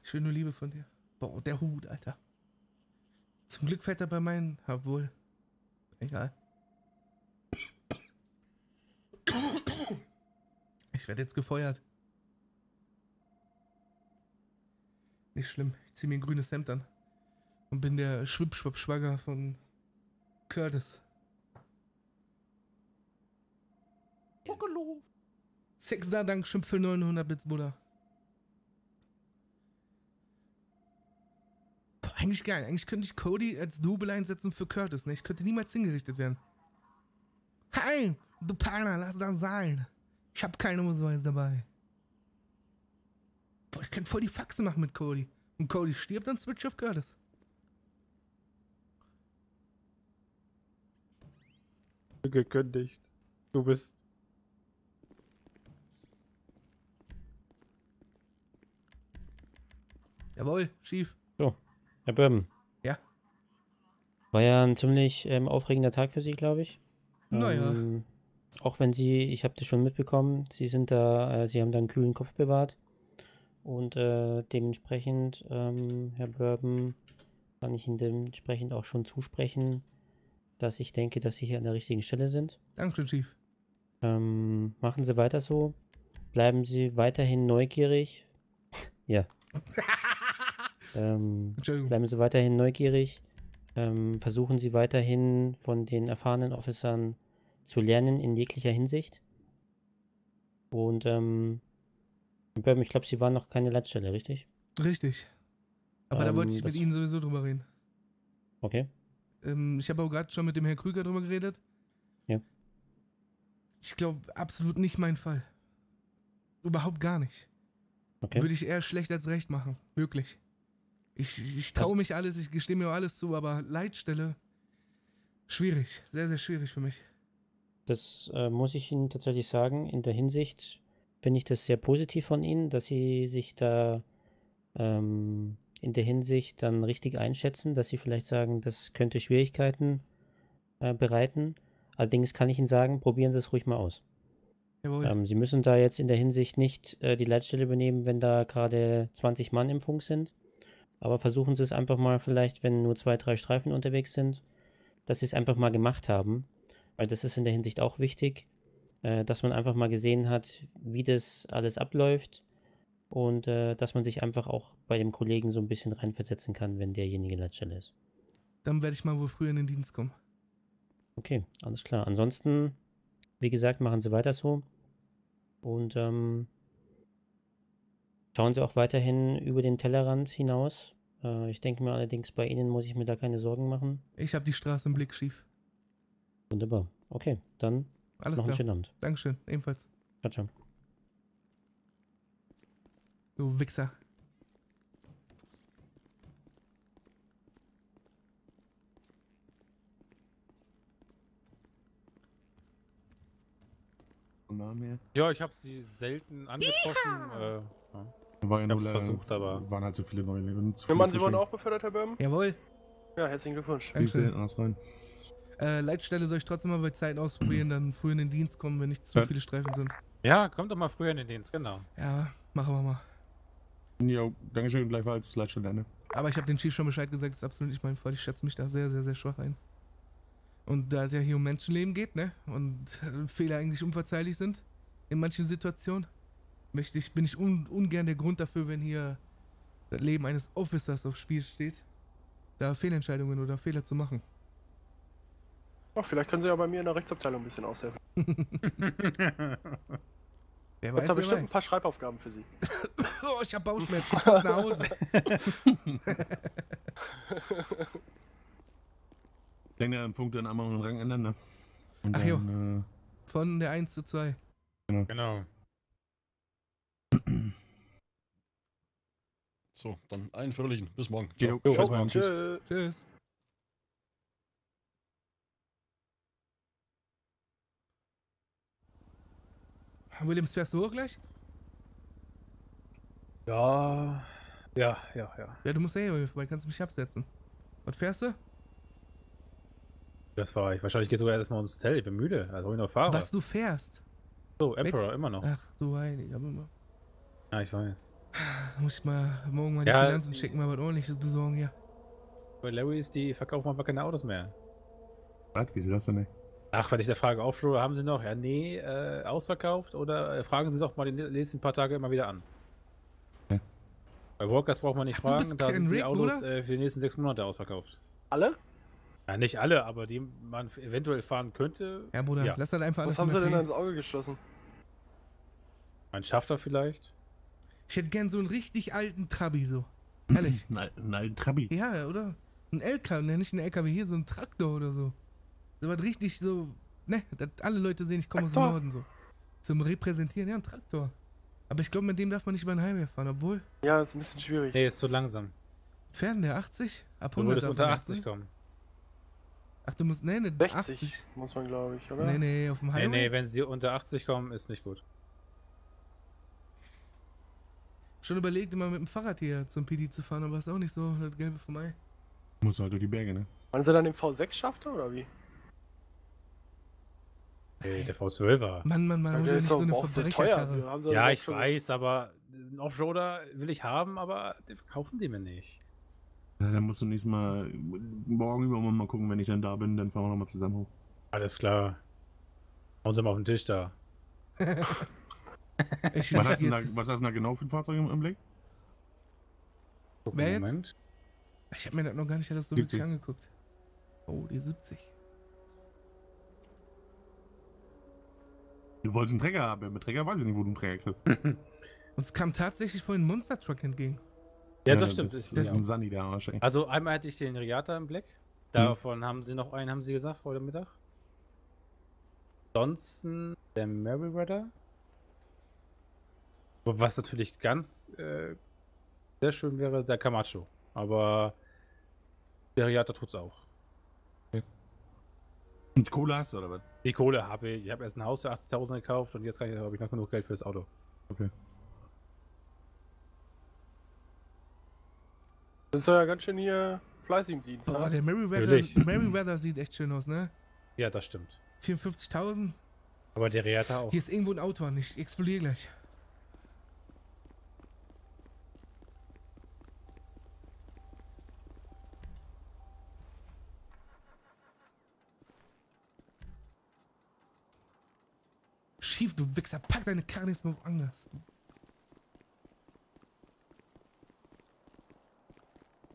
Ich will nur Liebe von dir. Boah, der Hut, Alter. Zum Glück fällt er bei meinen. Obwohl. Egal. Ich werde jetzt gefeuert. Nicht schlimm. Ich ziehe mir ein grünes Hemd an. Und bin der Schwippschwapp-Schwager von Curtis. Hallo. Sechster Dankeschön für 900 Bits, Bruder. Boah, eigentlich geil. Eigentlich könnte ich Cody als Double einsetzen für Curtis. Ne? Ich könnte niemals hingerichtet werden. Hey, du Partner, lass das sein. Ich habe keine Ausweis dabei. Boah, ich kann voll die Faxe machen mit Cody. Und Cody stirbt, dann switch auf Curtis. Gekündigt. Du bist. Jawohl, schief. So, Herr Böhm. Ja. War ja ein ziemlich ähm, aufregender Tag für Sie, glaube ich. Naja. Ähm, auch wenn Sie, ich habe das schon mitbekommen, Sie sind da, äh, Sie haben da einen kühlen Kopf bewahrt. Und äh, dementsprechend, ähm, Herr Bourbon, kann ich Ihnen dementsprechend auch schon zusprechen, dass ich denke, dass Sie hier an der richtigen Stelle sind. Dankeschön, Chief. Ähm, machen Sie weiter so. Bleiben Sie weiterhin neugierig. ja. (laughs) ähm, Entschuldigung. bleiben Sie weiterhin neugierig. Ähm, versuchen Sie weiterhin von den erfahrenen Officern zu lernen in jeglicher Hinsicht. Und ähm, ich glaube, Sie waren noch keine Leitstelle, richtig? Richtig. Aber da wollte Ähm, ich mit Ihnen sowieso drüber reden. Okay. Ähm, ich habe auch gerade schon mit dem Herrn Krüger drüber geredet. Ja. Ich glaube, absolut nicht mein Fall. Überhaupt gar nicht. Okay. Würde ich eher schlecht als recht machen. Wirklich. Ich, ich traue mich alles, ich gestehe mir auch alles zu, aber Leitstelle, schwierig. Sehr, sehr schwierig für mich. Das äh, muss ich Ihnen tatsächlich sagen. In der Hinsicht finde ich das sehr positiv von Ihnen, dass Sie sich da ähm, in der Hinsicht dann richtig einschätzen, dass Sie vielleicht sagen, das könnte Schwierigkeiten äh, bereiten. Allerdings kann ich Ihnen sagen, probieren Sie es ruhig mal aus. Ähm, Sie müssen da jetzt in der Hinsicht nicht äh, die Leitstelle übernehmen, wenn da gerade 20 Mann im Funk sind. Aber versuchen Sie es einfach mal vielleicht, wenn nur zwei, drei Streifen unterwegs sind, dass Sie es einfach mal gemacht haben. Weil das ist in der Hinsicht auch wichtig, äh, dass man einfach mal gesehen hat, wie das alles abläuft und äh, dass man sich einfach auch bei dem Kollegen so ein bisschen reinversetzen kann, wenn derjenige Leitstelle ist. Dann werde ich mal wohl früher in den Dienst kommen. Okay, alles klar. Ansonsten, wie gesagt, machen Sie weiter so. Und ähm, schauen Sie auch weiterhin über den Tellerrand hinaus. Äh, ich denke mir allerdings, bei Ihnen muss ich mir da keine Sorgen machen. Ich habe die Straße im Blick schief. Wunderbar. Okay, dann Alles noch einen klar. schönen Abend. Dankeschön, ebenfalls. Ciao, ciao. Du Wichser. Ja, ich habe sie selten angetroffen. Äh, ja. War ja Ich hab's leider- versucht, aber- Waren halt so viele neue Leben. meinen, Sie wurden auch befördert, Herr Böhm? Jawohl. Ja, herzlichen Glückwunsch. Dankeschön. Rein. Äh, Leitstelle soll ich trotzdem mal bei Zeiten ausprobieren, dann früh in den Dienst kommen, wenn nicht zu Ja. viele Streifen sind. ja, kommt doch mal früher in den Dienst, genau. Ja, machen wir mal. Jo, Dankeschön, gleichfalls. Leitstelle ne? Aber ich habe den Chief schon Bescheid gesagt, das ist absolut nicht mein Fall. Ich schätze mich da sehr, sehr, sehr schwach ein. Und da es ja hier um Menschenleben geht, ne? Und (laughs) Fehler eigentlich unverzeihlich sind in manchen Situationen, möchte ich, bin ich un, ungern der Grund dafür, wenn hier das Leben eines Officers aufs Spiel steht, da Fehlentscheidungen oder Fehler zu machen. Oh, vielleicht können Sie ja bei mir in der Rechtsabteilung ein bisschen aushelfen. (laughs) Wer Ich weiß, habe da wer bestimmt ein paar Schreibaufgaben für Sie. (laughs) oh, ich habe Bauchschmerzen, ich (laughs) muss nach Hause. Ich denke, dann Punkt dann einmal den Rang ändern, ne? Und Ach jo. dann, Von der 1 zu 2. Genau. (clears throat) So, dann einen fröhlichen. Bis morgen. äh, jo, Ciao. scheiß mal, tschüss. Tschüss. Williams, fährst du hoch gleich? Ja, ja, ja, ja. Ja, du musst ja hier vorbei, kannst du mich absetzen. Was fährst du? Das war ich. Wahrscheinlich geht sogar erstmal ins Hotel. Ich bin müde. Also ich noch fahre. Was du fährst? So, Emperor, Wächst- immer noch. Ach du Heiliger Himmel. Ja, ich weiß. Muss ich mal morgen mal die Ja. Finanzen schicken, mal was ordentliches besorgen hier. Bei Larrys, die verkaufen einfach keine Autos mehr. Was, wie das denn nicht? Ach, wenn ich der Frage aufschlug, haben sie noch? Ja, nee, äh, ausverkauft oder äh, fragen sie doch mal die nächsten paar Tage immer wieder an. Ja. Bei Walkers braucht man nicht Ach, fragen, da sind die Autos äh, für die nächsten sechs Monate ausverkauft. Alle? Ja, nicht alle, aber die man eventuell fahren könnte. Ja, Bruder, Ja. lass das einfach alles Was haben Sie denn P. ans Auge geschlossen? Ein Schafter vielleicht. Ich hätte gern so einen richtig alten Trabi so. (clears throat) Ehrlich. Nein, nein, Trabi. ja, oder? Ein LKW, ne, nicht ein LKW, hier so ein Traktor oder so. So was richtig so, ne, dass alle Leute sehen, ich komme aus dem? Norden so. Zum Repräsentieren, ja, ein Traktor. Aber ich glaube, mit dem darf man nicht über den Highway fahren, obwohl. Ja, ist ein bisschen schwierig. Nee, ist zu langsam. Fährt der 80? Ab Du 100 würdest darf unter man 80 nicht, kommen. Ach, du musst, ne, ne, 60 80. muss man, glaube ich, oder? Nee, nee, auf dem Nee, Highway. nee, wenn sie unter 80 kommen, ist nicht gut. Schon überlegt, immer mit dem Fahrrad hier zum PD zu fahren, aber ist auch nicht so das Gelbe vom Ei. Muss halt durch die Berge, ne? Waren Sie dann im V6 schaffte oder wie? Der V12er. Mann, Mann, Mann, der ist so eine auch sehr teuer. Ja, ich schon- weiß, aber einen Offroader will ich haben, aber den verkaufen die mir nicht. Ja, dann musst du nächstes Mal morgen übermorgen mal gucken, wenn ich dann da bin, dann fahren wir nochmal zusammen hoch. Alles klar. Hauen Sie mal auf den Tisch da. (laughs) Ich Was hast, da, was hast du da genau für ein Fahrzeug im, im Blick? Wer jetzt? Moment. Ich habe mir das noch gar nicht alles so 70. wirklich angeguckt. Oh, die 70. Du wolltest einen Träger haben. Mit Träger weiß ich nicht, wo du einen Träger kriegst. (laughs) Uns kam tatsächlich vorhin ein Monster Truck entgegen. Ja, das stimmt. Das, ist- das ist ja. ein Sunny, der Arsch, ey. Also einmal hätte ich den Riata im Blick. Davon haben sie noch einen, haben sie gesagt, heute Mittag. Ansonsten der Merryweather. Was natürlich ganz äh, sehr schön wäre, der Camacho. Aber der Riata tut's auch. Und Kohle hast du, oder was? Die Kohle habe ich. Ich habe erst ein Haus für 80.000 gekauft und jetzt habe ich noch genug Geld fürs Auto. Okay. Sind ja ganz schön hier fleißig im Dienst. Oh, ne? der Merryweather. Merryweather sieht echt schön aus, ne? Ja, das stimmt. 54.000. Aber der Riata auch. Hier ist irgendwo ein Auto an. Ich explodiere gleich. Schief, du Wichser. Pack deine Karre jetzt mal woanders.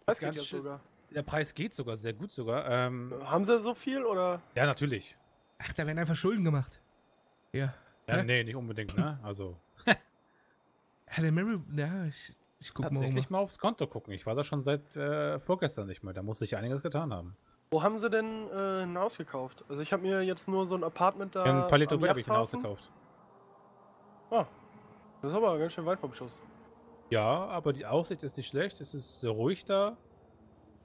Das geht ja sogar. Der Preis geht sogar sehr gut sogar. Ähm, Haben sie so viel oder? ja, natürlich. Ach, da werden einfach Schulden gemacht. Ja. Ja, Hä? nee, nicht unbedingt, ne? Also (laughs) Ja, der Mary. Ja, ich, ich guck mal. tatsächlich Mal. mal aufs Konto gucken. Ich war da schon seit äh, vorgestern nicht mehr. Da muss sich einiges getan haben. Wo haben sie denn äh, ein Haus gekauft? Also ich habe mir jetzt nur so ein Apartment da In Bay habe ich ein Haus Yachthafen. gekauft. Ah, das ist aber ganz schön weit vom Schuss. Ja, aber die Aussicht ist nicht schlecht. Es ist sehr ruhig da.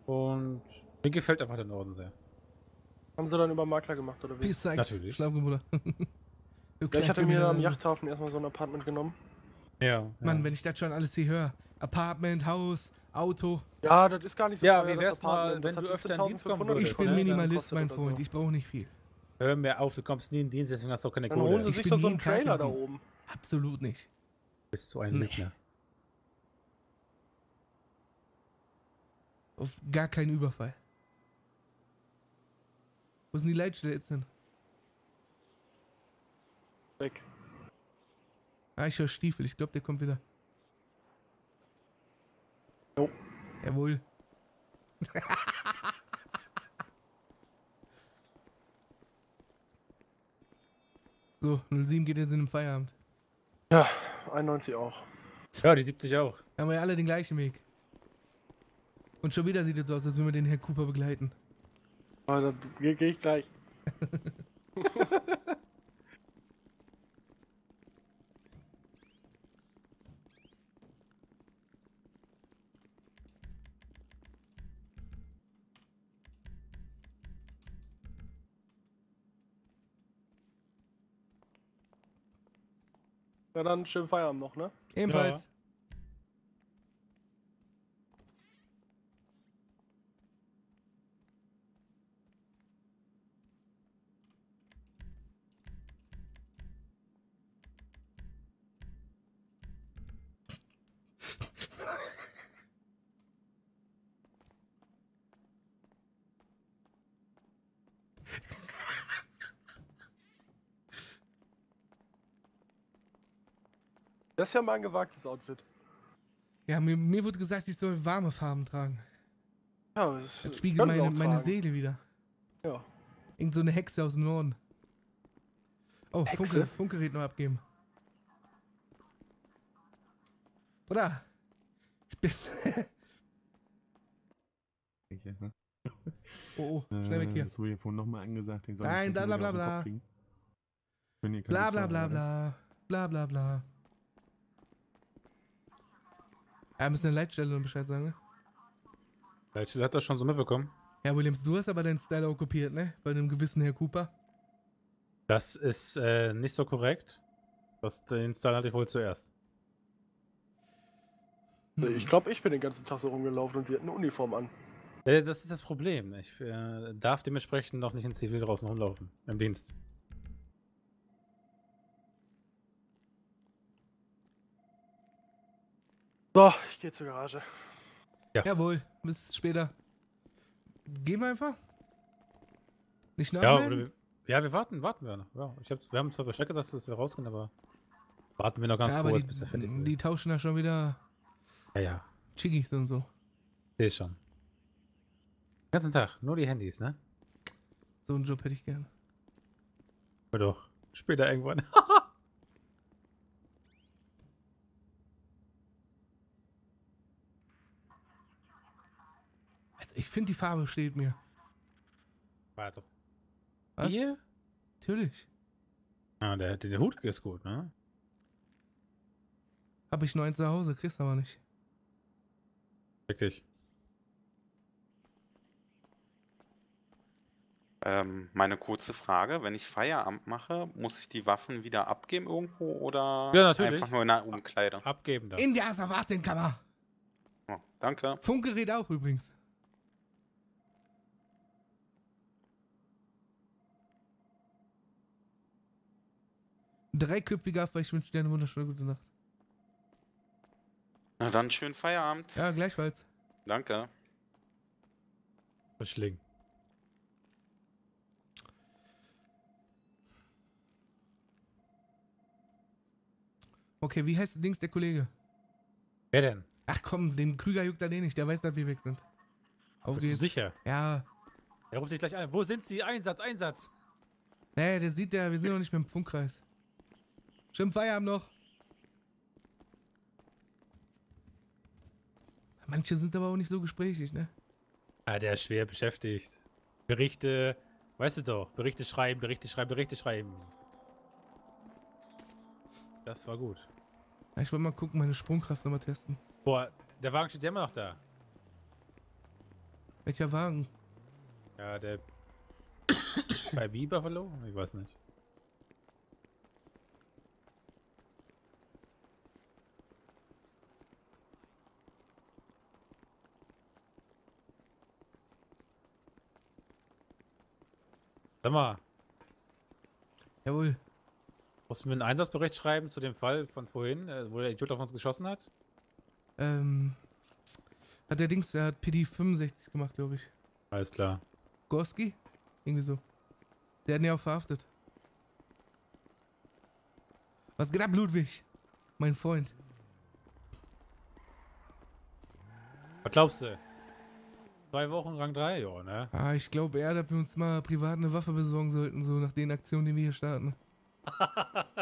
Und mir gefällt einfach der Norden sehr. Haben sie dann über Makler gemacht oder wie? Peace. Natürlich. Schlafgebude. (laughs) Du Ja, ich hatte mir am. Yachthafen erstmal so ein Apartment genommen. Ja. Mann, ja. wenn ich das schon alles hier höre. Apartment, Haus, Auto. Ja, das ist gar nicht so Ja, teuer, wie das mal, Apartment. Das wenn hat du öfter in Dienst kommen 17.500 würdest, Ich bin ne? Minimalist, mein Freund. so. Ich brauche nicht viel. Hör mir auf, du kommst nie in Dienst, deswegen hast du auch keine Dann holen Kohle. sie Ich sich bin doch so einen Trailer da oben. Absolut nicht. Bist du ein Nee. Lügner. Auf gar keinen Überfall. Wo sind die Leitstelle jetzt hin? Weg. Ah, ich höre Stiefel. Ich glaube, der kommt wieder. Jo. Jawohl. (laughs) so, 07 geht jetzt in den Feierabend. Ja, 91 auch. Ja, die 70 auch. Haben wir ja alle den gleichen Weg. Und schon wieder sieht es so aus, als würden wir den Herr Cooper begleiten. Aber da gehe geh ich gleich. (laughs) Ja, dann schönen Feierabend noch, ne? Ebenfalls. Das ist ja mal ein gewagtes Outfit. Ja, mir, mir wurde gesagt, ich soll warme Farben tragen. Ja, das, Das spiegelt meine, auch meine. Seele wieder. Ja. Irgend so eine Hexe aus dem Norden. Oh, Hexe? Funke, Funkgerät noch abgeben. Oder? Ich bin. (laughs) oh, oh, schnell weg hier. Das wurde ja vorhin nochmal angesagt. Nein, bla, bla, bla, Kopf bla. Bla bla bla bla. Bla bla bla. Ja, müssen der Leitstelle Bescheid sagen, ne? Leitstelle hat das schon so mitbekommen. Ja, Williams, du hast aber deinen Style auch kopiert, ne? Bei einem gewissen Herr Cooper. Das ist äh, nicht so korrekt. Das, den Style hatte ich wohl zuerst. Ich glaube, ich bin den ganzen Tag so rumgelaufen und sie hat eine Uniform an. Äh, das ist das Problem. Ich äh, darf dementsprechend noch nicht in Zivil draußen rumlaufen. Im Dienst. So, ich gehe zur Garage. Ja. Jawohl, bis später. Gehen wir einfach? Nicht Ja, nachmelden? oder wir, ja, wir warten, warten wir noch. Ja, ich hab, wir haben zwar Bescheid gesagt, dass wir rausgehen, aber warten wir noch ganz ja, aber kurz, die, bis er fertig die ist. tauschen da schon wieder Ja, ja, Chiggis und so. sehe ich schon. Den ganzen Tag, nur die Handys, ne? So einen Job hätte ich gern. Ja, doch. Später irgendwann. (laughs) Ich finde die Farbe steht mir. Warte. Was? Hier? Natürlich. Ja, der, der Hut ist gut, ne? Habe ich neun zu Hause, kriegst aber nicht. Wirklich. Ähm, meine kurze Frage, wenn ich Feierabend mache, muss ich die Waffen wieder abgeben irgendwo oder Ja, natürlich. einfach nur in der Umkleide? Abgeben da. In der Asservatenkammer. Oh, danke. Funkgerät auch übrigens. Dreiköpfiger Affe, ich wünsche dir eine wunderschöne gute Nacht. Na dann schönen Feierabend. Ja, gleichfalls. Danke. Verschlingen. Okay, wie heißt Dings der Kollege? Wer denn? Ach komm, den Krüger juckt er den nicht, der weiß, dass wir weg sind. Auf Bist du geht's. sicher? Ja. Er ruft dich gleich an. Wo sind sie? Einsatz, Einsatz. Naja, der sieht ja, wir sind noch nicht mehr im Funkkreis. Schönen Feierabend noch. Manche sind aber auch nicht so gesprächig, ne? Ah, der ist schwer beschäftigt. Berichte, weißt du doch, Berichte schreiben, Berichte schreiben, Berichte schreiben. Das war gut. Ja, Ich wollte mal gucken, meine Sprungkraft nochmal testen. Boah, der Wagen steht ja immer noch da. Welcher Wagen? Ja, der. (coughs) Bei B Buffalo? Ich weiß nicht. Sag mal, Jawohl. mussten wir einen Einsatzbericht schreiben zu dem Fall von vorhin, äh, wo der Idiot auf uns geschossen hat? Ähm. Hat der Dings, der hat PD 65 gemacht, glaube ich. Alles klar. Gorski? Irgendwie so. Der hat ihn ja auch verhaftet. Was geht ab, Ludwig? Mein Freund. Was glaubst du? Zwei Wochen Rang 3, ja, ne? Ah, ich glaube eher, dass wir uns mal privat eine Waffe besorgen sollten, so nach den Aktionen, die wir hier starten. (laughs)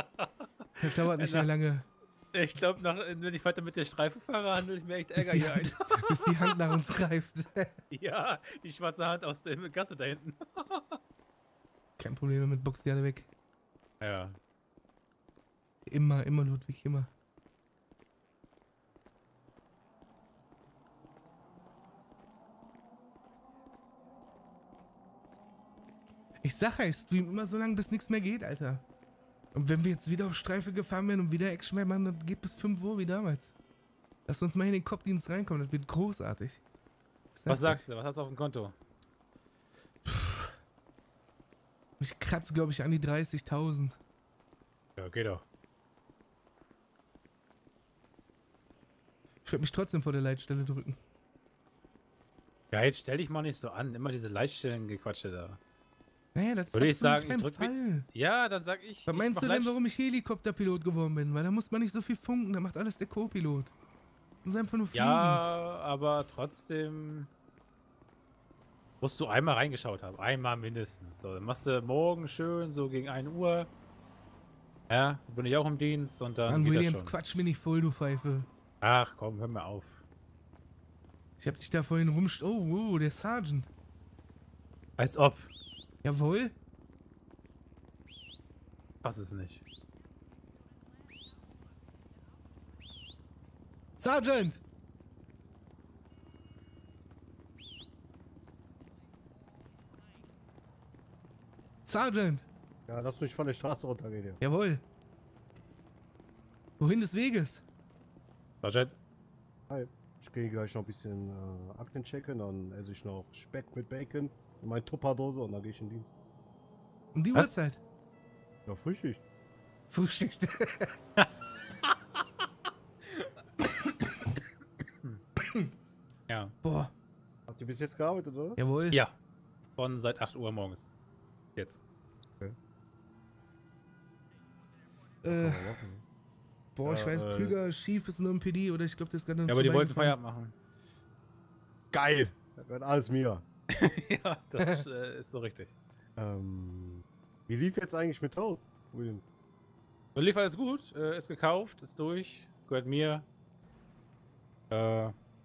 Das dauert nicht mehr lange, Ich glaube, wenn ich weiter mit der Streife fahre, handle ich mir echt Ärger hier ein. Hand, bis die Hand nach uns greift. (laughs) Ja, die schwarze Hand aus der Gasse da hinten. (laughs) Kein Problem damit, box die alle weg. Ja. Immer, immer, Ludwig, immer. Ich sag ja, ich stream immer so lange, bis nichts mehr geht, Alter. Und wenn wir jetzt wieder auf Streife gefahren werden und wieder Action mehr machen, dann geht bis 5 Uhr wie damals. Lass uns mal in den Kopfdienst reinkommen, das wird großartig. Ich Was sag's sagst du? Was hast du auf dem Konto? euch. Ich kratze, glaube ich, an die 30.000. Ja, geht doch. Ich werde mich trotzdem vor der Leitstelle drücken. Ja, jetzt stell dich mal nicht so an. Immer diese Leitstellengequatsche da. Naja, das Würde ich ist doch sagen, ich drück. Fall. Ja, dann sag ich. Was ich meinst mach du denn, warum ich Helikopterpilot geworden bin? Weil da muss man nicht so viel funken, da macht alles der Co-Pilot. Muss einfach nur fliegen. Ja, aber trotzdem. Musst du einmal reingeschaut haben. Einmal mindestens. So, dann machst du morgen schön so gegen 1 Uhr. Ja, bin ich auch im Dienst und dann. Mann, geht das Williams, schon. quatsch mir nicht voll, du Pfeife. Ach komm, hör mir auf. Ich hab dich da vorhin rumst... Oh, oh, der Sergeant. Als ob. Jawohl. Was ist nicht. Sergeant! Sergeant! Ja, lass mich von der Straße runtergehen hier. Jawohl. Wohin des Weges? Sergeant. Hi. Ich gehe gleich noch ein bisschen äh, Akten checken, dann esse ich noch Speck mit Bacon in meine Tupperdose und dann gehe ich in den Dienst. Und die Uhrzeit? Ja, frühstück. Frühstück. (laughs) ja. Boah. Habt ihr bis jetzt gearbeitet, oder? Jawohl. Ja. Von seit 8 Uhr morgens. Jetzt. Okay. Äh, ne? boah, ich weiß, äh, Krüger, Schief ist nur ein PD oder ich glaube, das ist gerade Ja, aber die wollten Feierabend machen. Geil! Das wird alles mir. (laughs) ja, das äh, ist so richtig. Ähm, wie lief jetzt eigentlich mit Haus? William? So lief alles gut, äh, ist gekauft, ist durch, gehört mir. Äh,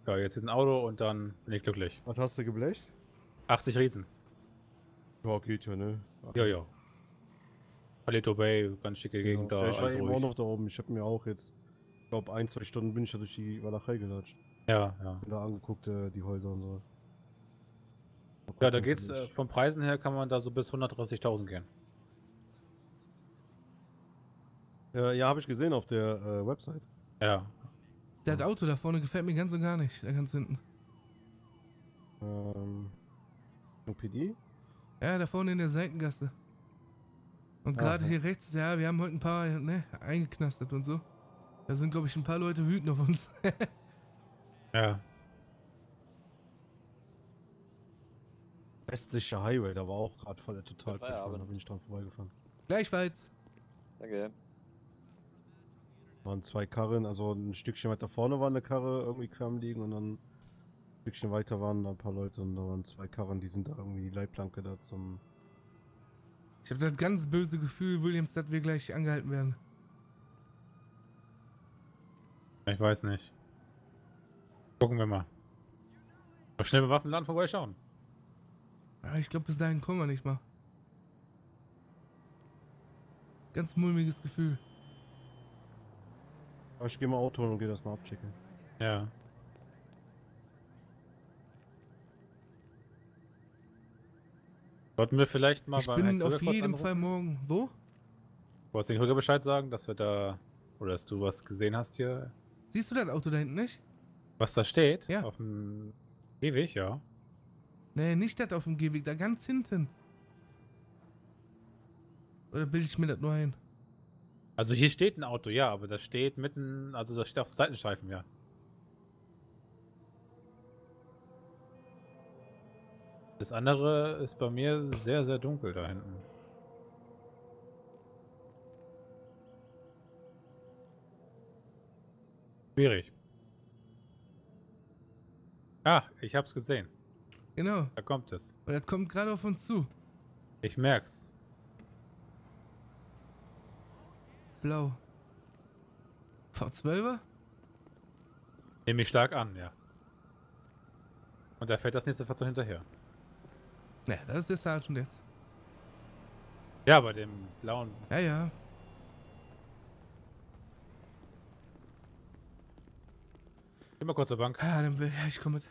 ja, jetzt ist ein Auto und dann bin ich glücklich. Was hast du geblecht? 80 Riesen. Ja, geht ja, ne? Ja, ja. Palito Bay, ganz schicke Ja, Gegend da. ich war eben auch ruhig. noch da oben. Ich habe mir auch jetzt, ich glaube, ein, zwei Stunden bin ich ja durch die Walachei gelatscht. Ja, ja. Und da angeguckt, äh, die Häuser und so. Ja, da geht's äh, vom Preisen her kann man da so bis 130.000 gehen. Äh, ja, habe ich gesehen auf der äh, Website. Ja. Das Auto da vorne gefällt mir ganz und gar nicht, da ganz hinten. Ähm, ein PD? Ja, da vorne in der Seitengasse. Und gerade hier rechts, ja, wir haben heute ein paar ne, eingeknastet und so. Da sind, glaube ich, ein paar Leute wütend auf uns. (laughs) Ja. Westlicher Highway, da war auch gerade voll der total Feierabend. da bin ich dran vorbeigefahren. Gleichfalls. Danke. Waren zwei Karren, also ein Stückchen weiter vorne war eine Karre irgendwie kam liegen und dann ein Stückchen weiter waren da ein paar Leute und da waren zwei Karren, die sind da irgendwie die Leitplanke da zum. Ich habe das ganz böse Gefühl, Williams, dass wir gleich angehalten werden. Ich weiß nicht. Gucken wir mal. Schnell beim Waffenladen vorbeischauen. Ich glaube, bis dahin kommen wir nicht mal. Ganz mulmiges Gefühl. Aber ich geh mal Auto holen und geh das mal abchecken. Ja. Sollten wir vielleicht mal ich beim bin auf jeden anrufen? Fall morgen. Wo? Wolltest du den Krüger Bescheid sagen, dass wir da. Oder dass du was gesehen hast hier? Siehst du das Auto da hinten nicht? Was da steht? Ja. Auf dem Gehweg, ja. Nee, nicht das auf dem Gehweg, da ganz hinten. Oder bilde ich mir das nur ein? Also hier steht ein Auto, ja, aber das steht mitten. Also das steht auf Seitenstreifen, ja. Das andere ist bei mir sehr, sehr dunkel da hinten. Schwierig. Ah, ich hab's gesehen. Genau. Da kommt es. Und das kommt gerade auf uns zu. Ich merk's. Blau. V12er? Nehme ich stark an, ja. Und da fährt das nächste Fahrzeug hinterher. Ja, das ist der Sergeant jetzt. Ja, bei dem blauen. Ja, ja. Geh mal kurz zur Bank. Ja, dann will, ja, ich komme mit.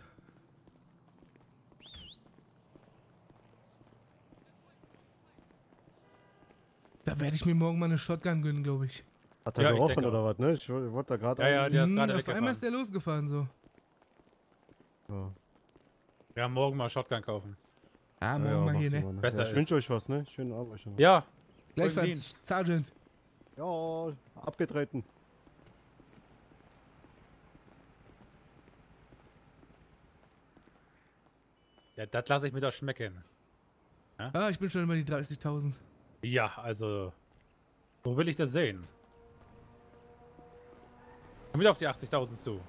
Da werde ich mir morgen mal eine Shotgun gönnen, glaube ich. Hat er Ja, gerochen oder was, ne? Ich wollte da gerade. Ja, ja, der ist Hm, gerade Auf einmal ist der losgefahren so. Ja. Ja, morgen mal Shotgun kaufen. Ah, Ja, morgen ja, mal hier, ne? mal, Besser ja, ich wünsche euch was, ne? Schönen Abend euch noch. Ja. Gleichfalls. Sergeant. Ja, abgetreten. Ja, das lasse ich mir doch schmecken. Ah, ich bin schon über die 30.000. Ja, also. Wo will ich das sehen? Komm wieder auf die 80.000 zu.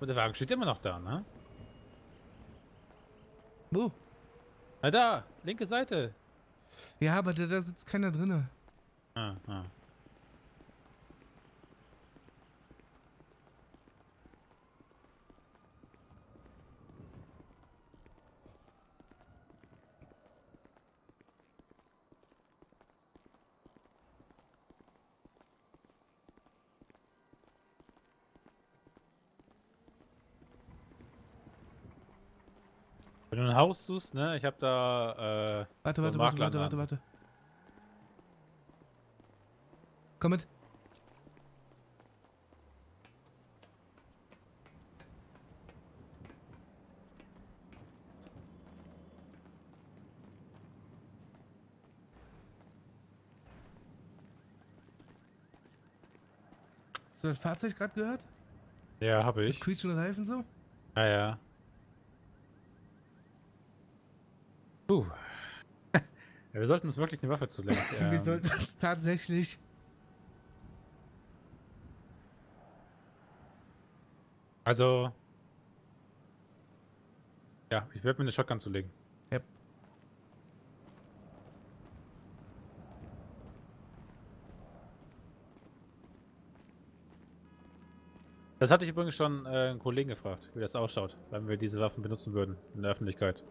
Und der Wagen steht immer noch da, ne? Wo? Na da, linke Seite. Ja, aber da, da sitzt keiner drinne. Ah, ah. Haus suchst, ne? Ich hab da. Äh, Warte, so warte, einen warte, warte, warte, warte. Komm mit. Hast du das Fahrzeug gerade gehört? Ja, habe ich. Quietschende Reifen so? Ja, ja. Puh. (laughs) ja, wir sollten uns wirklich eine Waffe zulegen. (laughs) Wir Ähm, sollten uns tatsächlich. Also. Ja, ich werde mir eine Shotgun zulegen. Yep. Das hatte ich übrigens schon äh, einen Kollegen gefragt, wie das ausschaut, wenn wir diese Waffen benutzen würden in der Öffentlichkeit.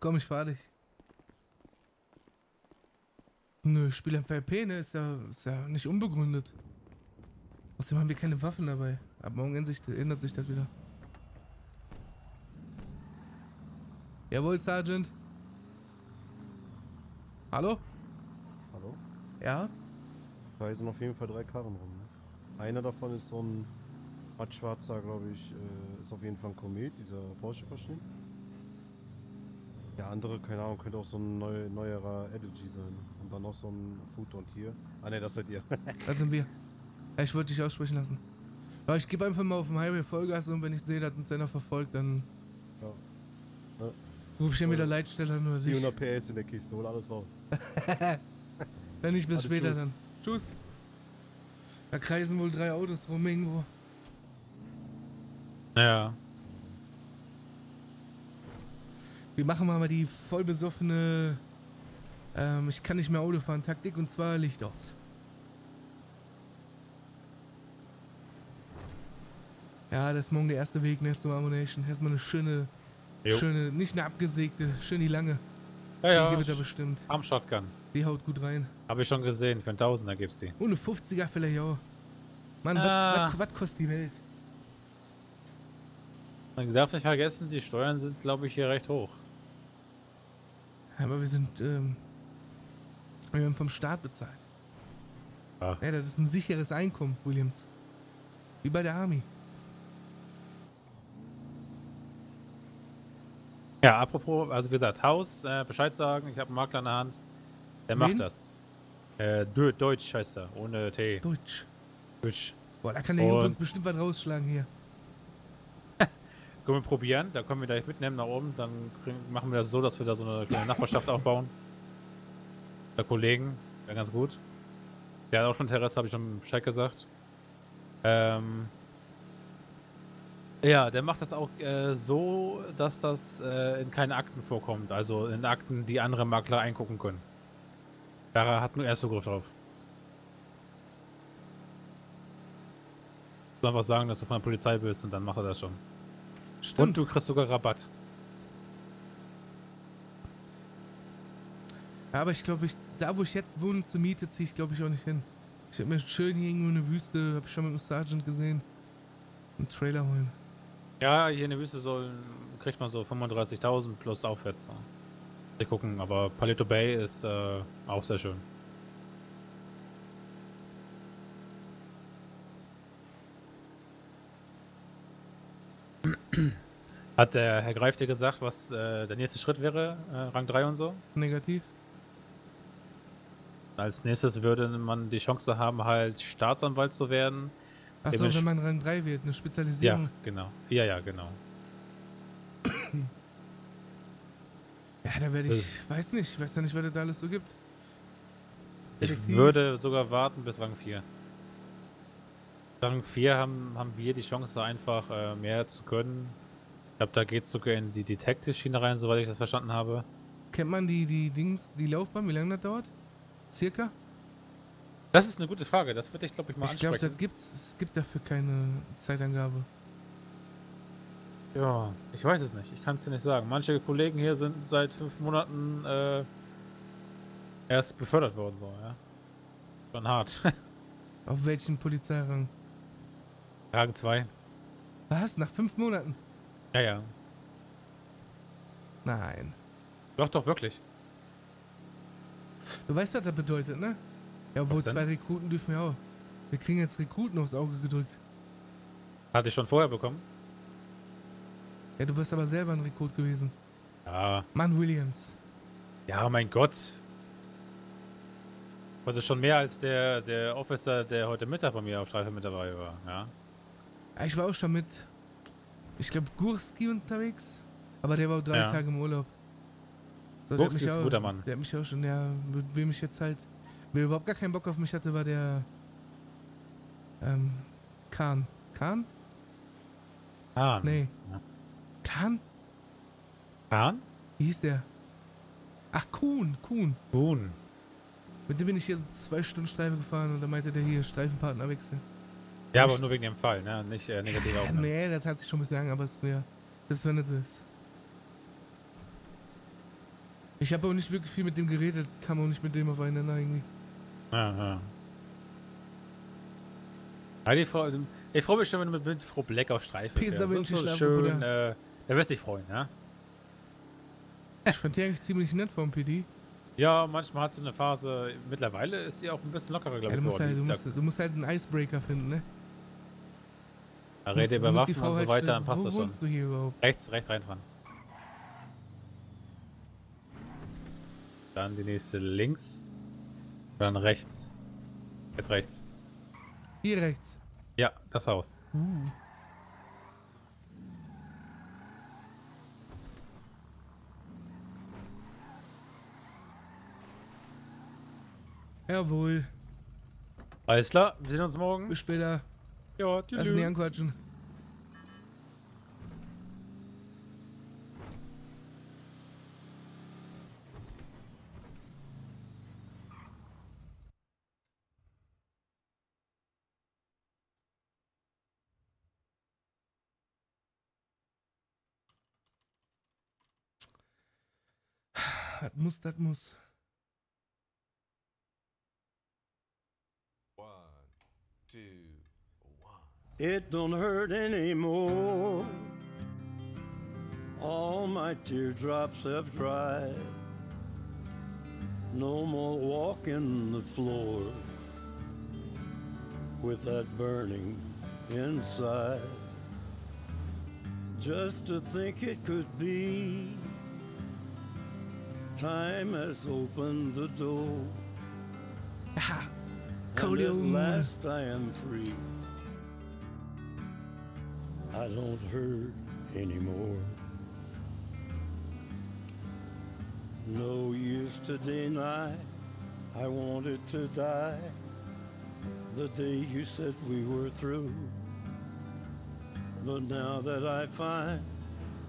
Komm, ich fahr dich. Nö, Spiel MVP, ne? Ist ja, ist ja nicht unbegründet. Außerdem haben wir keine Waffen dabei. Ab morgen ändert sich, das wieder. Jawohl, Sergeant. Hallo? Hallo? Ja? Da sind auf jeden Fall drei Karren rum. Ne? Einer davon ist so ein mattschwarzer, glaube ich, äh, ist auf jeden Fall ein Komet, dieser Porsche Fasching. Der andere, keine Ahnung, könnte auch so ein neu, neuerer Energy sein. Und dann noch so ein Foodon hier. Ah ne, das seid ihr. (laughs) Das sind wir. Ja, ich wollte dich aussprechen lassen. Aber ich gebe einfach mal auf dem Highway Vollgas und wenn ich sehe, dass uns einer verfolgt, dann Ja. Ja. rufe ich entweder Leitstelle an oder dich. 400 PS in der Kiste, hol alles raus. (laughs) Wenn nicht, bis Warte, später tschüss. dann. Tschüss. Da kreisen wohl drei Autos rum irgendwo. Ja. Wir machen mal die voll besoffene ähm, Ich kann nicht mehr Auto fahren Taktik und zwar Licht aus. Ja, das ist morgen der erste Weg ne, zum Ammunition. Erstmal eine schöne, Jo. schöne, nicht eine abgesägte, schön die lange. Ja, ja. Die gibt es da bestimmt. Am Shotgun. Die haut gut rein. Habe ich schon gesehen. Für einen Tausender gibt's die. Eine 50er vielleicht auch. Mann, Ah. was kostet die Welt? Man darf nicht vergessen, die Steuern sind, glaube ich, hier recht hoch. Aber wir sind, ähm, wir werden vom Staat bezahlt. Ja. Ja, das ist ein sicheres Einkommen, Williams. Wie bei der Army. Ja, apropos, also wie gesagt, Haus, äh, Bescheid sagen, ich habe einen Makler in der Hand. Der Wen? macht das. Äh, Deutsch heißt er, ohne T. Deutsch. Deutsch. Boah, da kann der Junge uns bestimmt was rausschlagen hier. Können wir probieren, da können wir gleich mitnehmen nach oben, dann kriegen, machen wir das so, dass wir da so eine kleine Nachbarschaft aufbauen. Der Kollegen, wäre ganz gut. Der hat auch schon Interesse, habe ich schon Bescheid gesagt. Ähm, ja, der macht das auch äh, so, dass das äh, in keine Akten vorkommt, also in Akten, die andere Makler eingucken können. Da hat nur er Zugriff drauf. Du einfach sagen, dass du von der Polizei bist und dann macht er das schon. Stimmt. Und du kriegst sogar Rabatt. Ja, aber ich glaube, ich, da wo ich jetzt wohne zur Miete, ziehe ich glaube ich auch nicht hin. Ich hätte mir schön hier irgendwo eine Wüste, habe ich schon mit dem Sergeant gesehen, einen Trailer holen. Ja, hier in der Wüste soll, kriegt man so 35.000 plus aufwärts. Wir gucken, aber Palito Bay ist äh, auch sehr schön. Hat der Herr Greif dir gesagt, was äh, der nächste Schritt wäre, äh, Rang 3 und so? Negativ. Als nächstes würde man die Chance haben, halt Staatsanwalt zu werden. Achso, wenn man Rang 3 wird, eine Ja, Spezialisierung. genau. Ja, ja, genau. Ja, da werde ich, weiß nicht, ich weiß ja nicht, was es da alles so gibt. Ich Detektiv. würde sogar warten bis Rang 4. Rang 4 haben, haben wir die Chance, einfach äh, mehr zu können. Ich glaube, da geht es sogar in die Detective-Schiene rein, soweit ich das verstanden habe. Kennt man die, die Dings, die Laufbahn, wie lange das dauert? Circa? Das ist eine gute Frage, das würde ich, glaube ich, mal Ich glaube, ansprechen. das gibt's, es gibt dafür keine Zeitangabe. ja, ich weiß es nicht, ich kann es dir nicht sagen. Manche Kollegen hier sind seit fünf Monaten äh, erst befördert worden, so, ja. Schon hart. (laughs) Auf welchen Polizeirang? Rang 2. Was? Nach fünf Monaten? Ja, ja. Nein. Doch, doch, wirklich. Du weißt, was das bedeutet, ne? Ja, obwohl zwei Rekruten dürfen wir auch. Wir kriegen jetzt Rekruten aufs Auge gedrückt. Hatte ich schon vorher bekommen. Ja, du bist aber selber ein Rekrut gewesen. Ja. Mann, Williams. Ja, mein Gott. Also schon mehr als der, der Officer, der heute Mittag bei mir auf Streife mit dabei war, ja. Ja, Ich war auch schon mit, ich glaube, Gurski unterwegs. Aber der war auch drei Ja. Tage im Urlaub. der hat Gurski mich ist ein auch- guter Mann. Der hat mich auch schon, ja, mit wem ich jetzt halt, wer überhaupt gar keinen Bock auf mich hatte, war der, ähm, Kahn. Kahn? Kahn. Nee. Ja. Kahn? Kahn? Wie hieß der? Ach, Kuhn, Kuhn. Kuhn. Mit dem bin ich hier so zwei Stunden Streife gefahren und da meinte der hier, Streifenpartner wechseln. Ja, aber nur wegen dem Fall, ne? Nicht äh, negativ Ja, aufnehmen. nee, das hat sich schon ein bisschen lang, aber es wäre, selbst wenn es so ist. Ich habe auch nicht wirklich viel mit dem geredet, kam auch nicht mit dem auf einen Nenner irgendwie. Ja, ja. Ja, die Frau, ich freue mich schon, wenn du mit, mit Frau Black auf Streife Peace, fährst. da will Das ist so schön, äh, da wirst du dich freuen, ja? Ich fand die eigentlich ziemlich nett vom PD. Ja, manchmal hat sie eine Phase, mittlerweile ist sie auch ein bisschen lockerer, Ja, glaube du, ich, musst halt, du, musst, du musst halt einen Icebreaker finden, ne? Da rede über Waffen und so halt weiter, dann passt das schon. du hier überhaupt? Rechts, rechts reinfahren. Dann die nächste links. Dann rechts. Jetzt rechts. Hier rechts. Ja, das Haus. Uh. Jawohl. Alles klar, wir sehen uns morgen. Bis später. Ja, Lass tschüss. nicht anquatschen. (sighs) Das muss, das muss. It don't hurt anymore. All my teardrops have dried. No more walking the floor with that burning inside. Just to think it could be. Time has opened the door. Ah, and Cody at last I am free. I don't hurt anymore. No use to deny, I wanted to die the day you said we were through. But now that I find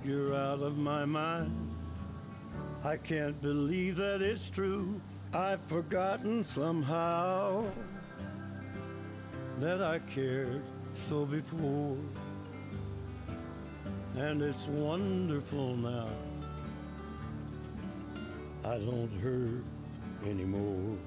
you're out of my mind, I can't believe that it's true. I've forgotten somehow that I cared so before. And it's wonderful now. I don't hurt anymore.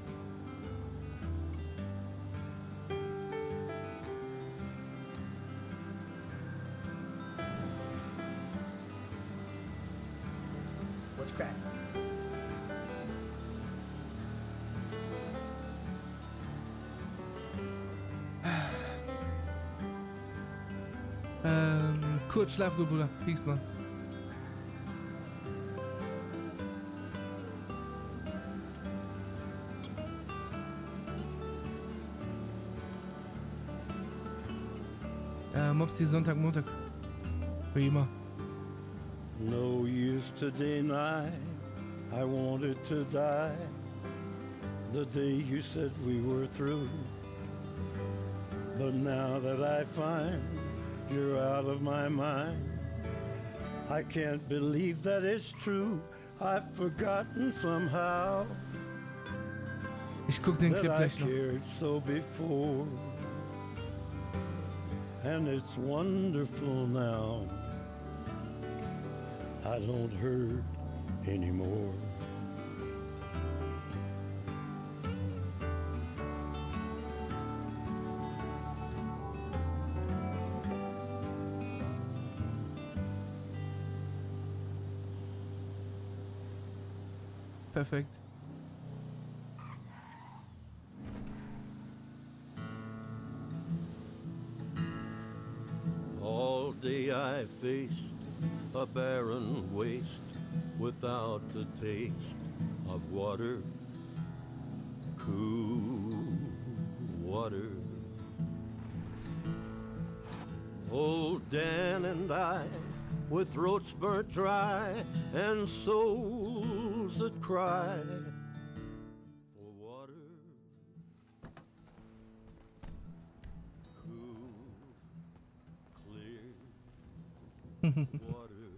Kurz schlaf gut, Bruder. Peace, Mann. Äh, Mopsi Sonntag, Montag. Wie immer. No use to deny, I wanted to die the day you said we were through. But now that I find you're out of my mind, I can't believe that it's true. I've forgotten somehow Ich guck den Clip I gleich noch. cared so before. And it's wonderful now. I don't hurt anymore. Perfekt. All day I faced a barren waste without the taste of water, cool water. Old Dan and I, with throats burnt dry and souls that cry for water, cool, clear water.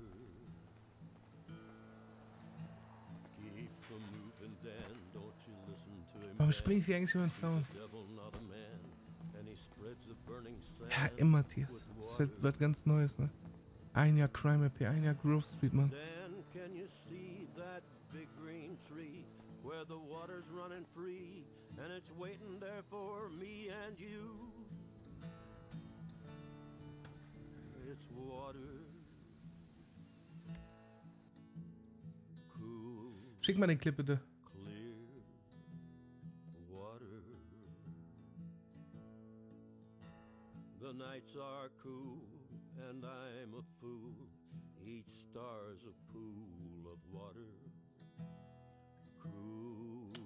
Keep from moving, Dan, don't you listen to him. Warum springe ich hier eigentlich the burning Ja, immer Matthias. Das halt was ganz Neues, ne? Ein Jahr Crime AP, ein Jahr Grove Street, Mann. The water's running free and it's waiting there for me and you? It's water. Cool, Schick mal den Clip bitte. clear water. The nights are cool and I'm a fool. Each star's a pool of water.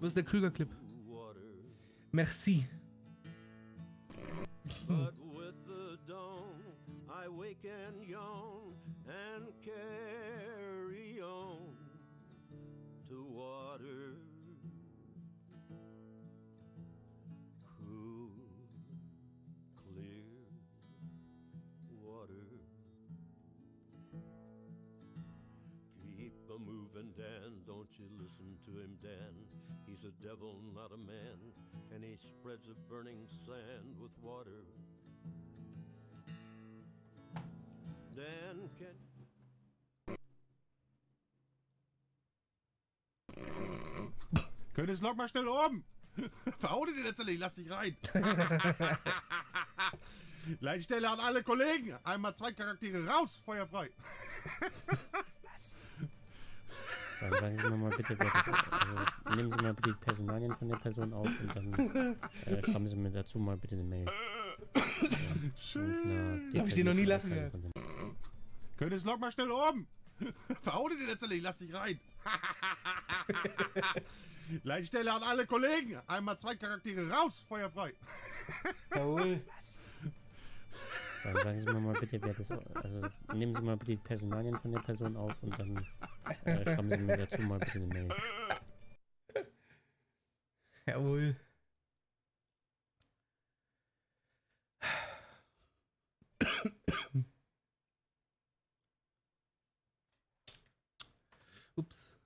Wo ist der Krüger-Clip? Merci. But with the dawn, I wake and yawn and carry on to water. Cool, clear water. Keep a moving, Dan. Don't you listen to him, Dan. He's a devil, not a man, and he spreads a burning sand with water. Dan can. Könntest Log mal schnell oben. (laughs) Verhau dir den jetzt nicht, lass dich rein. (laughs) Leitstelle an alle Kollegen. Einmal zwei Charaktere raus, feuerfrei. (laughs) Dann sagen Sie mir mal bitte, wer das, also, nehmen Sie mal bitte die Personalien von der Person auf und dann äh, schreiben Sie mir dazu mal bitte eine Mail. Schön. Hab ich dir noch nie lachen gehört. gehört. Könntest Log mal schnell oben. (laughs) Verhau dir den jetzt nicht, lass dich rein. (laughs) Leitstelle an alle Kollegen. Einmal zwei Charaktere raus, feuerfrei. Jawohl. (laughs) Dann sagen Sie mir mal bitte, wer das, also nehmen Sie mal bitte die Personalien von der Person auf und dann äh, schreiben Sie mir dazu mal bitte eine Mail. Jawohl. Ups.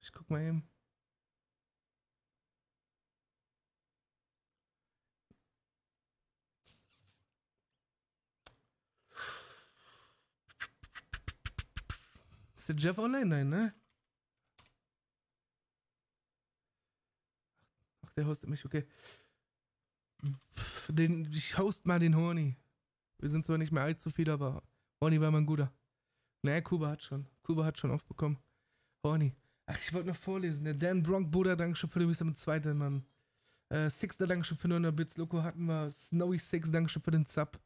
Ich guck mal eben. Ist der Jeff online? Nein, ne? Ach, der hostet mich, okay. Den, ich host mal den Horny. Wir sind zwar nicht mehr allzu viel, aber Horny war mein guter. Naja, Kuba hat schon. Kuba hat schon aufbekommen. Horny. Ach, ich wollte noch vorlesen. Der Dan Bronk, Bruder, Dankeschön für den Wisdom zweiten Mann. Äh, Sixter, Dankeschön für 900 Bits. Loco hatten wir. Snowy Six, Dankeschön für den Sub.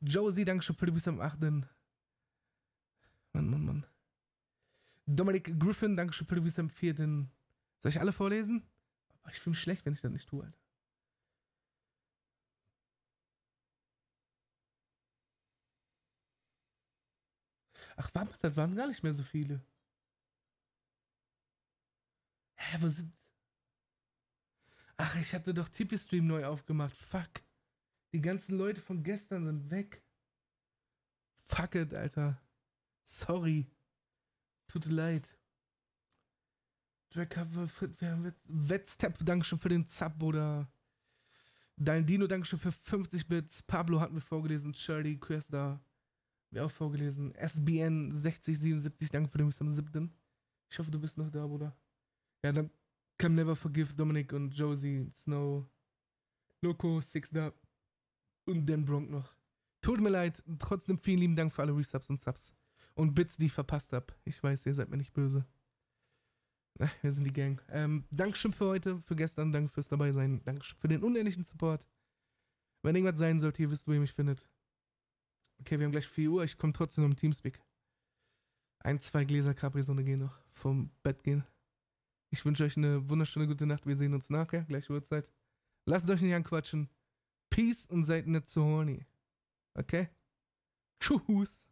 Josie, Dankeschön für den Wisdom 8. Mann, Mann, Mann. Dominic Griffin, Dankeschön für den Wisdom 4. Soll ich alle vorlesen? Ich fühle mich schlecht, wenn ich das nicht tue, Alter. Ach, warte mal, das waren gar nicht mehr so viele. Hä, wo sind. Ach, ich hatte doch Tipeee-Stream neu aufgemacht. Fuck. Die ganzen Leute von gestern sind weg. Fuck it, Alter. Sorry. Tut leid. Wettstep, Dankeschön für den Zap oder Dein Dino, Dankeschön für 50 Bits. Pablo hat mir vorgelesen. Shirley, Questa. Mir auch vorgelesen. SBN 6077, danke für den bis am 7. Ich hoffe, du bist noch da, Bruder. Ja, dann Come Never Forgive, Dominic und Josie, Snow, Loco, Six Dub und Dan Bronk noch. Tut mir leid, trotzdem vielen lieben Dank für alle Resubs und Subs. Und Bits, die ich verpasst habe. Ich weiß, ihr seid mir nicht böse. Wir sind die Gang. Ähm, Dankeschön für heute, für gestern, danke fürs dabei sein. Dankeschön für den unendlichen Support. Wenn irgendwas sein sollte, ihr wisst, wo ihr mich findet. Okay, wir haben gleich 4 Uhr. Ich komme trotzdem um Teamspeak. Ein, zwei Gläser Capri-Sonne gehen noch. Vom Bett gehen. Ich wünsche euch eine wunderschöne gute Nacht. Wir sehen uns nachher. Gleiche Uhrzeit. Lasst euch nicht anquatschen. Peace und seid nicht zu horny. Okay? Tschüss.